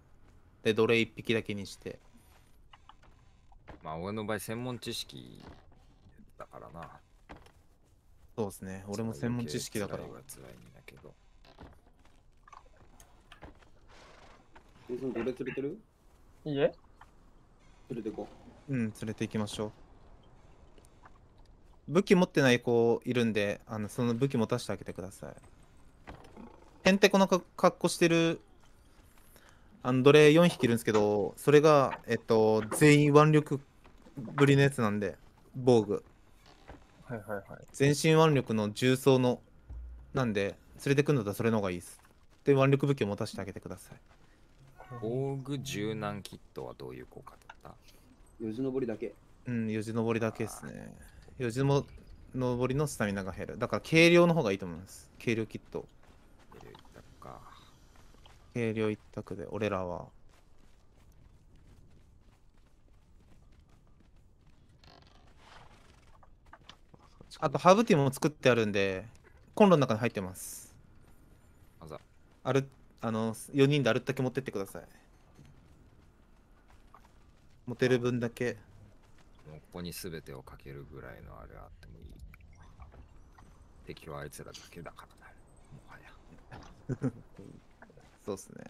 [SPEAKER 1] で、奴隷一匹だけにして。
[SPEAKER 2] まあ、俺の場合、専門知識だからな。
[SPEAKER 1] そうですね。俺も専門知識だから
[SPEAKER 2] 辛い。は辛いんだけど。
[SPEAKER 4] え、そのどれ連れてる？
[SPEAKER 7] いいえ
[SPEAKER 4] 連れてこ
[SPEAKER 1] うん、連れて行きましょう。武器持ってない子いるんで、あのその武器持たせてあげてください。へんてこなか格好してる、あの奴隷4匹いるんですけど、それが、えっと、全員腕力ぶりのやつなんで、防具。
[SPEAKER 7] はいはいはい。
[SPEAKER 1] 全身腕力の重装の、なんで、連れてくんだったらそれの方がいいです。で、腕力武器を持たせてあげてください。
[SPEAKER 2] 防具柔軟キットはどういう効果だった？
[SPEAKER 4] う。よじ登りだけ。
[SPEAKER 1] うん、よじ登りだけですね。よじも登りのスタミナが減る。だから軽量の方がいいと思います。軽量キット。
[SPEAKER 2] 入れたか。
[SPEAKER 1] 軽量一択で、俺らは。あと、ハーブティーも作ってあるんで、コンロの中に入ってます。
[SPEAKER 2] あ
[SPEAKER 1] る、あの、4人であるだけ持ってってください。持てる分だけ。
[SPEAKER 2] もうここに全てをかけるぐらいのあれあってもいい。敵はあいつらだけだからな。もはや。
[SPEAKER 1] そうっすね。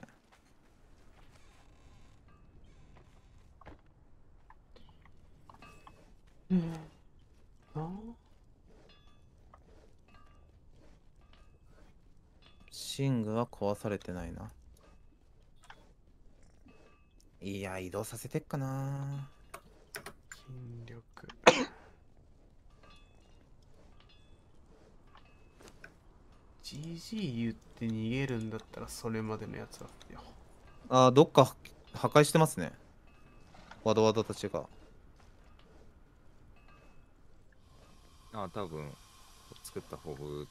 [SPEAKER 3] あ
[SPEAKER 1] 寝具は壊されてないな。いや、移動させてっかな。
[SPEAKER 3] 筋力。GG 言って逃げるんだったらそれまでのやつだよ。
[SPEAKER 1] あー、どっか破壊してますね。ワドワドたちが。
[SPEAKER 2] あ、多分、作ったフォブ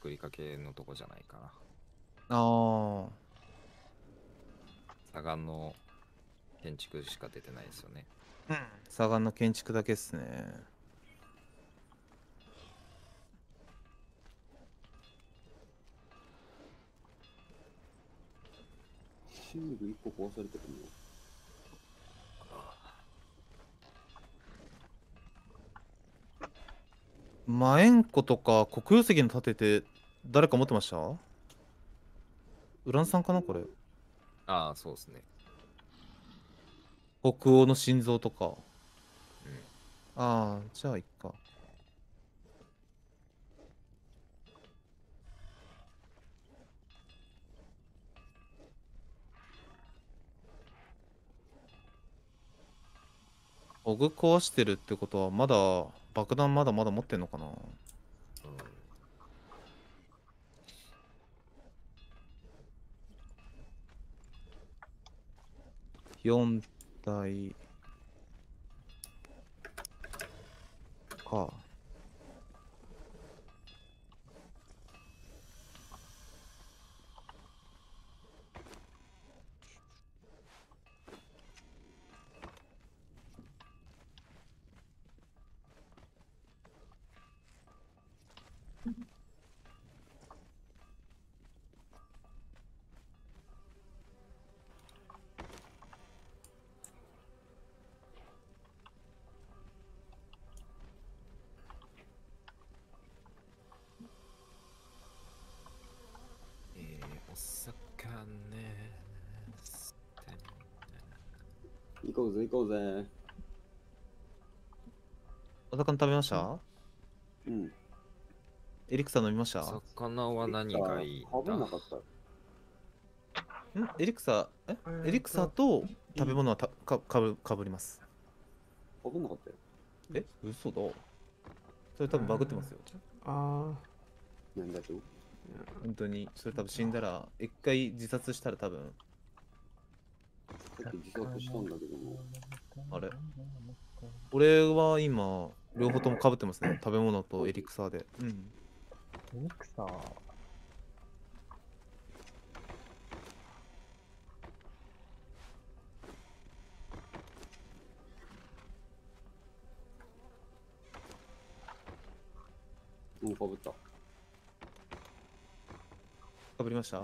[SPEAKER 2] 作りかけのとこじゃないかな。
[SPEAKER 1] あー。
[SPEAKER 2] 左岸の建築しか出てないですよね。
[SPEAKER 1] 左岸の建築だけっすね。
[SPEAKER 4] 寝具1個壊されてるの？
[SPEAKER 1] マエンコとか黒曜石の盾って誰か持ってました？ウランさんかなこれ？
[SPEAKER 2] ああそうですね。
[SPEAKER 1] 北欧の心臓とか、
[SPEAKER 2] うん、
[SPEAKER 1] ああじゃあいっか。ホグ壊してるってことはまだ爆弾まだまだ持ってんのかな？
[SPEAKER 2] うん
[SPEAKER 1] 4体か
[SPEAKER 2] えー、お魚ステ
[SPEAKER 4] 行こうぜ。
[SPEAKER 1] お魚食べました？
[SPEAKER 4] うん。
[SPEAKER 1] エリクサ飲みました？ん
[SPEAKER 2] 魚は何がいい
[SPEAKER 4] かぶん
[SPEAKER 2] んだ
[SPEAKER 4] なかった。
[SPEAKER 1] エリクサ？え？エリクサと食べ物はたかかぶかぶります。
[SPEAKER 4] かぶんなかったよ。
[SPEAKER 1] え？嘘だ。それ多分バグってますよ。
[SPEAKER 3] あ
[SPEAKER 4] なんだと？
[SPEAKER 1] 本当に。それ多分死んだら一回自殺したら多分
[SPEAKER 4] さっき自殺したんだけども。
[SPEAKER 1] あれ俺は今両方ともかぶってますね食べ物とエリクサーでうん
[SPEAKER 7] ミクサー？
[SPEAKER 4] もうかぶった。
[SPEAKER 1] かぶりました？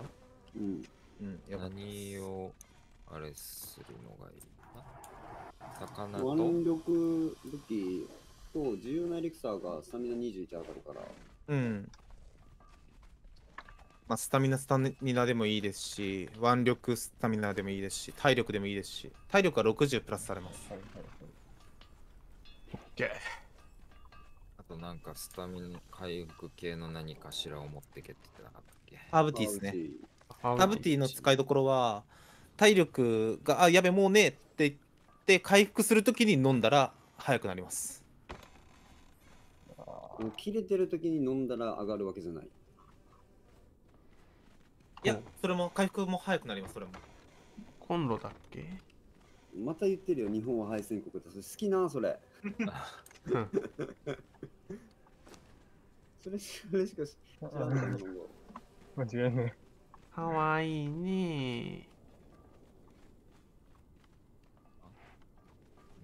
[SPEAKER 4] うん。
[SPEAKER 1] うんや
[SPEAKER 2] 何をあれするのがいいな魚と？
[SPEAKER 4] 腕力武器と自由なエリクサーがスタミナ21上がるから。
[SPEAKER 1] うんまあスタミナスタミナでもいいですし腕力スタミナでもいいですし体力でもいいですし体力は60プラスされます
[SPEAKER 7] はいはいはい。
[SPEAKER 3] ー、オッケー。
[SPEAKER 2] あとなんかスタミナ回復系の何かしらを持ってけって言ってなかったっけ？
[SPEAKER 1] ハーブティーですね
[SPEAKER 3] ハ
[SPEAKER 1] ハーブティーの使いどころは体力があやべもうねえって言って回復するときに飲んだら早くなります
[SPEAKER 4] 切れてる時に飲んだら上がるわけじゃない。
[SPEAKER 1] いやそれも回復も早くなりますそれも
[SPEAKER 3] コンロだっけ？
[SPEAKER 4] また言ってるよ、日本は敗戦国だ。それ好きな、それ。
[SPEAKER 3] う ん
[SPEAKER 4] それそれしか知らんかったもん
[SPEAKER 7] 間違いない。
[SPEAKER 3] かわいいね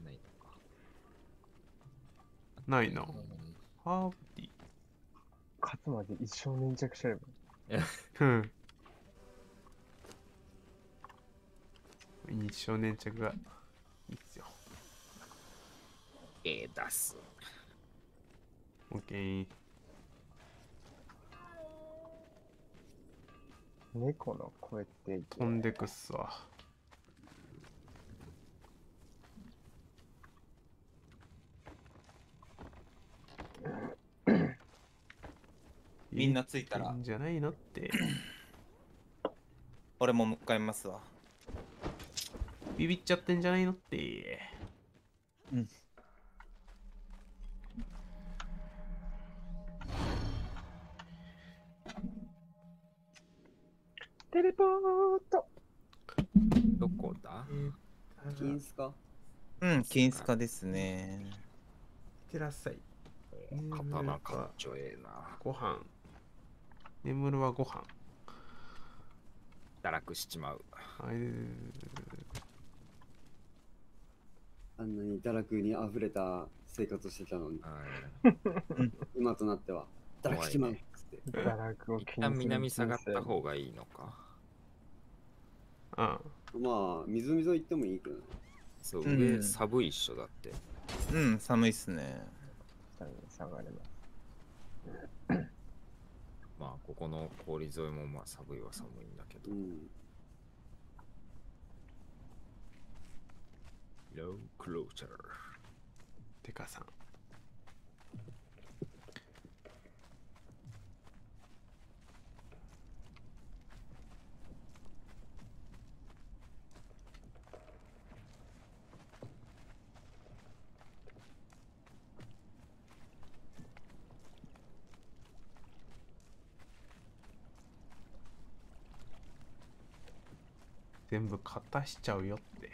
[SPEAKER 2] ないのか
[SPEAKER 3] ないな。
[SPEAKER 2] うん
[SPEAKER 3] ハーブティ
[SPEAKER 7] 勝つまで一生粘着しちゃえば。
[SPEAKER 3] ー。うん。日照粘着がいいっすよ。
[SPEAKER 2] えー、出す
[SPEAKER 3] オッケー。
[SPEAKER 7] 猫の声って
[SPEAKER 3] 飛んでくっすわ。
[SPEAKER 1] みんなついたら。
[SPEAKER 3] いいんじゃないのって。
[SPEAKER 1] 俺も向かいますわ。
[SPEAKER 3] ビビっちゃってんじゃないのって。
[SPEAKER 7] テレポート。
[SPEAKER 2] どこだ？
[SPEAKER 4] 金スか
[SPEAKER 1] うん金スカですね。
[SPEAKER 3] いってらっしゃい。
[SPEAKER 2] 刀かっちょええな。
[SPEAKER 3] ご飯。眠るはご飯。
[SPEAKER 2] 堕落しちまう。
[SPEAKER 3] あれ
[SPEAKER 4] あんなに堕落に溢れた生活をしてたのに、
[SPEAKER 2] はい。
[SPEAKER 4] 今となっては、堕落しちまう。っつって。
[SPEAKER 7] 堕落を気
[SPEAKER 2] 一旦
[SPEAKER 7] にする
[SPEAKER 2] 南下がった方がいいのか
[SPEAKER 3] あ。
[SPEAKER 4] まあ、湖沿い行ってもいいけどね。
[SPEAKER 2] そう、
[SPEAKER 1] うん。
[SPEAKER 2] 上寒いっしょだって。
[SPEAKER 1] うん寒いっすね。
[SPEAKER 7] 下に下がれます。
[SPEAKER 2] まあここの氷沿いもまあ寒いは寒いんだけど
[SPEAKER 4] うん。
[SPEAKER 2] Low closer
[SPEAKER 3] てかさん。全部片しちゃうよって。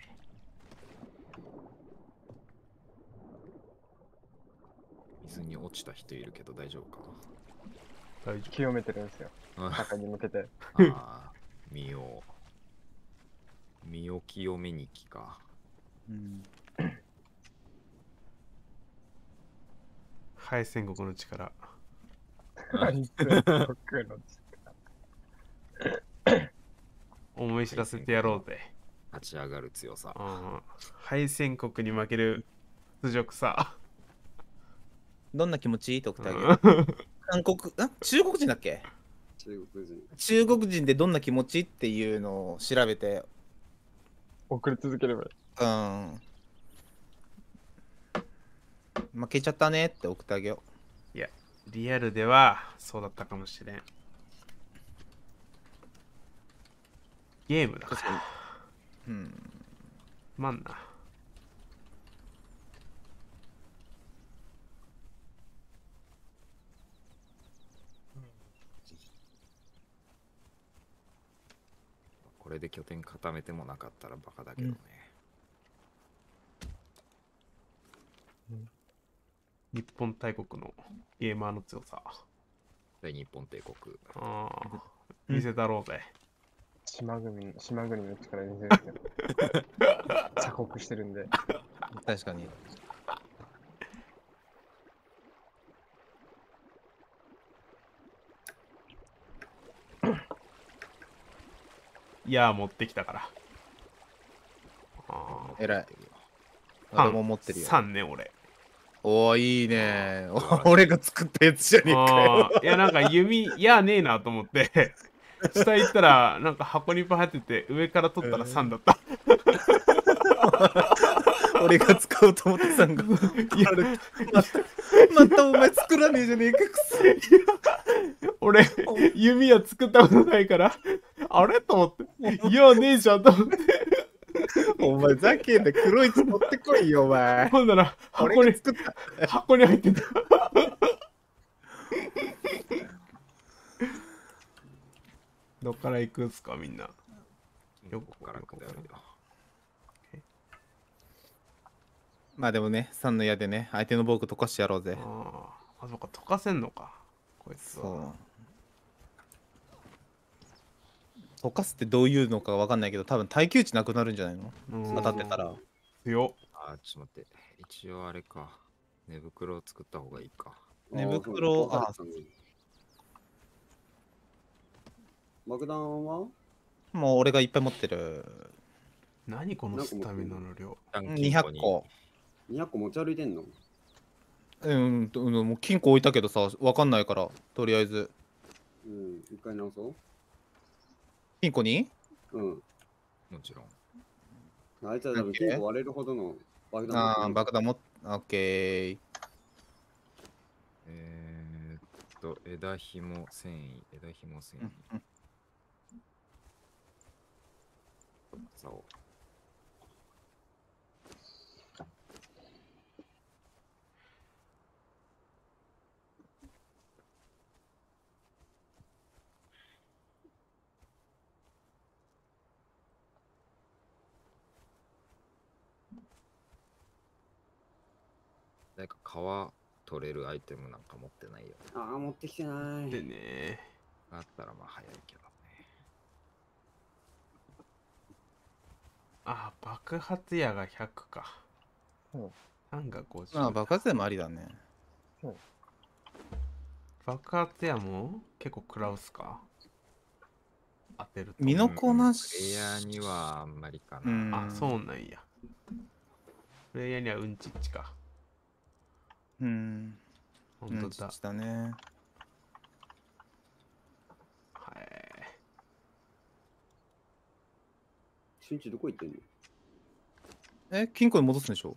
[SPEAKER 2] 水に落ちた人いるけど大丈夫か？
[SPEAKER 3] 大丈
[SPEAKER 7] 清めてるんですよ。
[SPEAKER 2] な
[SPEAKER 7] 中に向けて。
[SPEAKER 2] ああ、身を。身を清めに来か。
[SPEAKER 1] うん
[SPEAKER 3] ハエ戦国の力。思い知らせてやろうぜ。
[SPEAKER 2] 立ち上がる強さ。
[SPEAKER 3] うん。ハエ戦国に負ける屈辱さ。
[SPEAKER 1] どんな気持ち？いいって送ってあげる。
[SPEAKER 3] うん
[SPEAKER 1] 韓国、あ中国人だっけ？
[SPEAKER 4] 中国人。
[SPEAKER 1] 中国人でどんな気持ち？っていうのを調べて、
[SPEAKER 7] 送り続ければいい。
[SPEAKER 1] うん。負けちゃったねって送ってあげよ
[SPEAKER 3] リアルではそうだったかもしれん。ゲームだから。
[SPEAKER 1] う。うん。
[SPEAKER 3] まんな。
[SPEAKER 2] これで拠点固めてもなかったらバカだけどね。
[SPEAKER 3] 日本大国のゲーマーの強さ。
[SPEAKER 2] で、日本帝国。
[SPEAKER 3] ああ、見せたろうぜ。
[SPEAKER 7] 島国、島国の力に見せるんですよ。鎖国してるんで。
[SPEAKER 1] 確かに。
[SPEAKER 3] いやー、持ってきたから。あー
[SPEAKER 1] 偉い。俺も持ってるよ。
[SPEAKER 3] 3ね、俺。
[SPEAKER 1] おー、いいね。お 俺が作ったやつじゃねえか
[SPEAKER 3] あ
[SPEAKER 1] よ。
[SPEAKER 3] ーいや、なんか弓、いやねえなと思って、下行ったら、なんか箱にいっぱい入ってて、上から取ったら3だった。
[SPEAKER 1] 俺が使おうと思ってたんが。やる。また、またお前作らねえじゃねえか、くそ。
[SPEAKER 3] 俺、弓矢作ったことないから、あれ？と思って、いやねえじゃんと思って、
[SPEAKER 1] お前、ざけんな、黒いつ持ってこいよ、お前。
[SPEAKER 3] ほんなら、箱に
[SPEAKER 1] 作った。
[SPEAKER 3] 箱に入ってた。どっから行くんすか、みんな？
[SPEAKER 2] よくから下るよ。
[SPEAKER 1] まあでもね、3の矢でね、相手の防具溶かしてやろうぜ。
[SPEAKER 3] あーあ、そうか、溶かせんのか。こいつは。
[SPEAKER 1] そう。溶かすってどういうのかわかんないけど、多分耐久値なくなるんじゃないの？
[SPEAKER 3] うん
[SPEAKER 1] 当たってたら。
[SPEAKER 3] 強っ。
[SPEAKER 2] あー、ちょっと待って。一応あれか。寝袋を作った方がいいか。
[SPEAKER 1] 寝袋
[SPEAKER 4] あ
[SPEAKER 1] あ
[SPEAKER 4] そうなんだ爆弾は？
[SPEAKER 1] もう俺がいっぱい持ってる。
[SPEAKER 3] 何このスタミナの量
[SPEAKER 1] ？200個。
[SPEAKER 4] 200個持ち歩いてんの？
[SPEAKER 1] うん、うんもう金庫置いたけどさ、わかんないから、とりあえず。
[SPEAKER 4] うん、一回直そ
[SPEAKER 1] 金庫に？
[SPEAKER 4] う。うん。
[SPEAKER 2] もちろん。
[SPEAKER 4] あいつは多分金庫割れるほどの爆弾持って
[SPEAKER 1] ああ、
[SPEAKER 4] る
[SPEAKER 1] 爆弾も、オッケー。
[SPEAKER 2] えー、っと、枝紐繊維、枝紐繊維。
[SPEAKER 1] うんうん
[SPEAKER 2] さお。なんか皮取れるアイテムなんか持ってないよ。
[SPEAKER 4] ああ、持ってきてない。
[SPEAKER 3] でね。
[SPEAKER 2] あったらまあ早いけどね。
[SPEAKER 3] あ、爆発矢が100か。
[SPEAKER 7] うん
[SPEAKER 3] 3が50。
[SPEAKER 1] まあ、爆発でもありだね。
[SPEAKER 3] 爆発矢も結構食らうっすか？当てると。
[SPEAKER 1] 身のこなし
[SPEAKER 2] プレイヤーにはあんまりかな。
[SPEAKER 1] うん
[SPEAKER 3] あ、そうなんや。プレイヤーにはうんちっちか。
[SPEAKER 1] うん。
[SPEAKER 3] 本当だ。
[SPEAKER 1] だね。
[SPEAKER 3] はい。
[SPEAKER 4] 新地どこ行ってんの？
[SPEAKER 1] え、金庫に戻すんでしょ？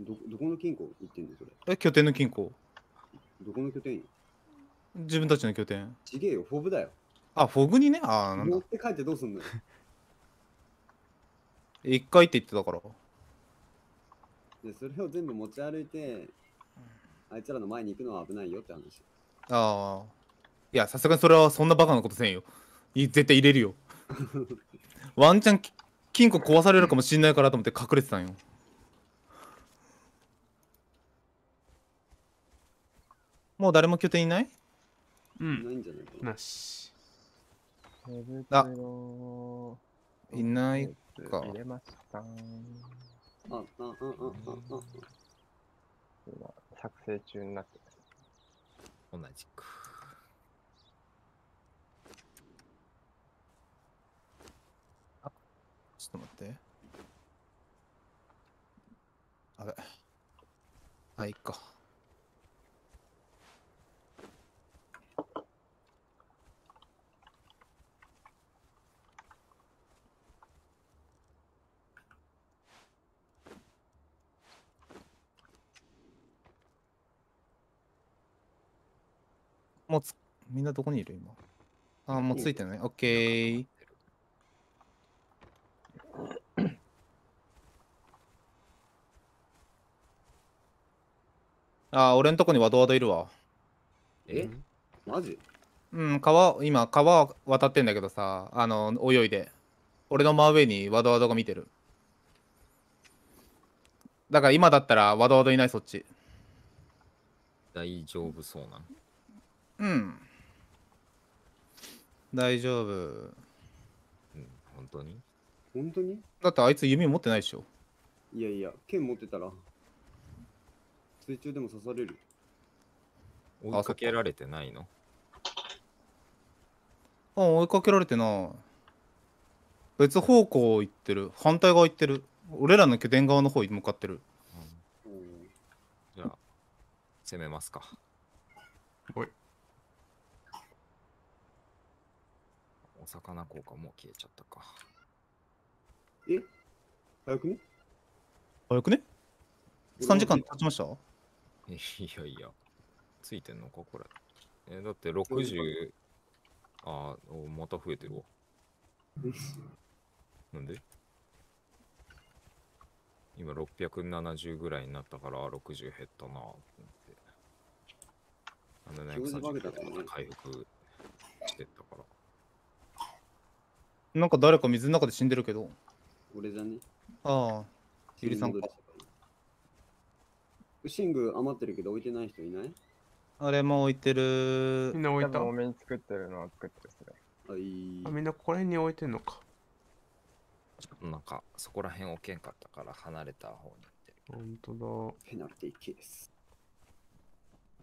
[SPEAKER 4] どどこの金庫行ってんのそれ？
[SPEAKER 1] え、拠点の金庫。
[SPEAKER 4] どこの拠点？よ
[SPEAKER 1] 自分たちの拠点。
[SPEAKER 4] ちげえよ、フォブだよ。
[SPEAKER 1] あ、フォグにね？ああ、なんだ
[SPEAKER 4] 持っ。て帰ってどうすんの？よ。
[SPEAKER 1] 一回って言ってたから。
[SPEAKER 4] で、それを全部持ち歩いて、あいつらの前に行くのは危ないよって話。
[SPEAKER 1] ああ。いや、さすがにそれはそんなバカなことせんよ。い絶対入れるよ。ワンチャンき金庫壊されるかもしんないからと思って隠れてたんよもう誰も拠点いない？
[SPEAKER 3] うん。
[SPEAKER 4] ないんじゃないかな。
[SPEAKER 3] なし。
[SPEAKER 7] 手
[SPEAKER 1] あ
[SPEAKER 7] 袋
[SPEAKER 1] いないか
[SPEAKER 7] 入れました。
[SPEAKER 4] あ、あ、あ、あ、あ、あ、
[SPEAKER 7] 今、作成中になって。
[SPEAKER 2] 同じく。
[SPEAKER 1] ちょっと待って。あれ。あいっか。もうつみんなどこにいる今？あもうついてない。オッケー。あ俺んとこにワドワドいるわ。
[SPEAKER 2] え？
[SPEAKER 4] マジ？
[SPEAKER 1] うん川今川渡ってんだけどさあの泳いで。俺の真上にワドワドが見てる。だから今だったらワドワドいないそっち。
[SPEAKER 2] 大丈夫そうなん？
[SPEAKER 1] うん。大丈夫。
[SPEAKER 2] うん、本当に？
[SPEAKER 4] 本当に？
[SPEAKER 1] だってあいつ弓持ってないでしょ。
[SPEAKER 4] いやいや、剣持ってたら、水中でも刺される。
[SPEAKER 2] 追いかけ。られてないの？
[SPEAKER 1] あ追いかけられてない。別方向行ってる。反対側行ってる。俺らの拠点側の方に向かってる。
[SPEAKER 2] うん。
[SPEAKER 4] うん
[SPEAKER 2] じゃあ、攻めますか。
[SPEAKER 3] おい。
[SPEAKER 2] お魚効果もう消えちゃったか。
[SPEAKER 4] え？早くね？
[SPEAKER 1] 早くね？3時間経ちました？
[SPEAKER 2] いやいや、ついてんのか、これ。えだって60、あーおまた増えてるわ。なんで？今670ぐらいになったから60減ったなと思って。あのね、
[SPEAKER 4] 表示バグだったね
[SPEAKER 2] 回復してったから。
[SPEAKER 1] なんか誰か水の中で死んでるけど
[SPEAKER 4] 俺じゃね？
[SPEAKER 1] ああゆりさんか
[SPEAKER 4] シング余ってるけど置いてない人いない？
[SPEAKER 1] あれも置いてる
[SPEAKER 3] みんな置いた？
[SPEAKER 7] 多分多めに作ってるのは作ってるそれ。
[SPEAKER 4] あ、いい
[SPEAKER 3] あ。みんなここら辺に置いてんのか。
[SPEAKER 2] なんか、そこら辺置けんかったから離れた方に行ってる。
[SPEAKER 3] ほんと
[SPEAKER 4] ペナルティケース。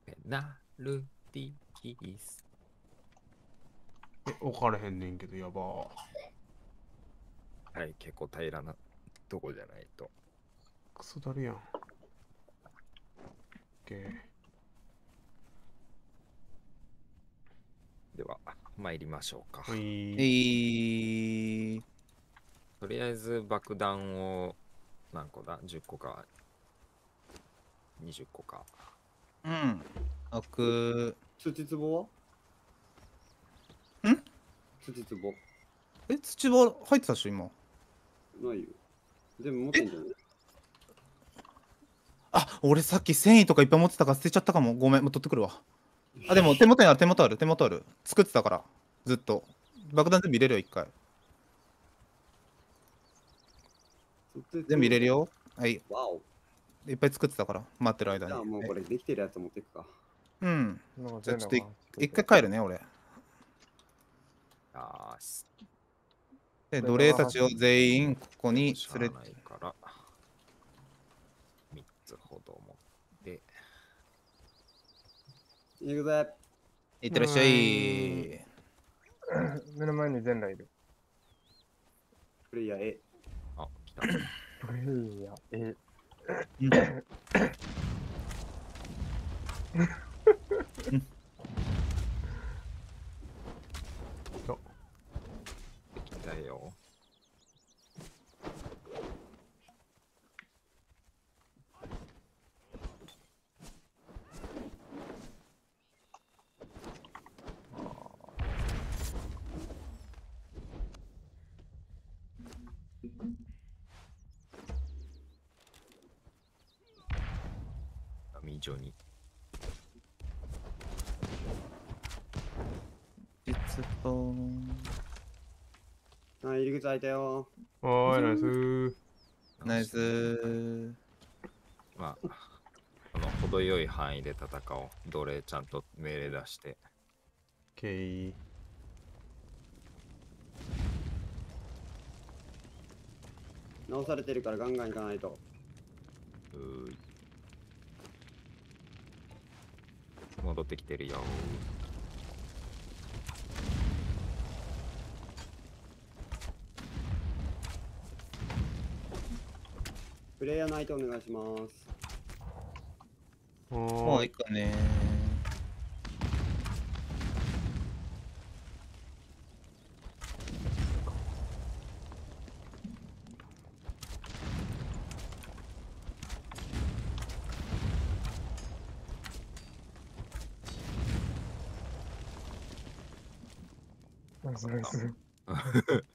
[SPEAKER 2] ペナルティース。
[SPEAKER 3] だ。え、置かれへんねんけど、やば
[SPEAKER 2] はい、結構平らなとこじゃないと。
[SPEAKER 3] クソだるやん。オッケー。
[SPEAKER 2] では、参りましょうか。
[SPEAKER 3] はい。
[SPEAKER 1] えー、
[SPEAKER 2] とりあえず爆弾を何個だ ?10 個か20個か。
[SPEAKER 1] うん置く
[SPEAKER 4] 土壺は？
[SPEAKER 1] ん？
[SPEAKER 4] 土壺。
[SPEAKER 1] え土は入ってたでしょ今
[SPEAKER 4] ないよ。全部持ってんじゃない？
[SPEAKER 1] あ俺さっき繊維とかいっぱい持ってたから捨てちゃったかも。ごめん。もう取ってくるわ。あでも手元にある手元ある。手元ある。作ってたから。ずっと。爆弾全部入れるよ一回。全部入れる。よ。はい。
[SPEAKER 4] わお。
[SPEAKER 1] いっぱい作ってたから。待ってる間
[SPEAKER 4] じゃあもう
[SPEAKER 1] に
[SPEAKER 4] これできてるやつ持っていくか。
[SPEAKER 1] うん。じゃあちょっと一回帰るね俺。
[SPEAKER 2] あーす
[SPEAKER 1] で奴隷たちを全員ここに
[SPEAKER 2] しゃあ
[SPEAKER 1] 連れ
[SPEAKER 2] ないから。3つほど持って。
[SPEAKER 4] 行くぜ。
[SPEAKER 1] いってらっしゃい
[SPEAKER 7] 目の前に全裸いる。
[SPEAKER 4] プレイヤー A。
[SPEAKER 2] あ、来た。
[SPEAKER 7] いや、え、
[SPEAKER 2] 来たよ。網所に
[SPEAKER 1] 実と
[SPEAKER 4] ナはい、入り口開いたよ。
[SPEAKER 3] おーい、ナイス
[SPEAKER 1] ナイス
[SPEAKER 2] まあ、この程よい範囲で戦おう。奴隷ちゃんと命令出して。
[SPEAKER 3] オッケー。
[SPEAKER 4] 直されてるからガンガン行かないと。
[SPEAKER 2] うーい戻ってきてるよ。
[SPEAKER 4] プレイヤーの相手お願いします。
[SPEAKER 1] もういいかね
[SPEAKER 7] ナ
[SPEAKER 2] awesome.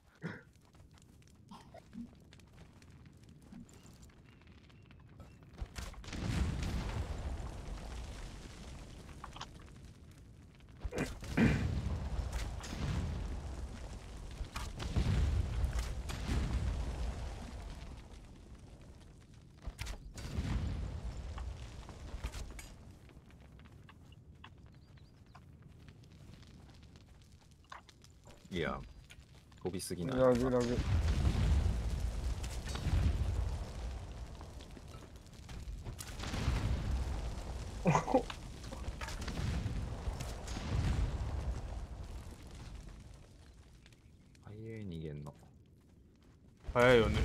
[SPEAKER 2] すぎない。
[SPEAKER 7] ラグラグ。
[SPEAKER 2] 早い逃げんの。
[SPEAKER 3] 早いよね。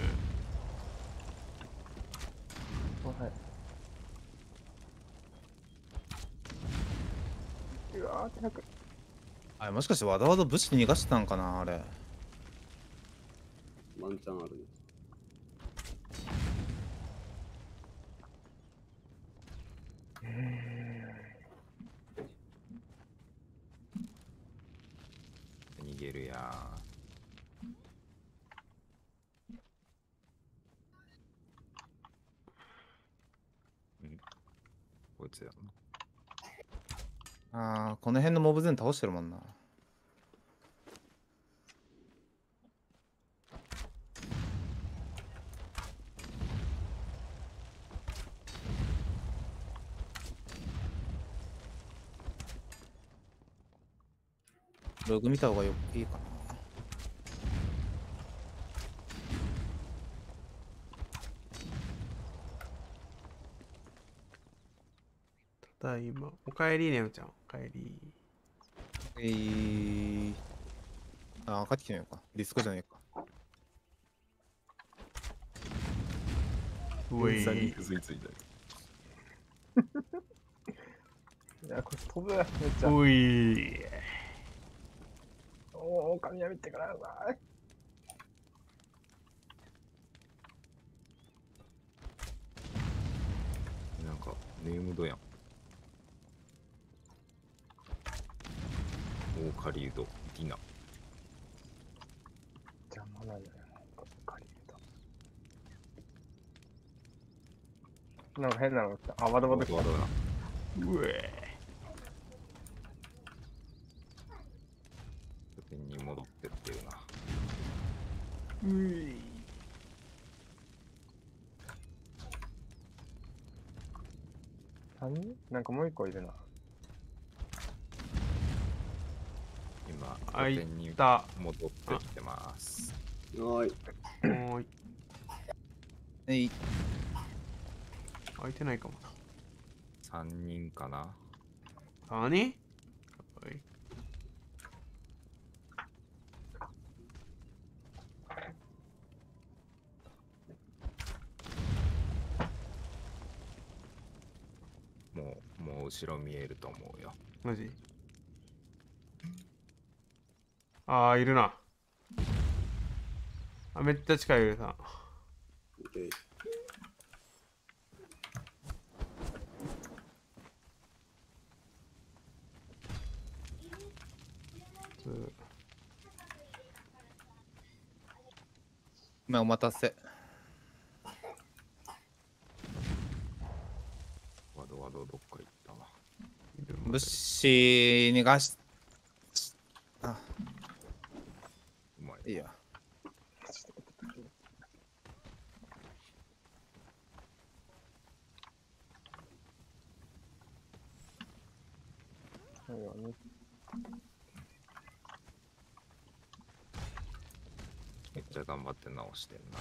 [SPEAKER 7] はい。うわー、高く。
[SPEAKER 1] あれもしかしてわざわざ武士逃がしてたんかなあれ
[SPEAKER 4] ワンチャンあるね。
[SPEAKER 2] 逃げるやん。んこいつやな。
[SPEAKER 1] あーこの辺のモブ全倒してるもんなログ見た方がよいいかな
[SPEAKER 3] ただいま。おかえりねむちゃん。おかえり。
[SPEAKER 1] えー、あー帰ってきてみようかディスコじゃないか
[SPEAKER 3] うえい。
[SPEAKER 2] くいついた。
[SPEAKER 7] いや、これ飛ぶ。めっちゃ。
[SPEAKER 3] うい。
[SPEAKER 7] おー、神見てください。
[SPEAKER 2] なんか、ネームドやん。オーカリウド、ディナ。
[SPEAKER 7] 邪魔なんだよ。借りると。なんか変なの来た。あ、まだまだ来た。
[SPEAKER 2] ワードだな。
[SPEAKER 3] うえ。
[SPEAKER 2] 拠点に戻ってってるな。
[SPEAKER 3] うい。
[SPEAKER 7] 三人なんかもう一個いるな。
[SPEAKER 2] 今、
[SPEAKER 3] あい
[SPEAKER 2] 拠点に
[SPEAKER 3] た。
[SPEAKER 2] 戻ってってます。
[SPEAKER 4] はーい。
[SPEAKER 3] もうい。
[SPEAKER 1] えい
[SPEAKER 3] 開いてないかも
[SPEAKER 2] 3人かな。
[SPEAKER 3] な。何はい。
[SPEAKER 2] もう、もう後ろ見えると思うよ。
[SPEAKER 3] マジ？ああ、いるな。あ、めっちゃ近いよさ。
[SPEAKER 4] オッケー。
[SPEAKER 3] つ
[SPEAKER 1] ごめんお待たせ
[SPEAKER 2] ワドワドどっか行ったわ。
[SPEAKER 3] いる
[SPEAKER 1] 武士逃がし
[SPEAKER 2] い
[SPEAKER 1] いや。
[SPEAKER 2] めっちゃ頑張って直してんな。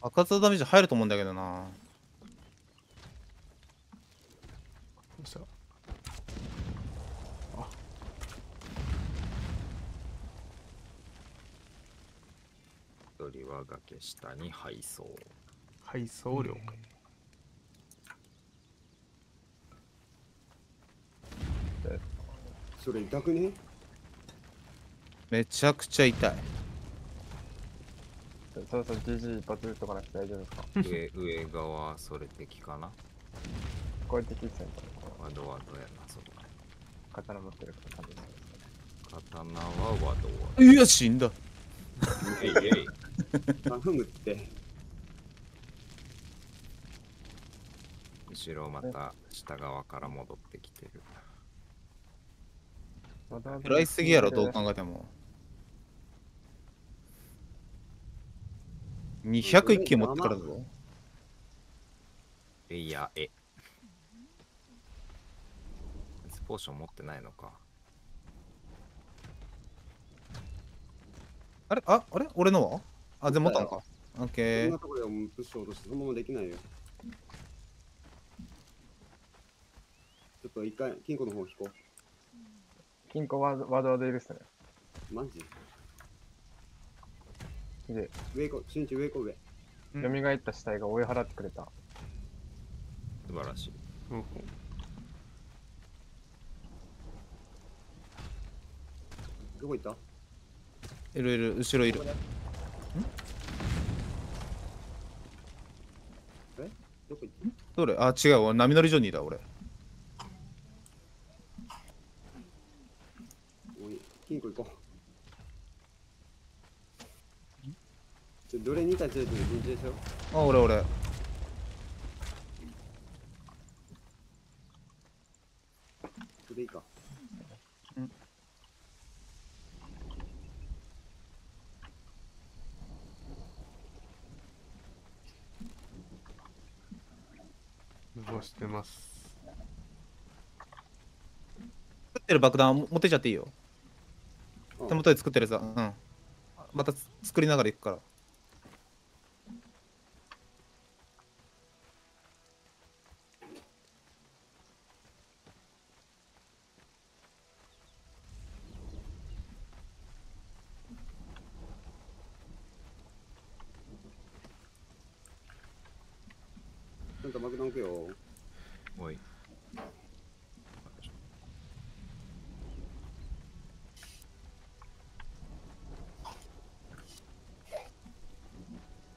[SPEAKER 1] 赤発ダメージ入ると思うんだけどな。
[SPEAKER 2] 1人は崖下に配送。
[SPEAKER 3] 配送了、
[SPEAKER 4] それ痛くね？
[SPEAKER 1] めちゃくちゃ痛い。
[SPEAKER 7] そろそろ GG 一発っとかなくて大丈夫ですか？
[SPEAKER 2] 上上側それ敵かな？
[SPEAKER 7] こうやっててん
[SPEAKER 2] ワドワドやなそこ。
[SPEAKER 7] 刀持ってるから
[SPEAKER 2] 刀はワドワド
[SPEAKER 1] いや死んだ。
[SPEAKER 2] えい。
[SPEAKER 4] 頼むって
[SPEAKER 2] 後ろまた下側から戻ってきてる。
[SPEAKER 1] 食らいすぎやろ、どう考えても。200一気持ってからだぞ。
[SPEAKER 2] えいや、え。スポーション持ってないのか。
[SPEAKER 1] あれ？あ、あれ？俺のは？あ、全部持ったのか。オッケー
[SPEAKER 4] こんな。ところでもプッシュ落としてそのままできないよちょっと一回金庫の方引こ
[SPEAKER 7] 金庫はワードワードいるっすね。
[SPEAKER 4] うマジ？
[SPEAKER 7] で、
[SPEAKER 4] 上行こう新地上行こう上
[SPEAKER 3] うん
[SPEAKER 7] 蘇った死体が追い払ってくれた。
[SPEAKER 2] 素晴らしい。
[SPEAKER 4] どこ行った？
[SPEAKER 1] いるいる、後ろいる。
[SPEAKER 4] ど
[SPEAKER 1] れ？あ、違う。わ。波乗りジョニーだ、俺。
[SPEAKER 4] おい金庫行こう。ちょどれ2対1で陣地でしょ
[SPEAKER 1] あ、俺俺。
[SPEAKER 4] それでいいか
[SPEAKER 3] 残してます。
[SPEAKER 1] 作ってる爆弾持ってっちゃっていいよ。手元で作ってるさ。うん。また作りながら行くから。
[SPEAKER 4] ちゃんと爆弾置くよ
[SPEAKER 2] おい。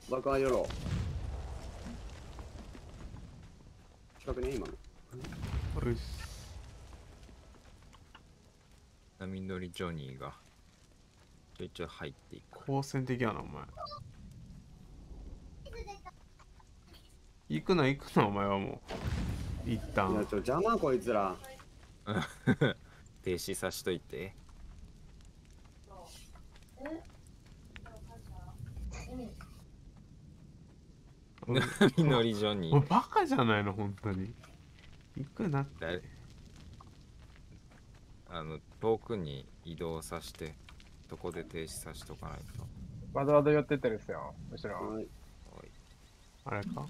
[SPEAKER 4] 爆破よろ近くね今の
[SPEAKER 3] よし。
[SPEAKER 2] 波乗りジョニーがちょいちょい入っていこ
[SPEAKER 3] 好戦的やな、お前。行くな、行くな、お前はもう。一
[SPEAKER 4] いや
[SPEAKER 3] 旦。
[SPEAKER 4] ちょ邪魔こいつら
[SPEAKER 2] う。停止さしといて。波乗 りジョニー。
[SPEAKER 3] バカじゃないの、本当に。行くなって。
[SPEAKER 2] 誰？あの、遠くに移動させて、そこで停止さしとかないと。
[SPEAKER 7] ワードワード寄ってってるっすよ。後ろ。
[SPEAKER 4] はい
[SPEAKER 3] あれか？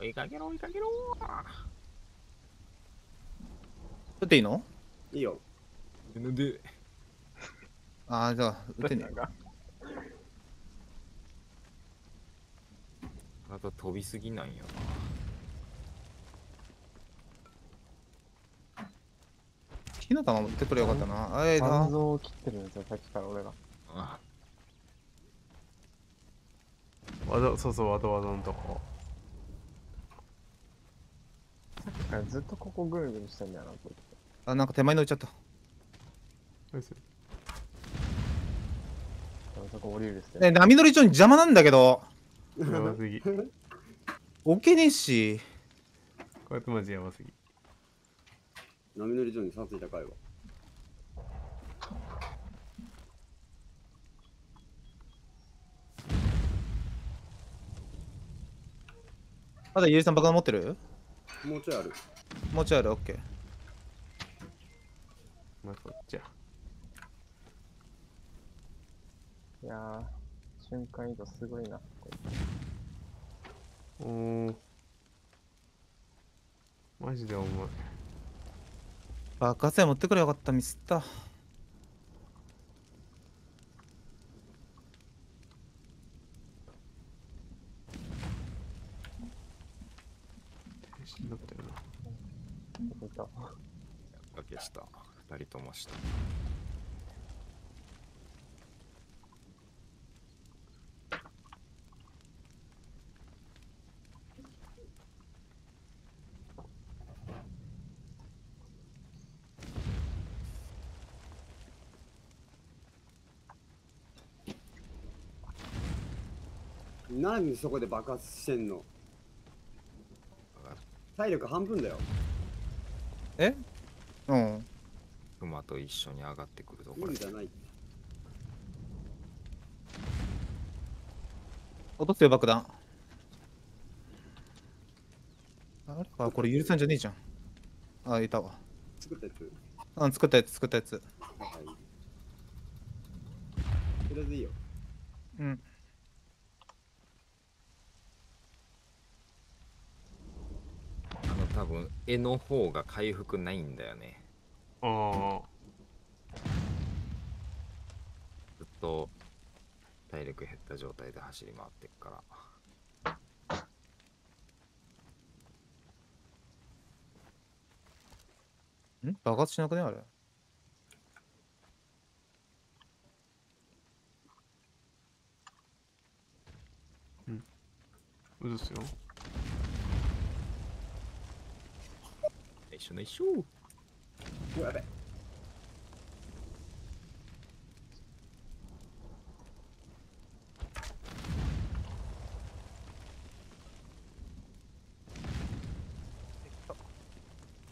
[SPEAKER 2] 追いかけろ、追いかけろ
[SPEAKER 1] 撃っていいの？
[SPEAKER 4] いいよ
[SPEAKER 2] なんで、
[SPEAKER 1] あー、じゃあ、撃てねえ。
[SPEAKER 7] なんか
[SPEAKER 2] 体飛びすぎなんよ
[SPEAKER 1] 火の玉持ってくれよかったな。あえ
[SPEAKER 7] 肝
[SPEAKER 1] な。
[SPEAKER 7] 臓を切ってるんですよ、さっきから俺が。
[SPEAKER 2] な。
[SPEAKER 3] わざそうそう、わざわざのとこ。
[SPEAKER 7] さっきからずっとここぐるぐるしてんだよな、こいつ。
[SPEAKER 1] あ、なんか手前に置いちゃった。
[SPEAKER 7] そこ降りるっすよ。
[SPEAKER 1] ね、波乗りジョニー邪魔なんだけど。
[SPEAKER 3] やばすぎ。こ
[SPEAKER 1] 置けねえし。
[SPEAKER 3] うやってマジやばすぎ。
[SPEAKER 4] 波乗り場に3ついたかいわ。
[SPEAKER 1] まだゆりさん爆弾持ってる？
[SPEAKER 4] もうちょいある。
[SPEAKER 1] もうちょいある？オッケー
[SPEAKER 3] まあ、こっちや。
[SPEAKER 7] いやー、瞬間移動すごいな。
[SPEAKER 3] おー。マジで重い。
[SPEAKER 1] 爆発剤持ってくれよかったミスった
[SPEAKER 3] 停止になってるな。
[SPEAKER 7] いた。
[SPEAKER 2] だけした。二人ともした。
[SPEAKER 4] なんでそこで爆発してんの？体力半分だよ。
[SPEAKER 1] え？うん
[SPEAKER 2] 馬と一緒に上がってくるぞ、これ
[SPEAKER 4] いいん。じゃない。
[SPEAKER 1] 落とすよ爆弾あれあこれゆりさんじゃねえじゃんあいたわ
[SPEAKER 4] 作ったやつ？
[SPEAKER 1] うん作ったやつ作ったやつ
[SPEAKER 4] はい。とりあえずいいよ。
[SPEAKER 1] うん
[SPEAKER 2] あの、多分、絵の方が回復ないんだよね。
[SPEAKER 3] あ
[SPEAKER 2] ずっと体力減った状態で走り回ってっから。
[SPEAKER 1] ん？爆発しなくねあれ？
[SPEAKER 3] あ、うずすよ。
[SPEAKER 2] 一緒の一緒。
[SPEAKER 4] うわやべ。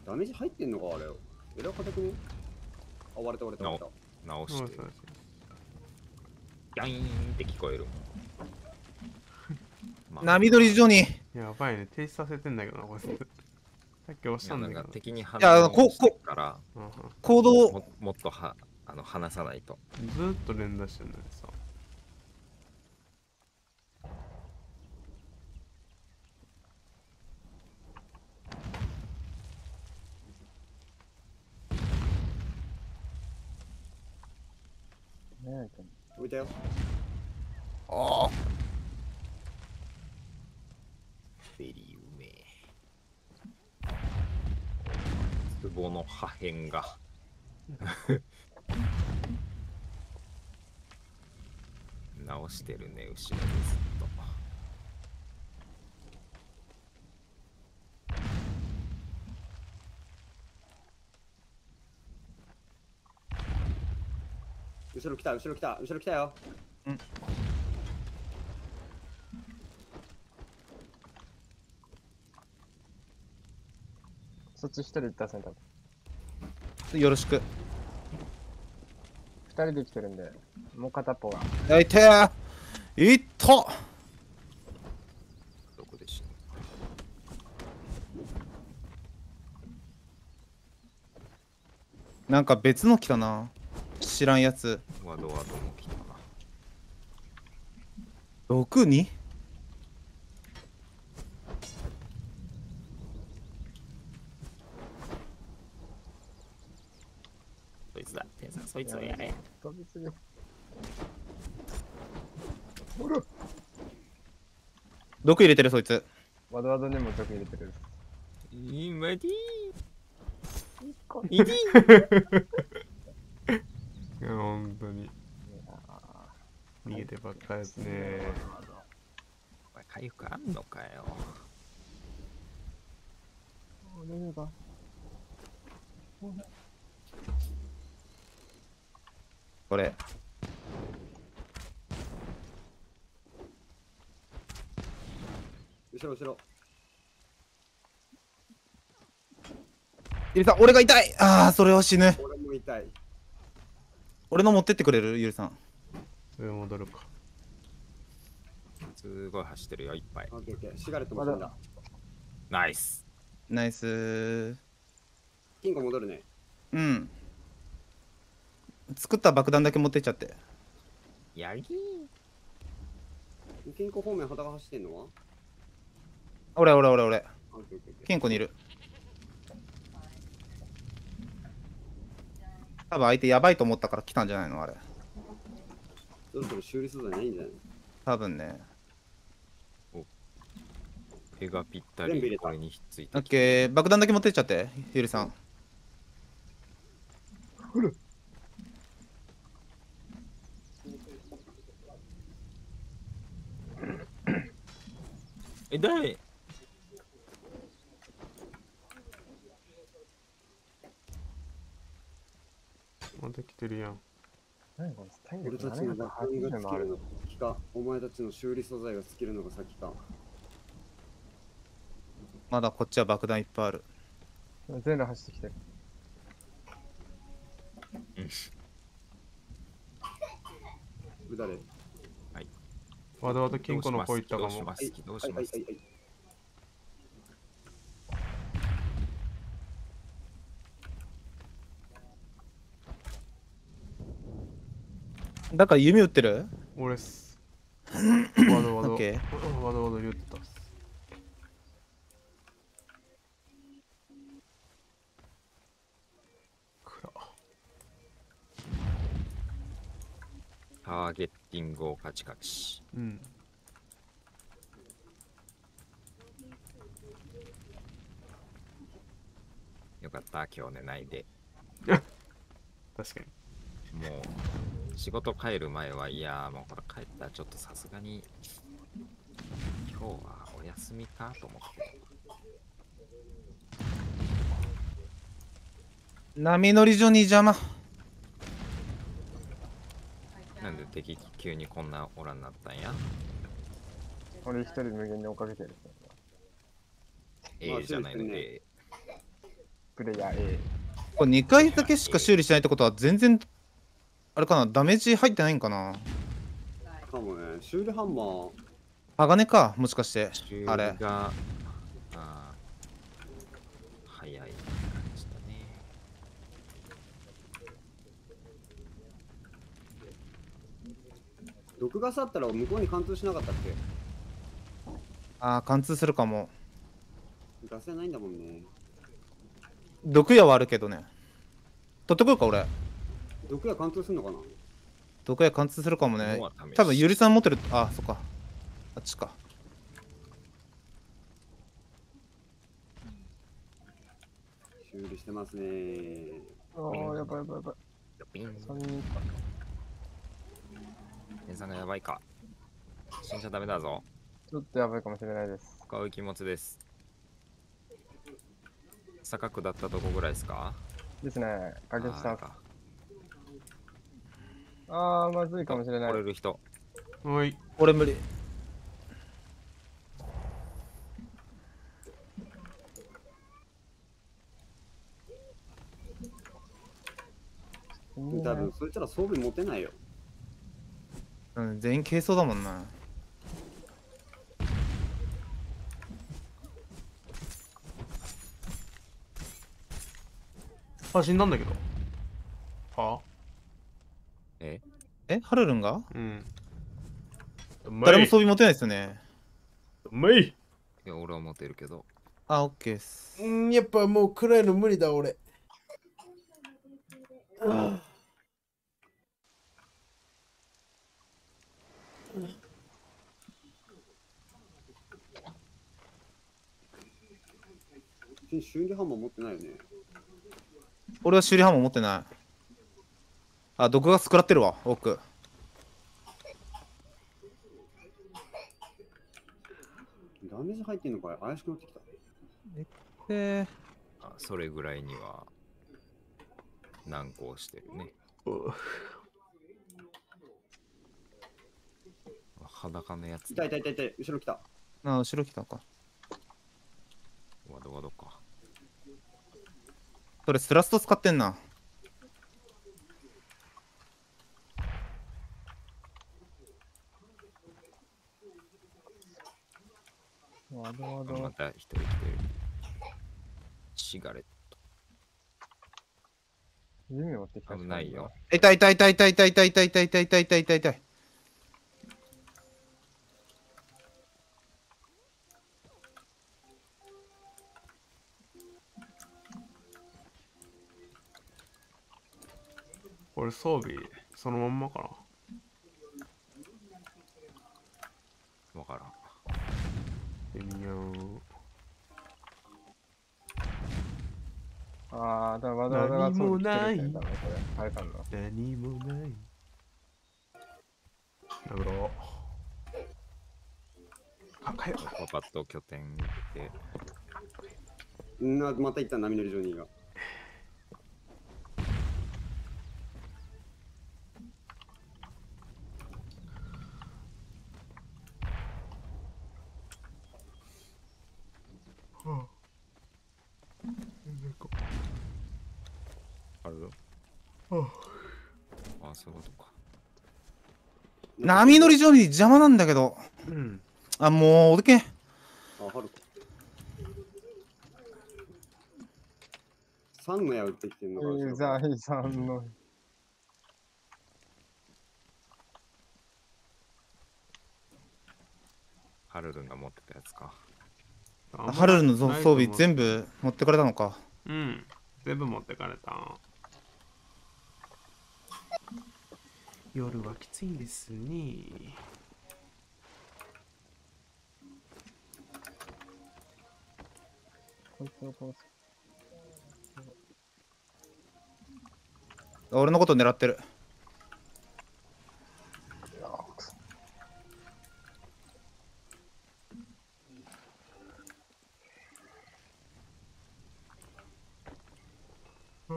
[SPEAKER 4] ダメージ入ってんのかあれ。エラ硬くね？あ、割れた割れた割れた。
[SPEAKER 2] 直して。ギャイーンって聞こえるもん。まあ
[SPEAKER 1] 波乗り場に
[SPEAKER 3] やばいね。停止させてんだけどな、これ。さっき押し
[SPEAKER 2] いやなん
[SPEAKER 3] だけど。
[SPEAKER 2] 敵に
[SPEAKER 1] いやあのこ
[SPEAKER 2] 反応してっから
[SPEAKER 1] 行動
[SPEAKER 2] ももっとはあの離さないと。
[SPEAKER 3] ずーっと連打してんのにさ。
[SPEAKER 4] 置いたよ。
[SPEAKER 1] ああ
[SPEAKER 2] ベリーうめえ。壺の破片が。直してるね、後ろにずっと。
[SPEAKER 4] 後ろ来た、後ろ来た、後ろ来たよ。
[SPEAKER 7] そっち一人で行ったらせん。多分。
[SPEAKER 1] よろしく。
[SPEAKER 7] 二人で来てるんで、もう片っぽが。
[SPEAKER 1] あいて。ーいった
[SPEAKER 2] どこで死ぬ
[SPEAKER 1] なんか別の来たな。知らんやつ。
[SPEAKER 2] ワドワドも来たな。
[SPEAKER 1] 6に
[SPEAKER 2] そいつだ、天才、そいつをやれ。
[SPEAKER 7] 飛びすぎ。
[SPEAKER 1] 毒入れてるそいつ
[SPEAKER 7] ワドワドにも毒入れてる。
[SPEAKER 2] 今で
[SPEAKER 7] 個
[SPEAKER 2] いで
[SPEAKER 3] いや、ほんとに。逃げてばっかですね。
[SPEAKER 2] お前回復あんのかよ。
[SPEAKER 7] 俺が。
[SPEAKER 1] これ
[SPEAKER 4] 後ろ後ろ。
[SPEAKER 1] ゆりさん、俺が痛いああ、それは死ぬ。
[SPEAKER 4] 俺も痛い。
[SPEAKER 1] 俺の持ってってくれる？ゆりさん。
[SPEAKER 3] 上戻るか。
[SPEAKER 2] すごい走ってるよ、いっぱい。
[SPEAKER 4] オッケーオッケー。シガレットも死んだ。
[SPEAKER 2] ナイス。
[SPEAKER 1] ナイス
[SPEAKER 4] 金庫戻るね。
[SPEAKER 1] うん。作った爆弾だけ持ってっちゃって。
[SPEAKER 2] やり
[SPEAKER 4] 金庫方面裸走ってんのは？
[SPEAKER 1] 俺、俺、俺、俺。金庫にいる。多分相手やばいと思ったから来たんじゃないの？あれ。
[SPEAKER 4] そろそろ修理素材ないんじゃない？
[SPEAKER 1] 多分ね。
[SPEAKER 2] 手がぴったりこれにひっついて
[SPEAKER 1] オッケー。爆弾だけ持ってっちゃって、ゆりさん。
[SPEAKER 2] え、だい
[SPEAKER 3] また来てるやん。
[SPEAKER 7] 何これ体
[SPEAKER 4] 俺
[SPEAKER 7] 力
[SPEAKER 4] たちの爆弾が
[SPEAKER 7] 780もある
[SPEAKER 4] 尽きるのが先か、お前たちの修理素材が尽きるのが先か。
[SPEAKER 1] まだこっちは爆弾いっぱいある。
[SPEAKER 7] 全部走ってきてる。
[SPEAKER 4] うだれ。
[SPEAKER 3] わざわざ金庫の方行ったかも
[SPEAKER 2] 起動し。ます？起動
[SPEAKER 4] はい
[SPEAKER 2] します？
[SPEAKER 4] はいはいはい。
[SPEAKER 1] だから弓撃ってる？
[SPEAKER 3] 俺っす。わざわざ。
[SPEAKER 1] オッケ
[SPEAKER 3] わざわざ言ったっす。暗
[SPEAKER 2] ターゲッティングをカチカチ。
[SPEAKER 3] うん。
[SPEAKER 2] よかった、今日寝ないで。
[SPEAKER 3] 確かに。
[SPEAKER 2] もう、仕事帰る前は、いやーもうこれ帰ったらちょっとさすがに、今日はお休みかと思って。
[SPEAKER 1] 波乗り所に邪魔。
[SPEAKER 2] なんで敵急にこんなオラになったんや？
[SPEAKER 7] 俺一人無限に追っかけてる。
[SPEAKER 2] ええじゃないの？
[SPEAKER 4] そうです
[SPEAKER 2] で、
[SPEAKER 7] プレイヤー A。
[SPEAKER 1] これ2回だけしか修理しないってことは全然、あれかな、ダメージ入ってないんかな？
[SPEAKER 4] かもね。修理ハンマー。
[SPEAKER 1] 鋼か、もしかして。あれ
[SPEAKER 2] が、あー早い感じだね。
[SPEAKER 4] 毒ガスあったら向こうに貫通しなかったっけ？
[SPEAKER 1] ああ、貫通するかも。
[SPEAKER 4] ガスやないんだもんね。
[SPEAKER 1] 毒矢はあるけどね。取ってこようか、俺。
[SPEAKER 4] 毒や貫通すんのかな？
[SPEAKER 1] 毒矢貫通するかもね。多分ゆりさん持ってる。あ、そっか。あっちか。
[SPEAKER 4] 修理してますね。
[SPEAKER 7] ああ、やばいやばいやばい。
[SPEAKER 2] ピン、
[SPEAKER 7] 3人か。
[SPEAKER 2] 天さんがやばいか。死んじゃダメだぞ。
[SPEAKER 7] ちょっとやばいかもしれないです。
[SPEAKER 2] 買う気持ちです。坂下ったとこぐらいですか？
[SPEAKER 7] ですね。解決した
[SPEAKER 2] あー。か
[SPEAKER 7] ああ、まずいかもしれない
[SPEAKER 2] 来。れる人。
[SPEAKER 3] はい。
[SPEAKER 1] 俺無理。
[SPEAKER 4] 多分そいつら装備持てないよ。
[SPEAKER 1] うん、全員軽装だもんな。
[SPEAKER 3] あ、死んだんだけど。は
[SPEAKER 2] え？
[SPEAKER 1] え？ハルルンが？
[SPEAKER 3] うん。
[SPEAKER 1] 誰も装備持てないですよね。
[SPEAKER 3] うまい
[SPEAKER 2] いや、俺は持ってるけど。
[SPEAKER 1] あ、オッケーっす。
[SPEAKER 3] うん、やっぱもう暗いの無理だ、俺。
[SPEAKER 4] 君修理ハンマー持ってないよね。
[SPEAKER 1] 俺は修理ハンマー持ってない。あ、毒が食らってるわ、奥。
[SPEAKER 4] ダメージ入ってんのかい？怪しくなってきた。
[SPEAKER 1] で、
[SPEAKER 2] あそれぐらいには難航してるね。裸のやつ
[SPEAKER 4] 痛い痛い痛い痛い。後ろ来た。
[SPEAKER 1] あ、後ろ来たか。
[SPEAKER 2] ワドワドか。
[SPEAKER 1] それスラスト使ってんな。
[SPEAKER 7] ワドワド
[SPEAKER 2] また一人来てる。シガレッ
[SPEAKER 7] 弓持ってきた
[SPEAKER 2] ト。危ないよ。。
[SPEAKER 1] 痛い痛い痛い痛い痛い痛い痛い痛い痛い痛い痛い
[SPEAKER 3] これ装備そのまんまかな。
[SPEAKER 2] わからん。
[SPEAKER 7] 行ってみようああだわだわだわざわざわざ
[SPEAKER 3] 何もない。なるほあかよ
[SPEAKER 2] パパと拠点行って。
[SPEAKER 4] なまた行った波乗りジョニーが。
[SPEAKER 2] ある
[SPEAKER 3] は
[SPEAKER 2] あ、そういうことか。
[SPEAKER 1] 波乗りジョニー邪魔なんだけど。
[SPEAKER 3] うん
[SPEAKER 1] あ、もう、おどけん。
[SPEAKER 4] あ、はるか。3の矢打ってきてんのか
[SPEAKER 7] ユーザーさんの。
[SPEAKER 2] ハルルンが持ってたやつか。
[SPEAKER 1] ハルルの装備全部持ってかれたのか。
[SPEAKER 3] うん全部持ってかれた夜はきついんですね
[SPEAKER 1] 俺のこと狙ってる。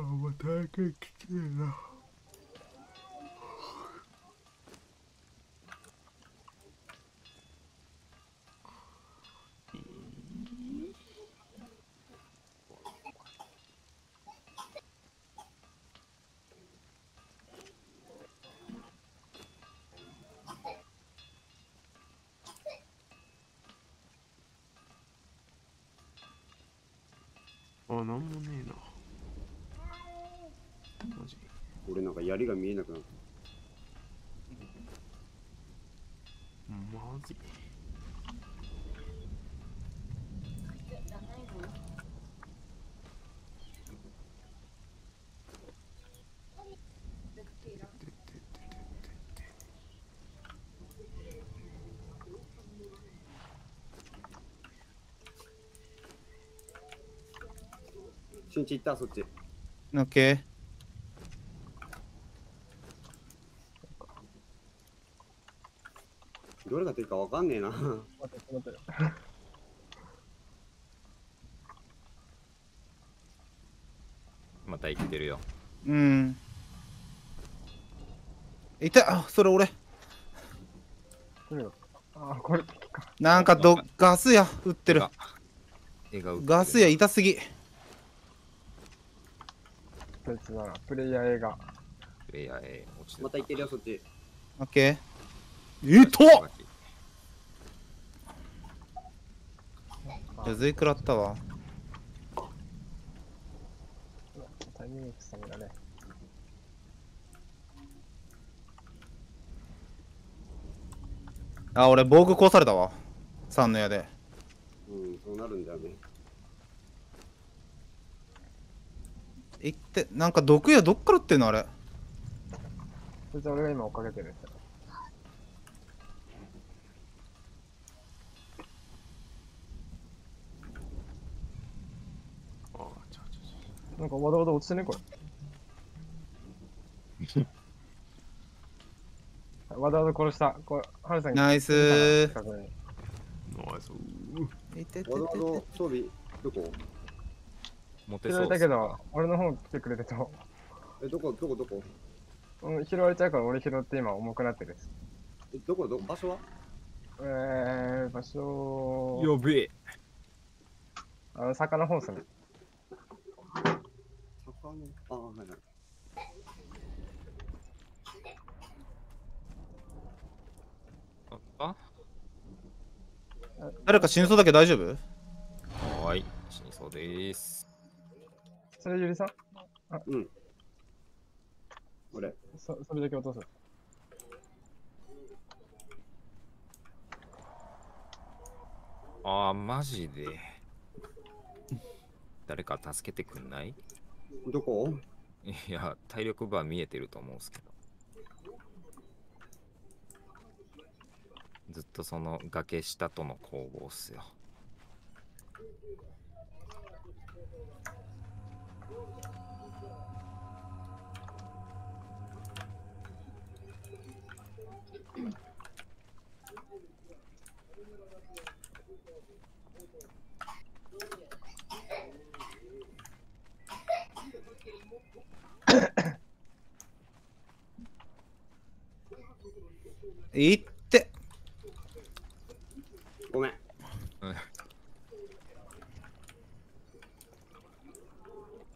[SPEAKER 3] はも大変な。
[SPEAKER 4] 槍が見えなくなった。
[SPEAKER 3] マジ？
[SPEAKER 4] 新地行った、そっち。
[SPEAKER 1] オッケー。
[SPEAKER 4] どれが敵かわかんねえな。
[SPEAKER 7] 待って待って。
[SPEAKER 2] また生きてるよ。
[SPEAKER 1] うん。痛い。あ、それ俺。
[SPEAKER 7] これよあー、これ。
[SPEAKER 1] なんかど、ガスや、撃ってる。ガスや、痛すぎ。
[SPEAKER 7] そいつだな。プレイヤー映画。
[SPEAKER 2] プレイヤー A 落ちて
[SPEAKER 4] また行ってるよ、そっち。
[SPEAKER 1] オッケー。えっとじゃずい食らったわ。
[SPEAKER 7] タイミングさんがね。
[SPEAKER 1] あ、俺、防具壊されたわ。3の矢で。
[SPEAKER 4] うん、そうなるんだよね。
[SPEAKER 1] いって、なんか毒矢どっから撃ってんのあれ。
[SPEAKER 7] そいつは俺が今追っかけてるんですよ。
[SPEAKER 3] あ、ちょちょち
[SPEAKER 7] なんかわざわざ落ちてね、これ。わざわざ殺した。これ、ハルさんに
[SPEAKER 1] ナイスー。
[SPEAKER 3] ナイス。う
[SPEAKER 1] いてててて
[SPEAKER 4] わざわざ装備、どこ？
[SPEAKER 2] モテ
[SPEAKER 7] 拾
[SPEAKER 2] そうっすか
[SPEAKER 7] えたけど、俺の方来てくれてと。
[SPEAKER 4] え、どこ、どこ、どこ？
[SPEAKER 7] うん、拾われちゃうから俺拾って今重くなってるです。
[SPEAKER 4] え、どこ、ど場所は？
[SPEAKER 7] えー、場所、
[SPEAKER 2] やべえ。
[SPEAKER 7] あの、坂の方っすね。
[SPEAKER 4] あ、はいはい。
[SPEAKER 2] あ
[SPEAKER 1] 誰か死にそうだけど大丈夫？
[SPEAKER 2] はーい、死にそうです。
[SPEAKER 7] それゆりさん
[SPEAKER 4] 俺、
[SPEAKER 7] そそれだけ落とす。
[SPEAKER 2] ああ、マジで。誰か助けてくんない？
[SPEAKER 4] どこ？
[SPEAKER 2] いや、体力バー見えてると思うんですけど。ずっとその崖下との攻防っすよ。
[SPEAKER 1] いって
[SPEAKER 4] ごめん。
[SPEAKER 2] うん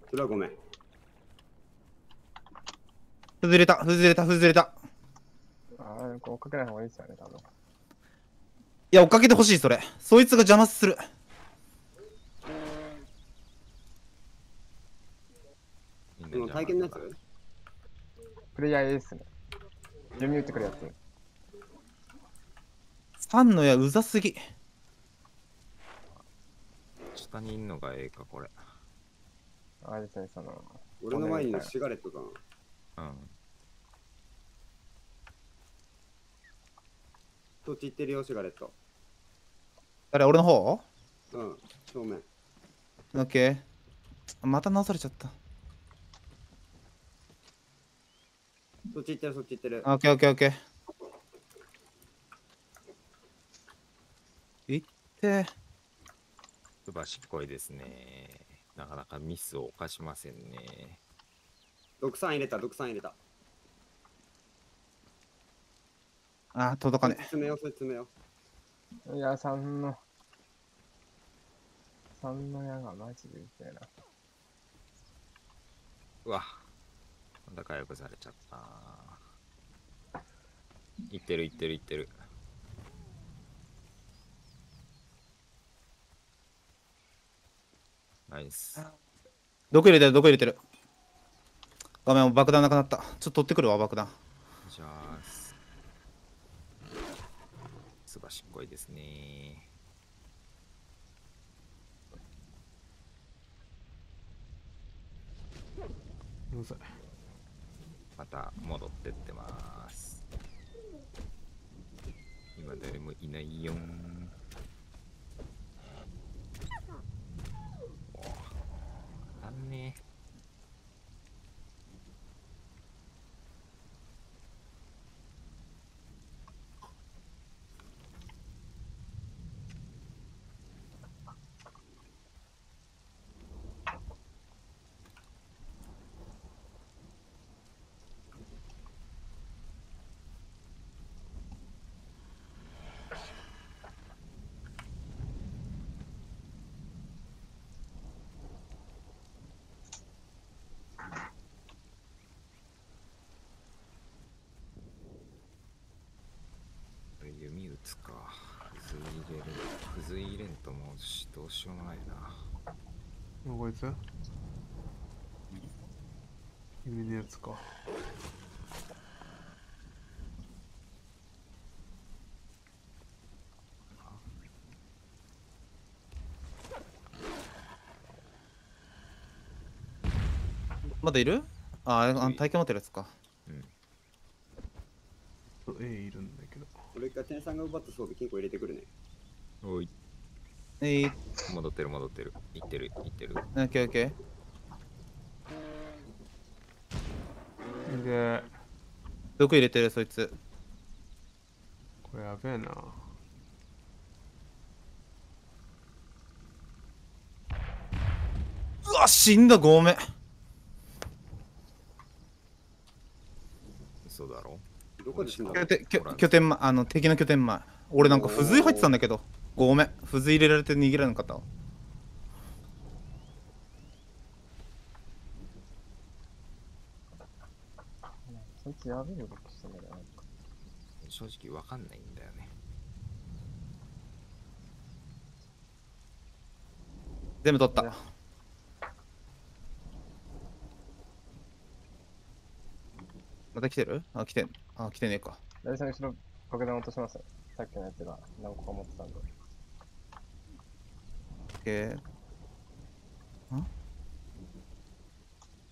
[SPEAKER 4] それはごめん。
[SPEAKER 1] 崩れた崩れた崩れた
[SPEAKER 7] ああ、こう追っかけない方がいいですよね、多分。
[SPEAKER 1] いや追っかけてほしいそれそいつが邪魔する
[SPEAKER 2] みんな
[SPEAKER 4] この体験のやつ
[SPEAKER 7] プレイヤーですね。弓打ってくるやつ。
[SPEAKER 1] ファンの矢うざすぎ
[SPEAKER 2] 下にいんのがええか、これ。
[SPEAKER 7] あれですね、その、
[SPEAKER 4] 俺の前にシガレットだな。
[SPEAKER 2] うん。
[SPEAKER 4] そっち行ってるよ、シガレット。
[SPEAKER 1] 誰？俺の方？
[SPEAKER 4] うん、正面。
[SPEAKER 1] オッケーまた直されちゃった
[SPEAKER 4] そっち行ってる、そっち行ってる。
[SPEAKER 1] オッケーオッケーオッケーいって
[SPEAKER 2] すばしっこいですね。なかなかミスを犯しませんね。
[SPEAKER 4] 毒酸入れた、毒酸入れた。
[SPEAKER 1] あー届かねえ
[SPEAKER 4] 詰めよう、それ詰めよ
[SPEAKER 7] いや、3の、3の矢がマジで痛いな。
[SPEAKER 2] うわ。まだ回復されちゃった。いってるいってるいってる。ナイス。
[SPEAKER 1] 毒入れてる毒入れてる画面爆弾なくなったちょっと取ってくるわ爆弾
[SPEAKER 2] じゃあす。すばしっこいですね。
[SPEAKER 3] うざい
[SPEAKER 2] また戻ってってます。今誰もいないよん。あんねこれ弓打つか。くず入れる。くず入れんともうしどうしようもないな。
[SPEAKER 3] もうこいつ？弓のやつか。
[SPEAKER 1] まだいる？あーあの体験持ってるやつか
[SPEAKER 3] そう A いるんだけど。
[SPEAKER 4] う。俺が天さんが奪った装備金庫入れてくるね。
[SPEAKER 2] おい。
[SPEAKER 1] えい
[SPEAKER 2] 戻ってる戻ってる。いってるいってる。
[SPEAKER 1] オッケーオッケー
[SPEAKER 3] で、
[SPEAKER 1] 毒入れてるそいつ？
[SPEAKER 3] これやべえな。
[SPEAKER 1] うわ死んだごめん
[SPEAKER 2] 嘘だろ
[SPEAKER 4] どこで死んだ
[SPEAKER 1] 拠点拠拠点前あの敵の拠点前俺なんか不随入ってたんだけどごめん不随入れられて逃げられなかったわ
[SPEAKER 7] そいつやべえ動きしてんだ
[SPEAKER 2] 正直わかんないんだよね。
[SPEAKER 1] 全部取った。また来てる？あ、来てん。あ、来てねえか。
[SPEAKER 7] 大さん後ろ爆弾落とします。さっきのやつが何個か持ってたんで。
[SPEAKER 1] オッケー。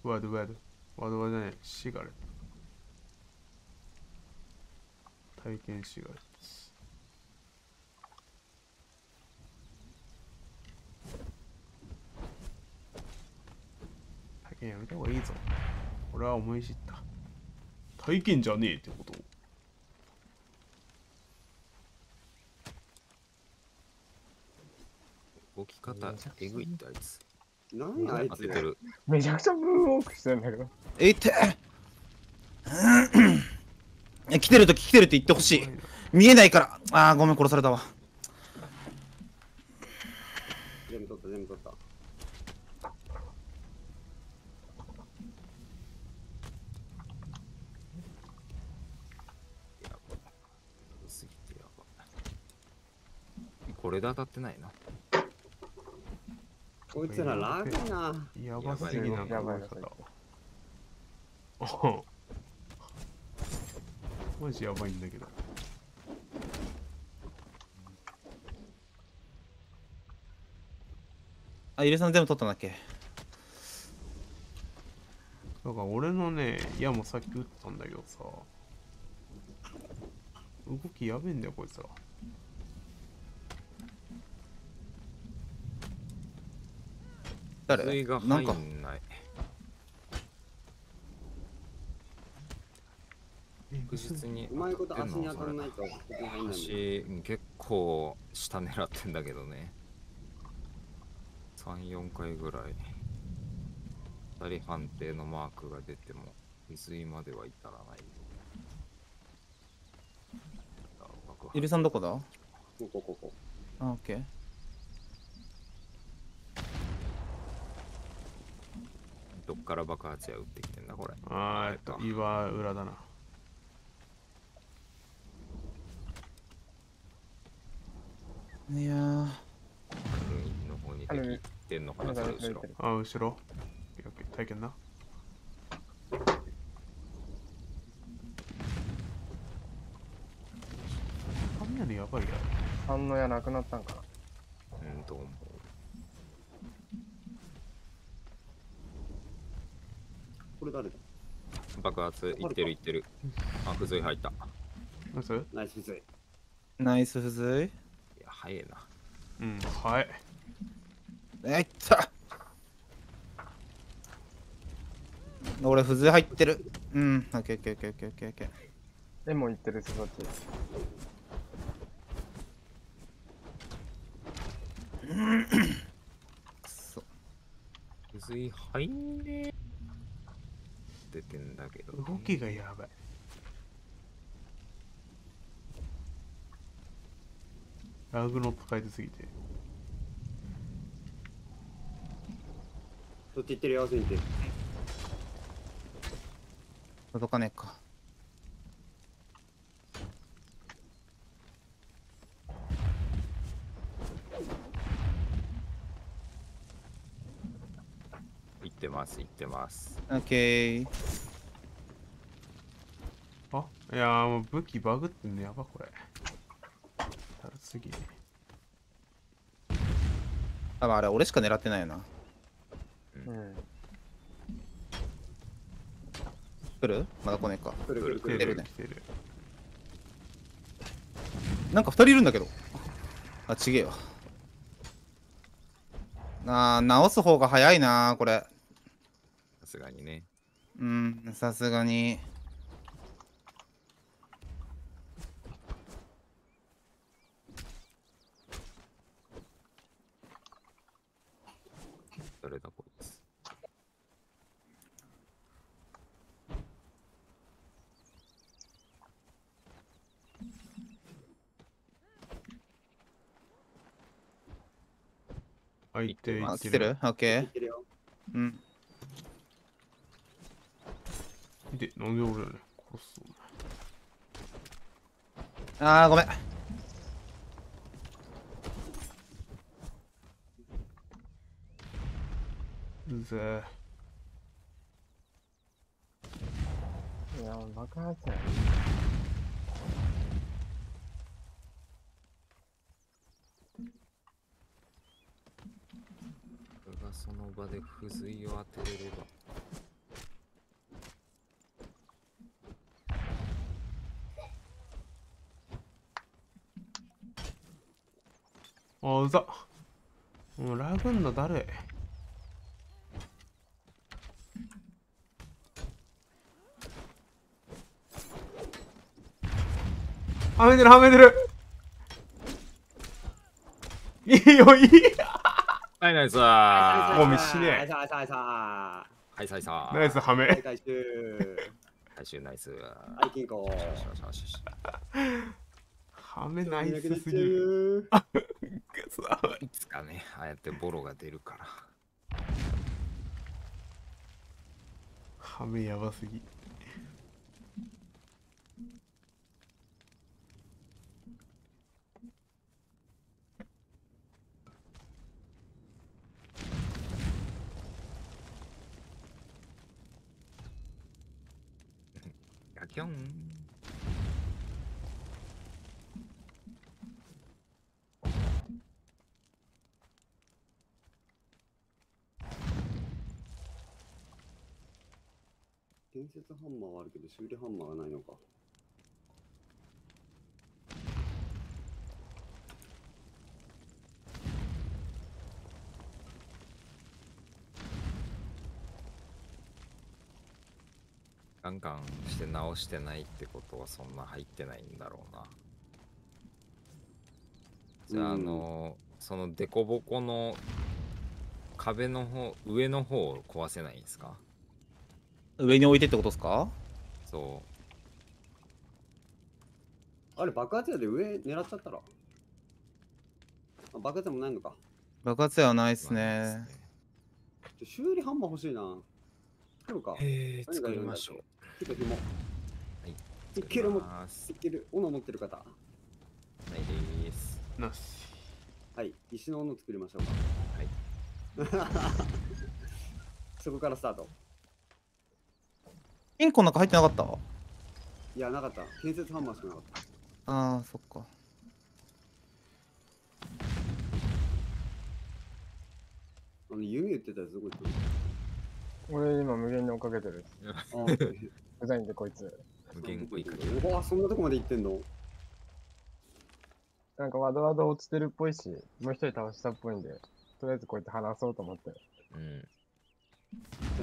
[SPEAKER 3] ワードワード。ワードワードじゃない。シガレット。体験シガレット。体験やめた方がいいぞ。俺は思い知った。体験じゃねえってこと
[SPEAKER 2] 動き方、えぐいってあいつ。
[SPEAKER 4] 何やあいつ
[SPEAKER 2] 当ててる。
[SPEAKER 7] めちゃくちゃブーンウォークしてるんだけど。
[SPEAKER 1] えいってえ来てるとき来てるって言ってほしい。見えないから。あー、ごめん、殺されたわ。
[SPEAKER 4] 全部取った、全部取った。
[SPEAKER 2] やば。すぎてやば。これで当たってないな。
[SPEAKER 4] こいつら楽いな。
[SPEAKER 3] やばすぎな
[SPEAKER 7] やばいな、そい
[SPEAKER 3] 方。おうマジやばいんだけど。
[SPEAKER 1] あ、ゆりさん全部取ったんだっけ？
[SPEAKER 3] だから俺のね、矢もさっき撃ったんだけどさ。動きやべえんだよ、こいつら。
[SPEAKER 1] 誰？
[SPEAKER 2] 水が
[SPEAKER 1] なんか、
[SPEAKER 2] 入んない。確実に
[SPEAKER 4] うまいこと足に
[SPEAKER 2] 当た
[SPEAKER 4] らないと。
[SPEAKER 2] 足結構下狙ってんだけどね34回ぐらい2人判定のマークが出ても水位までは至らない
[SPEAKER 1] ゆりさんどこだ？
[SPEAKER 4] ここ、ここ。
[SPEAKER 1] あ、オッケー。
[SPEAKER 2] どっから爆発や撃ってきてんだこれ
[SPEAKER 3] あーえっと、岩裏だな。
[SPEAKER 1] いやー、
[SPEAKER 2] の方に敵行ってんのかなそれ後ろ
[SPEAKER 3] あー、後ろ？オッケーオッケー体験な。雷やばいや
[SPEAKER 7] 3の矢なくなったんかな。
[SPEAKER 2] うんと思う？
[SPEAKER 4] これ誰だ？
[SPEAKER 2] 爆発いってるいってるあ付随入ったい
[SPEAKER 3] ナイス
[SPEAKER 4] ナイスフズイ。
[SPEAKER 1] ナイス付随？
[SPEAKER 2] や早えな
[SPEAKER 3] うん、はい。
[SPEAKER 1] えいった俺、付随入ってる。うん、オッケーオッケーオッケーオッケーオッケーオッケー。
[SPEAKER 7] でも行ってるし、そっち。
[SPEAKER 1] くそ。
[SPEAKER 2] 付随入んねえ出てんだけど、
[SPEAKER 3] 動きがやばい。ラグの使い出すぎて。
[SPEAKER 4] そっち行ってるよ、先生。
[SPEAKER 1] 届かねえか。
[SPEAKER 2] ってます行ってます
[SPEAKER 1] オッケー。
[SPEAKER 3] あ？いやーもう武器バグってんのやばこれ。ただ次。
[SPEAKER 1] あ、まあ、あれ、俺しか狙ってないよな。
[SPEAKER 7] うん。
[SPEAKER 1] 来る？まだ来ねえか。
[SPEAKER 4] 来る来る来る。
[SPEAKER 1] 来てるね
[SPEAKER 3] 来てる。
[SPEAKER 1] なんか二人いるんだけど。あ、ちげえわ。あー、直す方が早いな、これ。
[SPEAKER 2] さすがにね
[SPEAKER 1] うん、さすがに。
[SPEAKER 2] 誰だこいつ
[SPEAKER 3] あ、行ってる
[SPEAKER 1] あ、
[SPEAKER 3] 行ってる。
[SPEAKER 1] 来てるオッケー。うん。
[SPEAKER 3] 見て、なんで俺らね、そうっすね
[SPEAKER 1] あーごめん
[SPEAKER 3] うぜ
[SPEAKER 7] いや、爆発やん。
[SPEAKER 2] 僕がその場で付随を当てれれば。
[SPEAKER 3] うざもうラグんのだるいはめてるはめてる。いいよいい。
[SPEAKER 2] はい、ナイス。
[SPEAKER 3] もう
[SPEAKER 2] ー
[SPEAKER 3] 見しね
[SPEAKER 4] さあさあさあ。
[SPEAKER 2] はい、さいさ
[SPEAKER 3] ナイスはめ。
[SPEAKER 4] はい、回収。
[SPEAKER 2] 最終ナイス。ー
[SPEAKER 4] はい、金庫。
[SPEAKER 2] よしよしよしよし。
[SPEAKER 3] はめナイスすぎる
[SPEAKER 2] いつかね、ああやってボロが出るから。
[SPEAKER 3] はめやばすぎ
[SPEAKER 2] ガキョン。
[SPEAKER 4] 建設ハンマーはあるけど修理ハンマーがないのか。
[SPEAKER 2] ガンガンして直してないってことはそんな入ってないんだろうな。じゃあ、
[SPEAKER 4] うん
[SPEAKER 2] あの、そのデコボコの壁の方、上の方を壊せないんですか？
[SPEAKER 1] 上に置いてってことですか？
[SPEAKER 2] そ
[SPEAKER 4] あれ、爆発屋で上狙っちゃったら。あ爆発屋もないのか。
[SPEAKER 1] 爆発はないっ
[SPEAKER 2] う。
[SPEAKER 1] すね。
[SPEAKER 4] ちょ修理ハンマー欲しいな。作るか。
[SPEAKER 2] へえ、
[SPEAKER 4] 何が
[SPEAKER 2] 作りましょう。
[SPEAKER 4] てか紐。
[SPEAKER 2] はい。
[SPEAKER 4] いけるも、いける。斧持ってる方。
[SPEAKER 2] ないです。
[SPEAKER 3] ナイス
[SPEAKER 4] はい。石の斧作りましょうか。はい。そこからスタート。
[SPEAKER 1] インコなんか入ってなかった？
[SPEAKER 4] いや、なかった。建設ハンマーしかなかった。
[SPEAKER 1] ああ、そっか。
[SPEAKER 4] あの、弓打ってたやつどこ行っ
[SPEAKER 7] 俺今無限に追っかけてる。うざいんでこいつ。
[SPEAKER 2] 無限追いかけ。
[SPEAKER 4] うわそんなとこまで行ってんの？
[SPEAKER 7] なんかワドワド落ちてるっぽいし、もう一人倒したっぽいんで、とりあえずこうやって話そうと思って。
[SPEAKER 2] うん。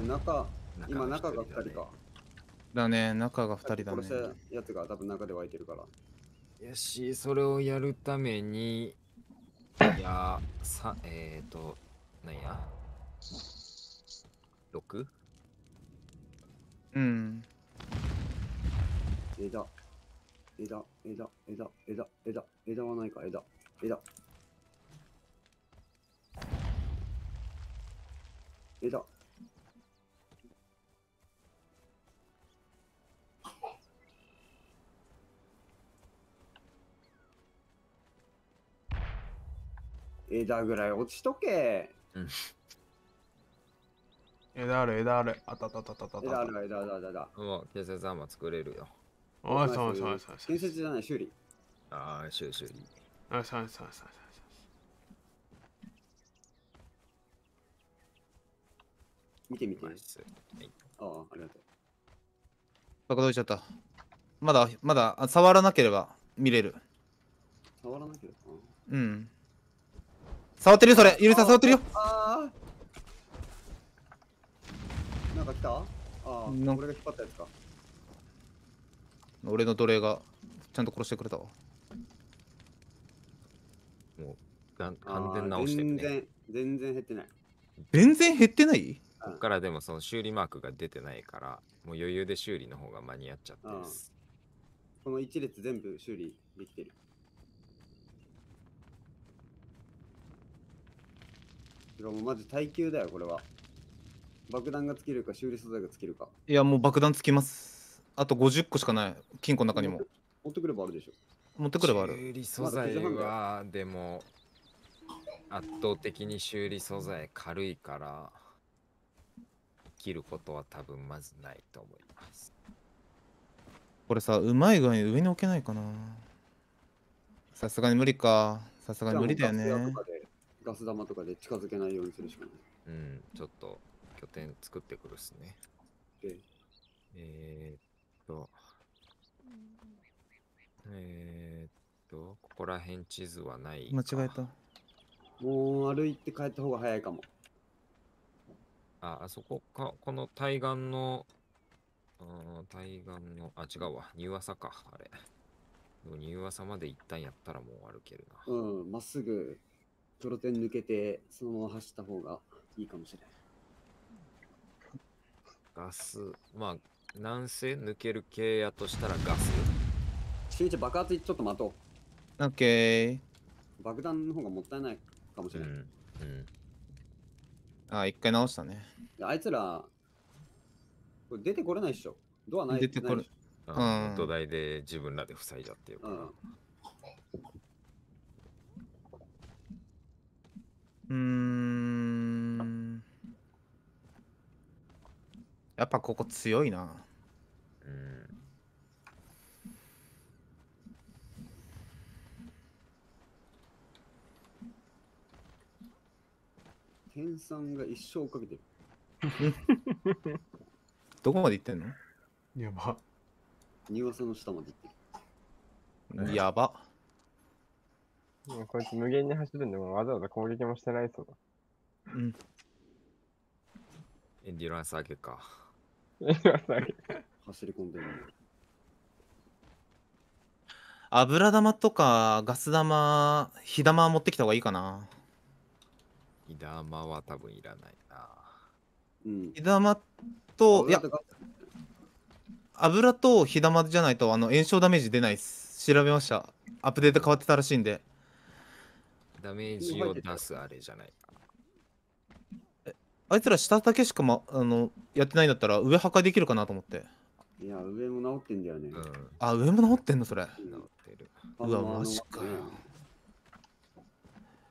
[SPEAKER 4] じゃあ中、今
[SPEAKER 2] の
[SPEAKER 4] 中が
[SPEAKER 2] 一人だ
[SPEAKER 4] 2人か。
[SPEAKER 1] だね、中が2人だ
[SPEAKER 4] 殺した
[SPEAKER 1] ね。
[SPEAKER 4] やつが多分中で湧いてるから。
[SPEAKER 2] よし、それをやるために、いや、さ、えーと、なんや ?6?
[SPEAKER 1] うん。
[SPEAKER 4] 枝。枝、枝、枝、枝、枝、枝はないか、枝、枝。枝。枝ぐらい落ちとけ。
[SPEAKER 3] 枝ある枝あるあたたたたたた
[SPEAKER 4] 枝ある、枝、枝、枝、枝。
[SPEAKER 2] もう建設アーマー作れるよ。
[SPEAKER 3] おいそうそうそうそう
[SPEAKER 4] 建設じゃない、修理。
[SPEAKER 2] ああ、修理修理。
[SPEAKER 3] あそうそうそうそう
[SPEAKER 4] 見てみて。
[SPEAKER 2] はい
[SPEAKER 4] ああ、ありがとう。
[SPEAKER 1] 爆動いちゃった。まだ、まだ、あ触らなければ見れる。
[SPEAKER 4] 触らなきゃ。
[SPEAKER 1] うん。触ってるよ、それ。ゆりさん触ってるよ。
[SPEAKER 4] ああ。なんか来た？ああ、俺が引っ張ったやつか。
[SPEAKER 1] 俺の奴隷がちゃんと殺してくれたわ。
[SPEAKER 2] もう、完全直してるね。
[SPEAKER 4] 全然、全然減ってない。
[SPEAKER 1] 全然減ってない？
[SPEAKER 2] こっからでもその修理マークが出てないから、もう余裕で修理の方が間に合っちゃってです。
[SPEAKER 4] この一列全部修理できてる。てかもうマジ耐久だよ、これは。爆弾が尽きるか修理素材が尽きるか。
[SPEAKER 1] いや、もう爆弾つきます。あと50個しかない金庫の中にも
[SPEAKER 4] 持ってくればあるでしょ。
[SPEAKER 1] 持ってくればある
[SPEAKER 2] 修理素材はでも圧倒的に修理素材軽いから切ることは多分まずないと思います
[SPEAKER 1] これさうまい具合に上に置けないかなさすがに無理かさすがに無理だよね
[SPEAKER 4] じゃあもうガス玉とかで近づけないようにするしかない。
[SPEAKER 2] うんちょっと拠点作ってくるっすね
[SPEAKER 4] で、
[SPEAKER 2] えー、っとえー、っとここら辺地図はないか
[SPEAKER 1] 間違えた
[SPEAKER 4] もう歩いて帰った方が早いかも。
[SPEAKER 2] あ、あそこ？か、この対岸の、あー対岸の、あ、違うわ、ニューアサか、あれ。でもニューアサまで一旦やったらもう歩けるな。
[SPEAKER 4] うん、まっすぐ、プロテン抜けて、そのまま走った方がいいかもしれない。
[SPEAKER 2] ガス、まあ、南西抜ける系やとしたらガス？
[SPEAKER 4] しんいち爆発ちょっと待と
[SPEAKER 1] オッケー
[SPEAKER 4] う。爆弾の方がもったいないかもしれない。
[SPEAKER 2] うん。うん。
[SPEAKER 1] あ一回直したね
[SPEAKER 4] であいつら、これ出てこれないっしょ。ドアない
[SPEAKER 1] 出てこれうん
[SPEAKER 2] 土台で自分らで塞いじゃってるから。
[SPEAKER 4] ょうん。
[SPEAKER 1] うーんやっぱここ強いな
[SPEAKER 2] うん。
[SPEAKER 4] 天さんが一生かけてる。
[SPEAKER 1] どこまで行ってんの？
[SPEAKER 3] やば。
[SPEAKER 4] 庭さんの下まで行ってる。
[SPEAKER 1] やば
[SPEAKER 7] もうこいつ無限に走るんで、もうわざわざ攻撃もしてないそう
[SPEAKER 1] うん
[SPEAKER 2] エンディランス上げか。
[SPEAKER 7] だ。今さ
[SPEAKER 4] 走り込んでる。
[SPEAKER 1] 油玉とかガス玉火玉持ってきた方がいいかな
[SPEAKER 2] 火玉は多分いらないな。
[SPEAKER 4] うん。
[SPEAKER 1] 火玉といや油と火玉じゃないとあの炎症ダメージ出ないっす調べましたアップデート変わってたらしいんで
[SPEAKER 2] ダメージを出すあれじゃない？か。
[SPEAKER 1] あいつら下だけしか、ま、あのやってないんだったら上破壊できるかなと思って
[SPEAKER 4] いや、上も直ってんだよね。
[SPEAKER 2] うん。
[SPEAKER 1] あ上も治ってんのそれ
[SPEAKER 2] 治ってる。
[SPEAKER 1] うわマジかよ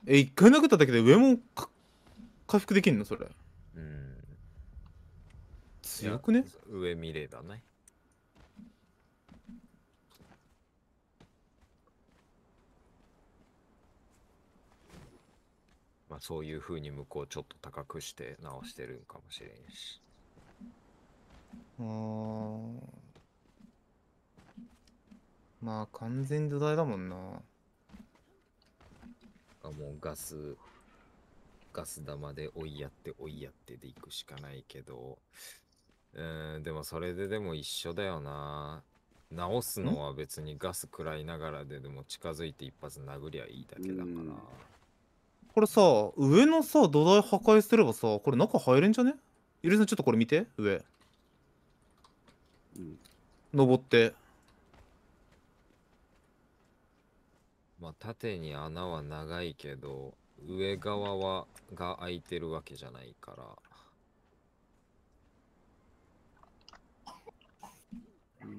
[SPEAKER 1] え一回殴っただけで上もか回復できんのそれ
[SPEAKER 2] うん。
[SPEAKER 1] 強くね？
[SPEAKER 2] 上見れだね。まあそういう風に向こうちょっと高くして直してるんかもしれんし。
[SPEAKER 1] あーまあ完全土台だもんな
[SPEAKER 2] あもうガス、ガス玉で追いやって追いやってでいくしかないけど、うん、でもそれででも一緒だよな。直すのは別にガス食らいながらででも近づいて一発殴りゃいいだけだから。
[SPEAKER 4] うん
[SPEAKER 1] これさ上のさ土台破壊すればさこれ中入れんじゃね？ゆりさんちょっとこれ見て上
[SPEAKER 4] うん
[SPEAKER 1] 登って
[SPEAKER 2] まあ縦に穴は長いけど、上側はが空いてるわけじゃないから。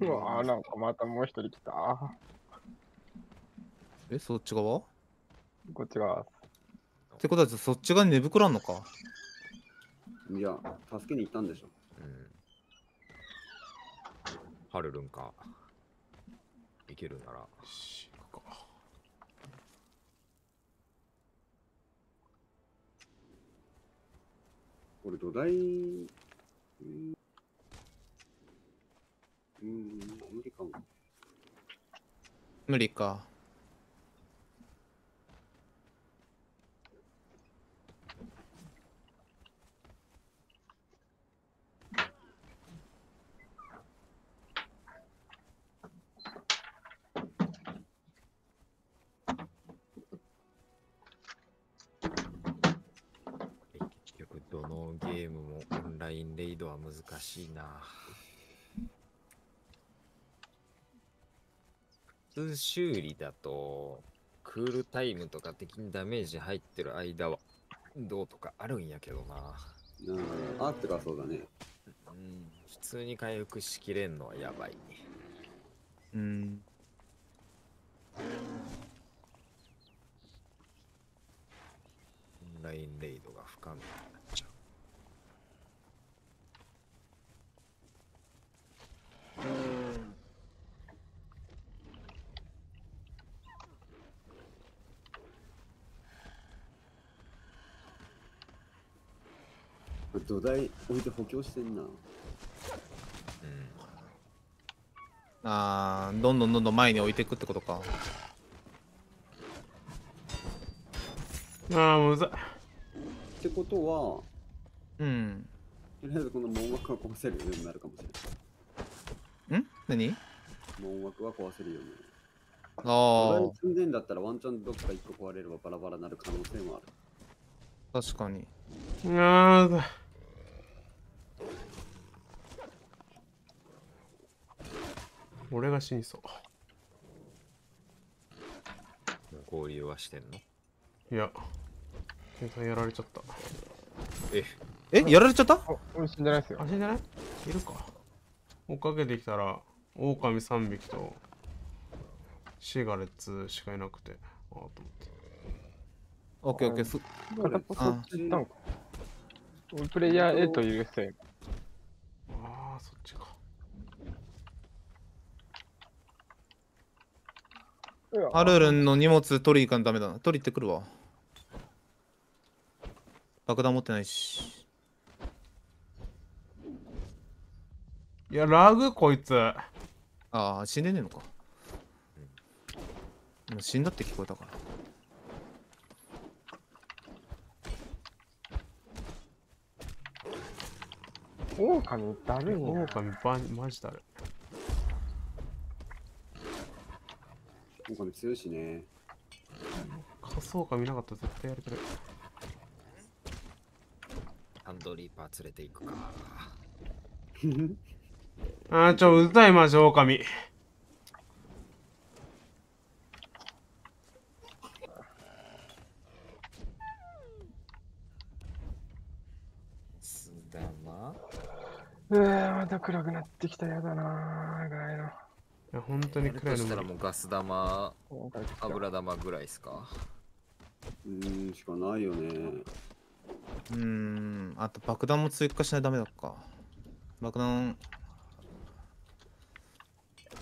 [SPEAKER 7] うわなんかまたもう一人来た。
[SPEAKER 1] えそっち側？っ
[SPEAKER 7] こっち側。
[SPEAKER 1] てことはそっち側に寝袋あんのか？
[SPEAKER 4] いや、助けに行ったんでしょ。
[SPEAKER 2] うん。ハルルンか。いけるなら。
[SPEAKER 3] ここ。
[SPEAKER 4] これ土台、うん、うん、無理かも。
[SPEAKER 1] 無理か
[SPEAKER 2] 結局、どのゲームもオンラインレイドは難しいな。普通修理だと、クールタイムとか敵にダメージ入ってる間は、どうとかあるんやけどな。
[SPEAKER 4] うん、アークとかそうだね。
[SPEAKER 2] うん、普通に回復しきれんのはやばい。
[SPEAKER 1] うん。
[SPEAKER 2] オンラインレイドが不可能になっちゃう。
[SPEAKER 4] 土台置いて補強してんな。
[SPEAKER 2] うん。
[SPEAKER 1] あー、どんどんどんどん前に置いていくってことか。
[SPEAKER 3] ああ、もううざい。
[SPEAKER 4] ってことは、
[SPEAKER 1] うん。
[SPEAKER 4] とりあえずこの門枠は壊せるようになるかもしれ
[SPEAKER 1] ん？何？
[SPEAKER 4] 門枠は壊せるようになる。
[SPEAKER 1] あ
[SPEAKER 4] 土
[SPEAKER 1] あ
[SPEAKER 4] 台、積んでんだったらワンチャンどっか一個壊れればバラバラになる可能性もある。
[SPEAKER 1] 確かに。
[SPEAKER 3] ああ。俺が死にそう。
[SPEAKER 2] 合流はしてんの？
[SPEAKER 3] いや、携帯やられちゃった。
[SPEAKER 2] え、
[SPEAKER 1] え、やられちゃった？
[SPEAKER 7] あ、俺死んでないですよ
[SPEAKER 3] あ、。死んでない？いるか。追っかけてきたら、狼3匹とシガレッツしかいなくて、ああと思って。
[SPEAKER 1] オッケーオッケー。す
[SPEAKER 7] 片っぽそっち行ったんか。俺プレイヤー A と USA。
[SPEAKER 3] ああ、そっちか。
[SPEAKER 1] ハルルンの荷物取り行かんとダメだな。取り行ってくるわ。爆弾持ってないし。
[SPEAKER 3] いや、ラグこいつ。
[SPEAKER 1] ああ、死んでねえのか。もう死んだって聞こえたから。
[SPEAKER 7] 狼だるいな。
[SPEAKER 3] 狼ばマジだる。
[SPEAKER 4] 狼強いしね。
[SPEAKER 3] 仮想化見なかったら絶対やれてる。
[SPEAKER 2] ハンドリーパー連れていくか。
[SPEAKER 3] あーちょ、うざいマジ、狼。
[SPEAKER 2] すだま
[SPEAKER 7] うわまた暗くなってきたやだなぐらいの。
[SPEAKER 3] いや、本当に
[SPEAKER 2] やるとしたらもうガス玉、油玉ぐらいっすか。
[SPEAKER 4] うーん、しかないよね。
[SPEAKER 1] うーん。あと爆弾も追加しないとダメだっか。爆弾。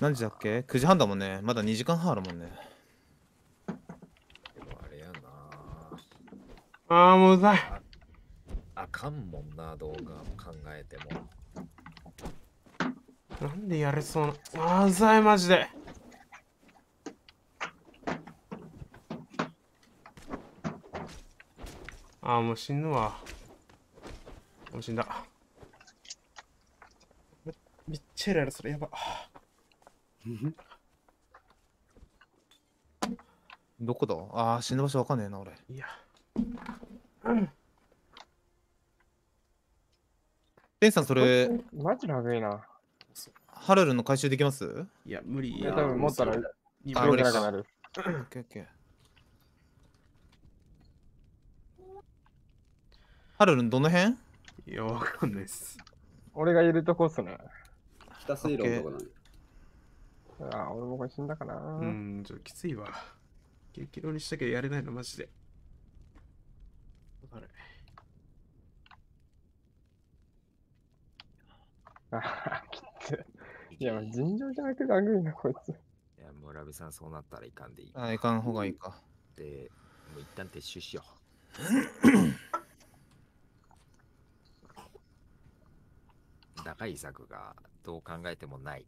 [SPEAKER 1] 何時だっけ ?9 時半だもんね。まだ2時間半あるもんね。
[SPEAKER 2] でもあれやな。
[SPEAKER 3] あーもううざい。
[SPEAKER 2] あかんもんな、動画考えても。
[SPEAKER 3] なんでやれそうな。あーうざい、マジで。あーもう死ぬわ。もう死んだ。めめっちゃイライラする、やば。
[SPEAKER 1] どこだ？ああ、死ぬ場所わかんねえな、俺。
[SPEAKER 3] いや。
[SPEAKER 1] ベンさん、それ、
[SPEAKER 7] マジラグいな。
[SPEAKER 1] ハルルンの回収できます？
[SPEAKER 3] いや、無理
[SPEAKER 7] いや、
[SPEAKER 3] や。
[SPEAKER 7] 多分持ったら
[SPEAKER 1] あ
[SPEAKER 7] 動けなくなる。
[SPEAKER 1] オッケーオッケー。ハルルン、どの辺？
[SPEAKER 3] いや、わかんないっす。
[SPEAKER 7] 俺がいるとこっすね。
[SPEAKER 4] 北水路のとこだね。
[SPEAKER 7] あー俺もこれ死んだかな。
[SPEAKER 3] うん、ちょっときついわ。激キロにしたけどやれないの、マジで。あれ
[SPEAKER 7] あーきつい。いや、尋常じゃなくラグいな、こいつ。
[SPEAKER 2] いや、村人さん、そうなったらいかんでいい。
[SPEAKER 1] あ、いかん方がいいか。
[SPEAKER 2] で、もう一旦撤収しよう。打開策がどう考えてもない。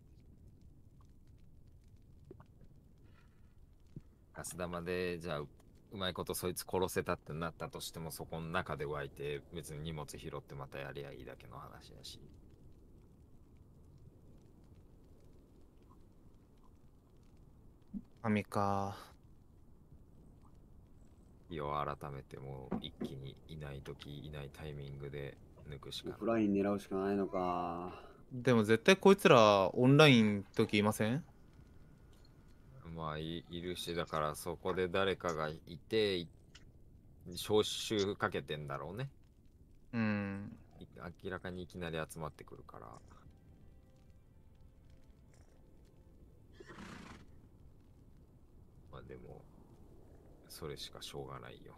[SPEAKER 2] ガス玉で、じゃあ、ううまいことそいつ殺せたってなったとしても、そこの中で湧いて、別に荷物拾ってまたやりゃいいだけの話だし。
[SPEAKER 1] 神か。
[SPEAKER 2] 日を改めてもう一気にいない時いないタイミングで抜くしかない
[SPEAKER 4] オフライン狙うしかないのか。
[SPEAKER 1] でも絶対こいつらオンライン時いません？
[SPEAKER 2] まあいいるしだからそこで誰かがいてい招集かけてんだろうね
[SPEAKER 1] うん。
[SPEAKER 2] い明らかにいきなり集まってくるから。まあでも、それしかしょうがないよ。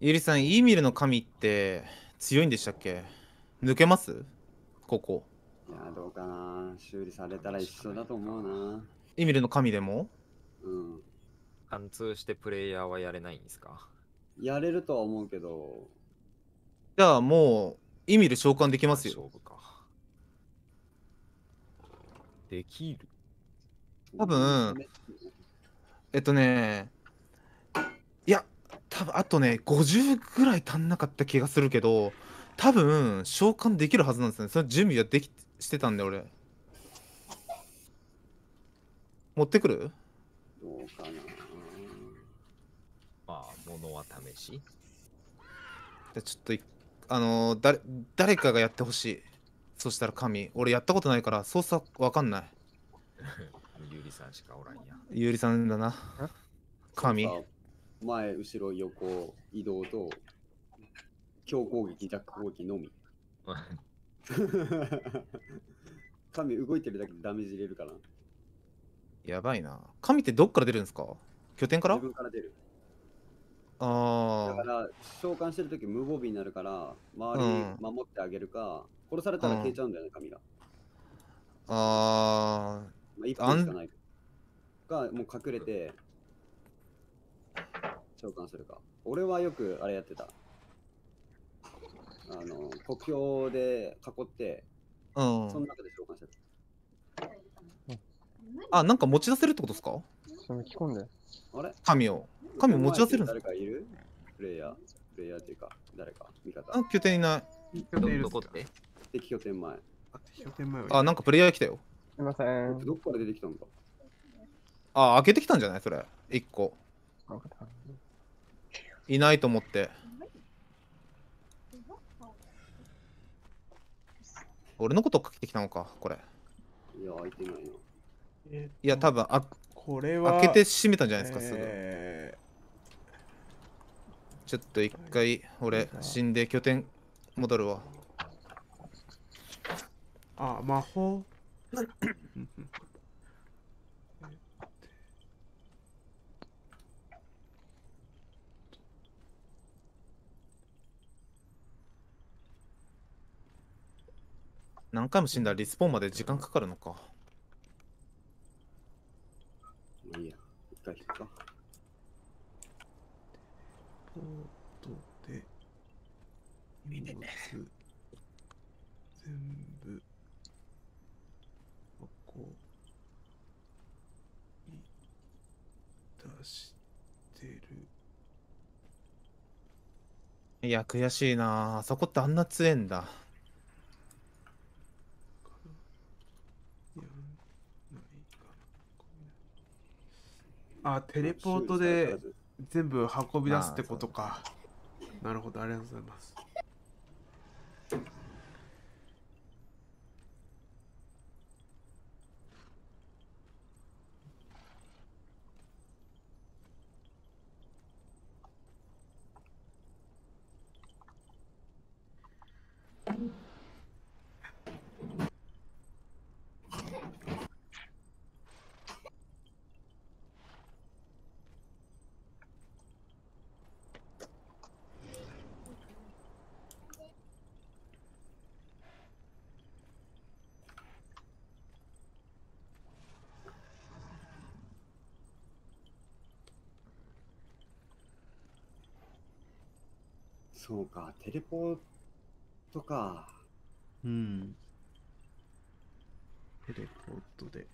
[SPEAKER 1] ゆりさん、イーミルの神って強いんでしたっけ？抜けます？ここ。
[SPEAKER 4] いや、どうかな。修理されたら一緒だと思うな。
[SPEAKER 1] イーミルの神でも？
[SPEAKER 4] うん。
[SPEAKER 2] 貫通してプレイヤーはやれないんですか？
[SPEAKER 4] やれるとは思うけど、
[SPEAKER 1] じゃあもう、イーミル召喚できますよ。
[SPEAKER 2] 勝負か。できる
[SPEAKER 1] 多分えっとね、多分あとね、50ぐらい足んなかった気がするけど、多分召喚できるはずなんですね。その準備はできしてたんで、俺。持ってくる？
[SPEAKER 4] どうかな。
[SPEAKER 2] まあ、物は試し。
[SPEAKER 1] じゃあちょっとい、あのー誰、誰かがやってほしい。そしたら神。俺やったことないから操作わかんない。
[SPEAKER 2] ゆりさんしかおらんや。
[SPEAKER 1] ゆうりさんだな。神。
[SPEAKER 4] さ前、後ろ、横、移動と、強攻撃、弱攻撃のみ。神動いてるだけでダメージ入れるから。
[SPEAKER 1] やばいな。神ってどっから出るんですか？拠点から？
[SPEAKER 4] 自分から出る。だ
[SPEAKER 1] ああ。
[SPEAKER 4] から、召喚してるとき無防備になるから、周り
[SPEAKER 1] うん
[SPEAKER 4] 守ってあげるか、殺されたら消えちゃうんだよね、神が。
[SPEAKER 1] あ
[SPEAKER 4] まあ、1分しかない。か、もう隠れて、召喚するか。俺はよくあれやってた。あの、国境で囲って、
[SPEAKER 1] ー、うん。
[SPEAKER 4] その中で召喚してた。
[SPEAKER 1] あ、なんか持ち出せるってことですか？
[SPEAKER 7] それ着込んで。
[SPEAKER 4] あれ？
[SPEAKER 1] 神を。神を持ち出せるんですか？
[SPEAKER 4] 誰かいる？プレイヤー。プレイヤーっていうか、誰か、味方
[SPEAKER 1] あ。拠点いない。
[SPEAKER 2] ど
[SPEAKER 3] 拠点いる
[SPEAKER 2] どこって？
[SPEAKER 4] 敵拠点前。
[SPEAKER 3] あ拠点前は
[SPEAKER 1] あ、なんかプレイヤー来たよ。
[SPEAKER 7] すいません。
[SPEAKER 4] どっから出てきたんだ
[SPEAKER 1] あ、開けてきたんじゃない？それ。一個。
[SPEAKER 7] わかった
[SPEAKER 1] いないと思って。俺のことをかけてきたのか、これ。
[SPEAKER 4] いや、開いてないな。
[SPEAKER 3] えーと
[SPEAKER 1] いや、多分あ
[SPEAKER 3] これは
[SPEAKER 1] 開けて閉めたんじゃないですか、すぐ。
[SPEAKER 3] え
[SPEAKER 1] ちょっと一回、俺、死んで拠点戻るわ。
[SPEAKER 3] ーあ、魔法？
[SPEAKER 1] 何回も死んだらリスポーンまで時間かかるのか。
[SPEAKER 4] まあいいや、一回引くか。
[SPEAKER 3] ポートで荷物全部箱に出してる
[SPEAKER 1] いや、悔しいなあそこってあんな強えんだ。
[SPEAKER 3] やんないかなあテレポートで全部運び出すってことか。なるほどありがとうございます
[SPEAKER 4] そうか、テレポートか。
[SPEAKER 3] うんテレポートで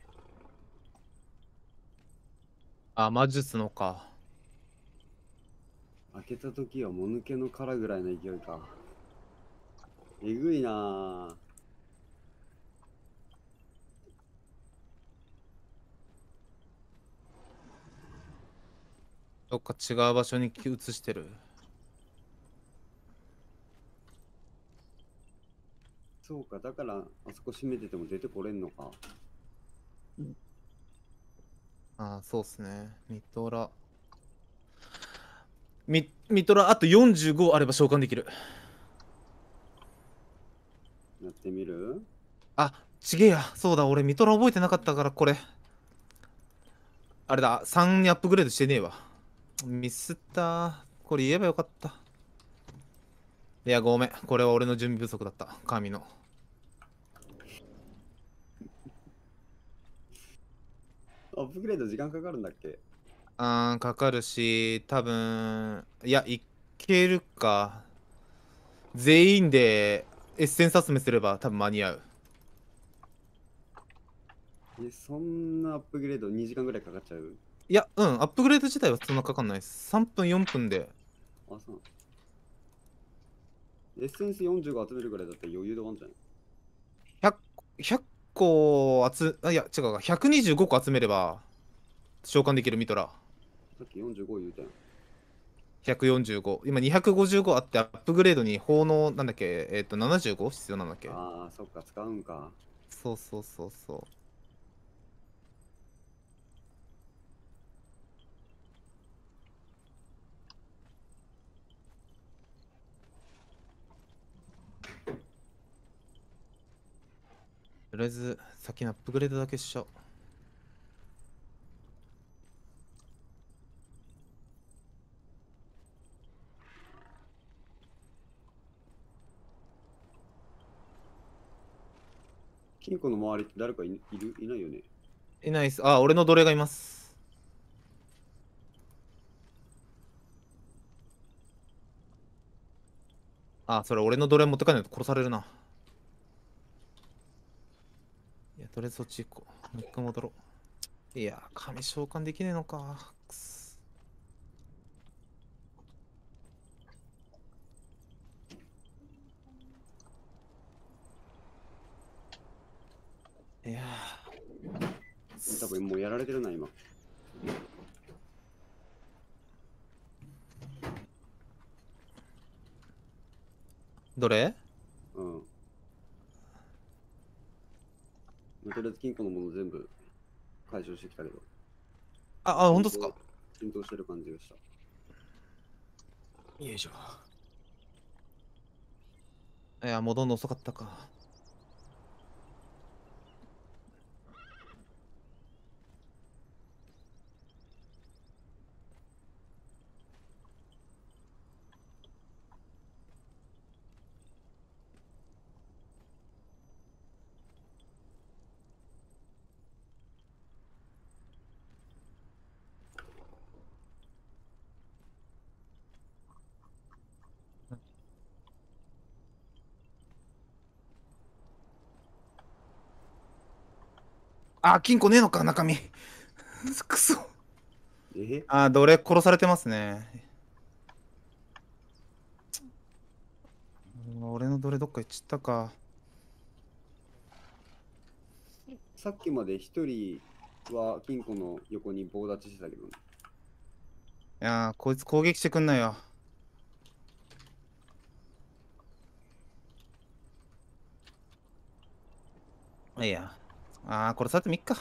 [SPEAKER 1] あ、魔術のか。
[SPEAKER 4] 開けた時はもぬけの殻ぐらいの勢いか。えぐいなぁ。
[SPEAKER 1] どっか違う場所に移してる。
[SPEAKER 4] そうか、だからあそこ閉めてても出てこれんのか。
[SPEAKER 1] ああ、そうっすね。ミトラ。ミミトラ、あと45あれば召喚できる。
[SPEAKER 4] やってみる？
[SPEAKER 1] あ、ちげえや。そうだ、俺ミトラ覚えてなかったから、これ。あれだ、3にアップグレードしてねえわ。ミスった。これ言えばよかった。いや、ごめん。これは俺の準備不足だった。神の。
[SPEAKER 4] アップグレード時間かかるんだっけ？
[SPEAKER 1] あーかかるし、多分いや、いけるか。全員でエッセンス集めすれば多分間に合う。
[SPEAKER 4] え、そんなアップグレード2時間ぐらいかかっちゃう？
[SPEAKER 1] いや、うん、アップグレード自体はそんなかかんないです。3分、4分で。
[SPEAKER 4] あ、そう。エッセンス45集めるぐらいだったら余裕で終わんじゃん。
[SPEAKER 1] 100, 100個集あいや違うか125個集めれば召喚できるミトラ
[SPEAKER 4] さっき45言うたやん。
[SPEAKER 1] 145今255あってアップグレードに奉納なんだっけえっ、と 75? 必要なんだっけ
[SPEAKER 4] ああ、そっか、使うんか。
[SPEAKER 1] そうそうそうそうとりあえず先にアップグレードだけしちゃおう。
[SPEAKER 4] 金庫の周りって誰かいいる？いないよね？
[SPEAKER 1] いないっす。あ俺の奴隷がいます。あそれ俺の奴隷持って帰らないと殺されるないやとりあえずそっち行こう。もう一回戻ろう。いや紙召喚できねえのか。くすいや
[SPEAKER 4] 多分もうやられてるな、今。
[SPEAKER 1] どれ？
[SPEAKER 4] うん。まあとりあえず金庫のもの全部回収してきたけど。
[SPEAKER 1] ああ本当っすか？
[SPEAKER 4] 浸透してる感じがした。
[SPEAKER 2] よいしょ。
[SPEAKER 1] いや戻るの遅かったかあ金庫ねえのか中身。くそ。
[SPEAKER 4] え？
[SPEAKER 1] あ奴隷殺されてますね。うん俺の奴隷どっか行っちゃったか。
[SPEAKER 4] さっきまで一人は金庫の横に棒立ちしてたけどね。
[SPEAKER 1] いやーこいつ攻撃してくんなよ。いやあー殺されてもいっか。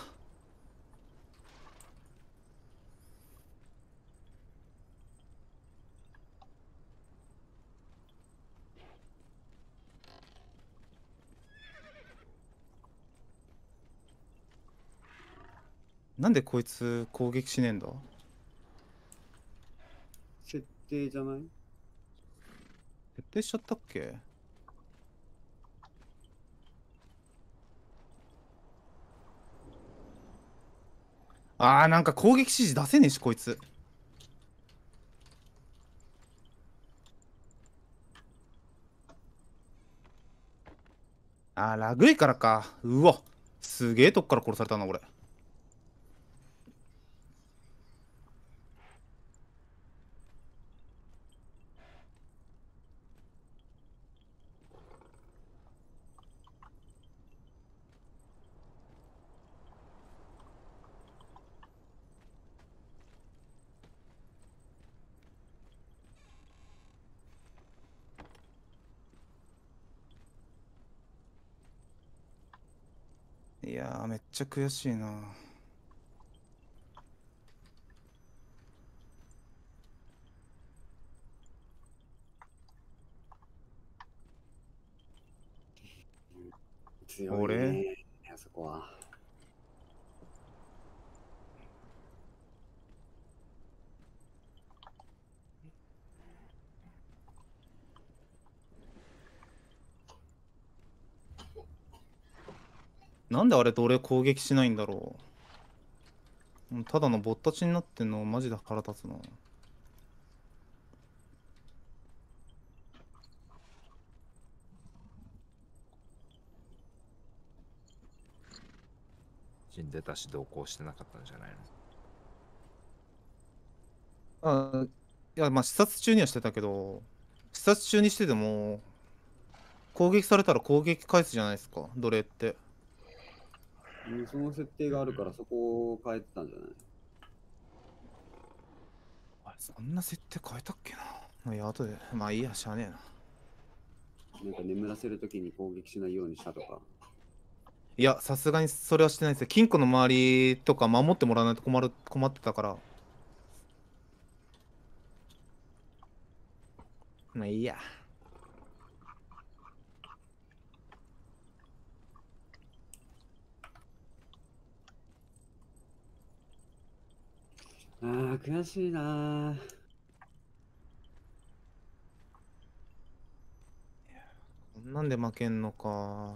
[SPEAKER 1] なんでこいつ攻撃しねえんだ？
[SPEAKER 4] 設定じゃない？
[SPEAKER 1] 設定しちゃったっけ？あーなんか攻撃指示出せねえしこいつ。あーラグいからか。うわ。すげえとこから殺されたな俺いやめっちゃ悔しいな。
[SPEAKER 4] あい
[SPEAKER 1] 俺？
[SPEAKER 4] そこは。
[SPEAKER 1] なんであれと俺攻撃しないんだろう。うんただのぼったちになってんのマジで腹立つな。
[SPEAKER 2] 死んでたし同行してなかったんじゃないの？
[SPEAKER 1] あいやまあ視察中にはしてたけど視察中にしてても攻撃されたら攻撃返すじゃないですか奴隷って。
[SPEAKER 4] うんその設定があるからそこを変えてたんじゃない？
[SPEAKER 1] あれそんな設定変えたっけな？まあいや後で。まあいいやしゃあねえな。
[SPEAKER 4] なんか眠らせるときに攻撃しないようにしたとか。
[SPEAKER 1] いやさすがにそれはしてないですよ。金庫の周りとか守ってもらわないと困る困ってたから。まあいいや
[SPEAKER 4] あー、悔しいな。
[SPEAKER 1] こんなんで負けんのか。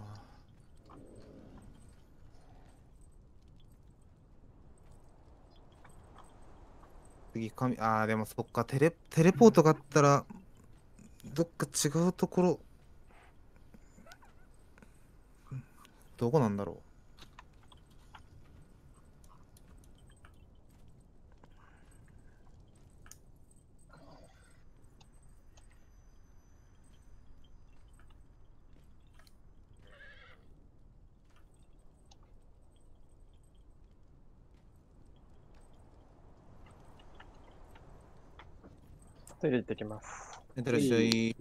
[SPEAKER 1] 次神あーでもそっか。テレテレポートがあったらどっか違うところどこなんだろう。
[SPEAKER 7] トイレ行ってきます。
[SPEAKER 1] ういってらっしゃい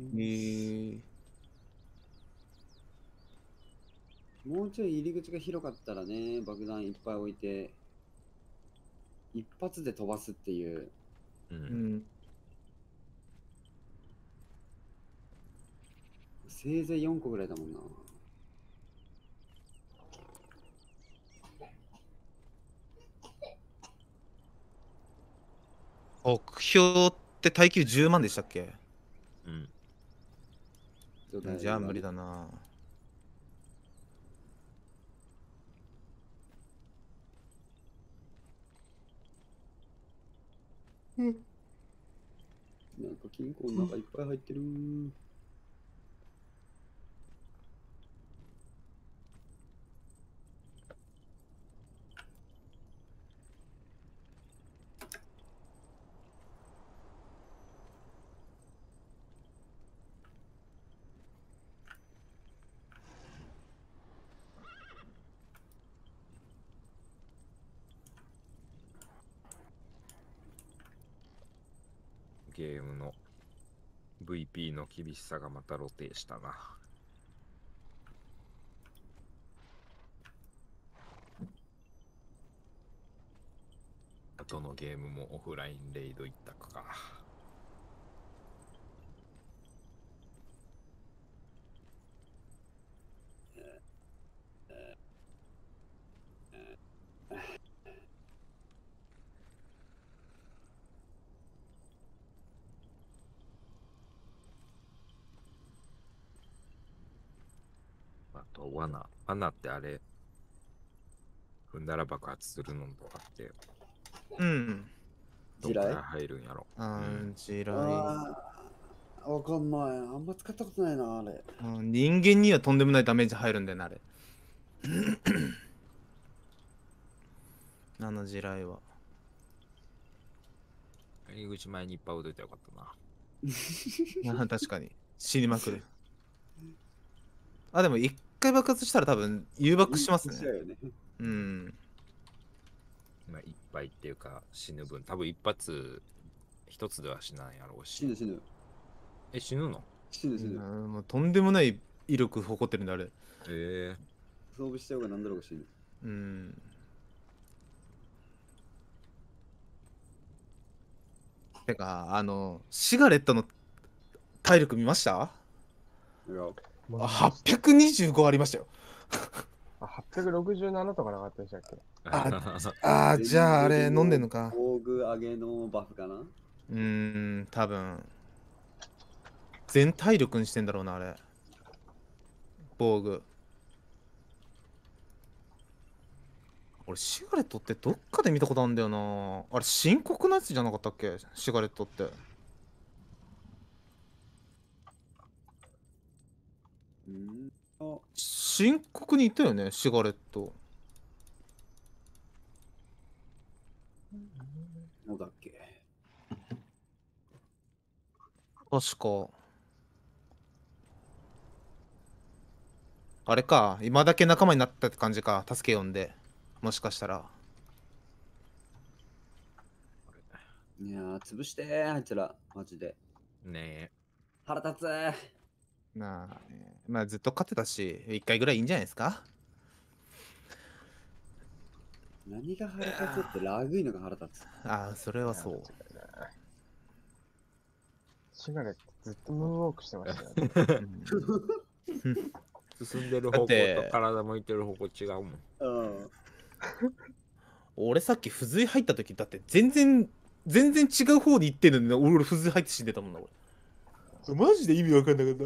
[SPEAKER 4] もうちょい入り口が広かったらね、爆弾いっぱい置いて、一発で飛ばすっていう。
[SPEAKER 2] う。
[SPEAKER 1] うんん
[SPEAKER 4] せいぜい4個ぐらいだもんな。
[SPEAKER 1] 目標って耐久10万でしたっけ？
[SPEAKER 2] うん。
[SPEAKER 1] じゃあ無理だな
[SPEAKER 4] なんか金庫の中いっぱい入ってる。
[SPEAKER 2] ゲームの MP の厳しさがまた露呈したな。どのゲームもオフラインレイド一択か。あと、罠。罠ってあれ、踏んだら爆発するのとかって、
[SPEAKER 1] うん
[SPEAKER 2] どっから入るんやろ。
[SPEAKER 1] あ
[SPEAKER 2] うん
[SPEAKER 1] ー地雷
[SPEAKER 4] わかんない。あんま使ったことないな、あれ。
[SPEAKER 1] うん人間にはとんでもないダメージ入るんだよなあれあの地雷は
[SPEAKER 2] 入り口前にいっぱい置いといてよかったな。
[SPEAKER 1] あ 確かに死にまくるあでも一回爆発したら多分誘爆しますね
[SPEAKER 4] ね。
[SPEAKER 1] うん
[SPEAKER 2] まあ、いっぱいっていうか死ぬ分、多分一発一つでは死なんやろうし。
[SPEAKER 4] 死ぬ死ぬ。
[SPEAKER 2] え、死ぬの？
[SPEAKER 4] 死ぬ死ぬ。
[SPEAKER 1] うんもうとんでもない威力誇ってるんだあれ
[SPEAKER 2] え
[SPEAKER 4] 装備しちゃうが何だろうが死ぬ。
[SPEAKER 1] うんてかあのシガレットの体力見ました？
[SPEAKER 4] いや、
[SPEAKER 1] あ825ありましたよ。
[SPEAKER 7] あ、867とかなかったでしたっけ？
[SPEAKER 1] あ ーじゃああれ飲んでんのか？
[SPEAKER 4] 防具上げのバフかな？
[SPEAKER 1] うーん多分。全体力にしてんだろうなあれ。防具。俺シガレットってどっかで見たことあるんだよな。あれ深刻なやつじゃなかったっけ？シガレットって
[SPEAKER 4] うんあ
[SPEAKER 1] 深刻にいたよねシガレット。
[SPEAKER 4] そうだっけ。
[SPEAKER 1] 確か。あれか今だけ仲間になったって感じか助け呼んで。もしかしたら。
[SPEAKER 4] いやー潰してーあいつら。マジで。
[SPEAKER 2] ね
[SPEAKER 4] 腹立つ
[SPEAKER 1] なあ、ね。まあずっと勝ってたし1回ぐらいいいんじゃないですか？
[SPEAKER 4] 何が腹立つってラグいのが腹立つ？
[SPEAKER 1] ああそれはそう。
[SPEAKER 7] シガレットずっとムーンウォークしてましたよね。
[SPEAKER 2] 進んでる方向と体向いてる方向違うもん。
[SPEAKER 4] うん。
[SPEAKER 1] 俺さっき付随入った時だって全然全然違う方に行ってんのにな俺俺付随入って死んでたもんな俺。マジで意味わかんなかった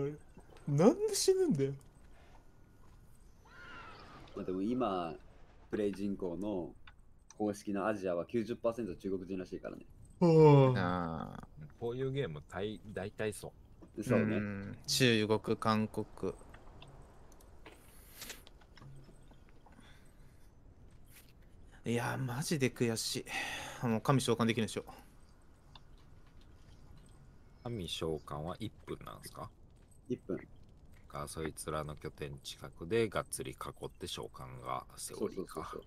[SPEAKER 1] なんで死ぬんだよ。
[SPEAKER 4] まあでも今プレイ人口の公式のアジアは90%中国人らしいからね。
[SPEAKER 1] ああ。
[SPEAKER 2] こういうゲーム大大体そう。
[SPEAKER 4] そうね。
[SPEAKER 1] ん。中国韓国。いやマジで悔しい。あの神召喚できるんでしょ。
[SPEAKER 2] 神召喚は1分なんですか
[SPEAKER 4] ？1分
[SPEAKER 2] かそいつらの拠点近くでがっつり囲って召喚がセオリーか。
[SPEAKER 4] そうそうそう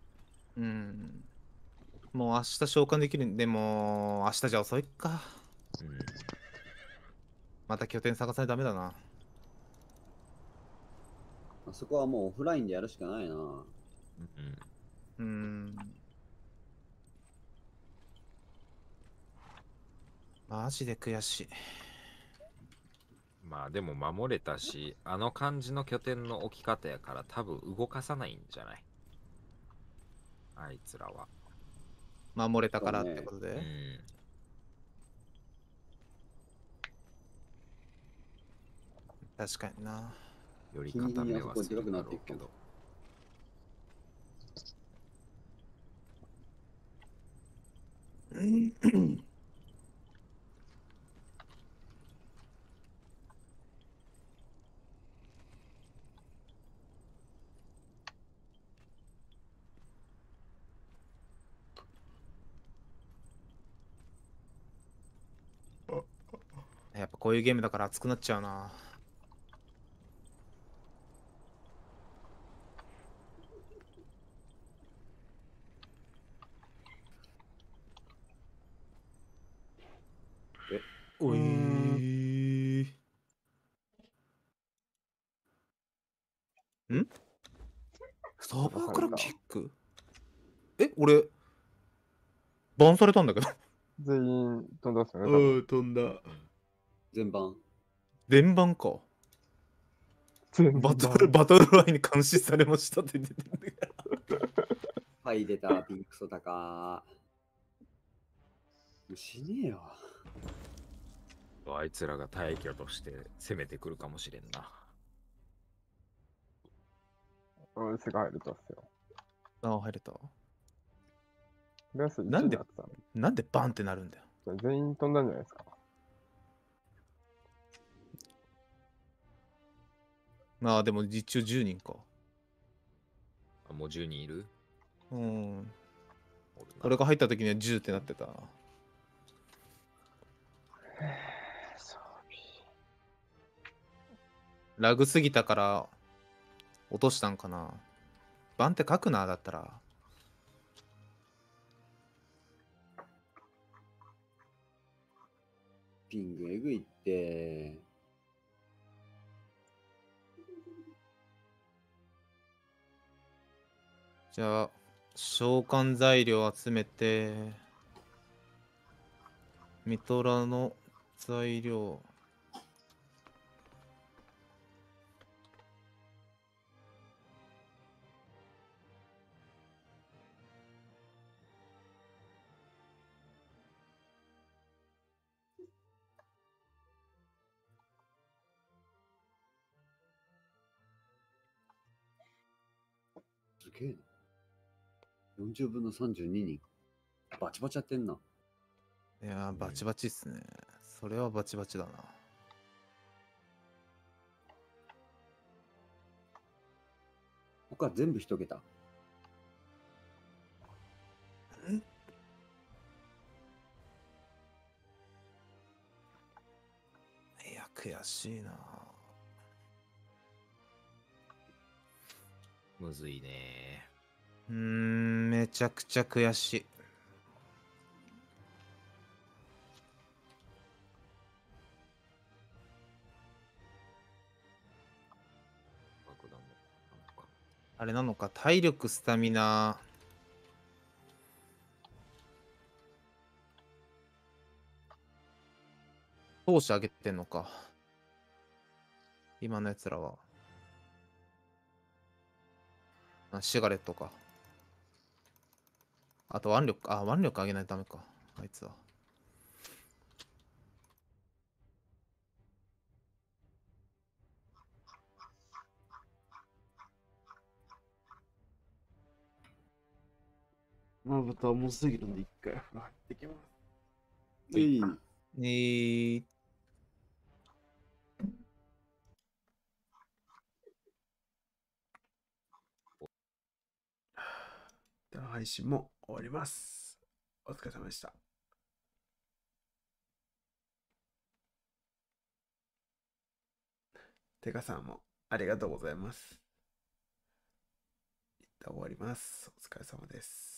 [SPEAKER 1] う。ん。もう明日召喚できるんでも明日じゃ遅いか。
[SPEAKER 2] うん。
[SPEAKER 1] また拠点探さないとダメだな。
[SPEAKER 4] まあそこはもうオフラインでやるしかないな。
[SPEAKER 2] うん。
[SPEAKER 1] うん。マジで悔しい
[SPEAKER 2] まあでも守れたし、あの感じの拠点の置き方やから多分動かさないんじゃない？あいつらは。
[SPEAKER 1] 守れたからってことで、
[SPEAKER 2] うん。
[SPEAKER 1] 確かにな。
[SPEAKER 2] より固めはするだろうけ
[SPEAKER 4] 日に日にあそこでかくなっていくかも
[SPEAKER 2] ど。
[SPEAKER 1] やっぱこういうゲームだから熱くなっちゃうな。
[SPEAKER 4] え
[SPEAKER 1] おい。ん？サーバーからキック？え俺バンされたんだけど。
[SPEAKER 7] 全員飛んでますよね。多分。
[SPEAKER 1] 飛んだ
[SPEAKER 4] 全番
[SPEAKER 1] 連番か。
[SPEAKER 7] 全
[SPEAKER 1] バトル バトルラインに監視されましたって出てる
[SPEAKER 4] はい出たピンクソタかもう死ねえよ。
[SPEAKER 2] あいつらが大挙として攻めてくるかもしれんな。
[SPEAKER 7] うん、すぐ入るとっすよ。
[SPEAKER 1] ああ入れた。なんで
[SPEAKER 7] なってたの。
[SPEAKER 1] なんでバンってなるんだよ。
[SPEAKER 7] 全員飛んだんじゃないですか。
[SPEAKER 1] まあでも一応10人か。
[SPEAKER 2] あもう10人いる？
[SPEAKER 1] うん。俺が入った時には10ってなってた。ラグすぎたから落としたんかな。バンって書くなだったら。
[SPEAKER 4] ピングえぐいって
[SPEAKER 1] じゃあ召喚材料集めてミトラの材料。
[SPEAKER 4] 40分の32人。バチバチやってんな。
[SPEAKER 1] いやー、バチバチっすね。それはバチバチだな。
[SPEAKER 4] 他全部一桁。
[SPEAKER 1] いや、悔しいな。
[SPEAKER 2] むずいね。
[SPEAKER 1] うん、めちゃくちゃ悔しい。あれなのか、体力、スタミナ。投資上げてんのか。今のやつらは。あシガレットか。あと腕力、あ、腕力上げないとダメか。あいつは。
[SPEAKER 3] まぶた重すぎるんで一回風呂入ってきます。
[SPEAKER 4] えい。
[SPEAKER 1] えー、
[SPEAKER 3] では配信も終わります。お疲れ様でした。てかさんもありがとうございます。一旦終わります。お疲れ様です。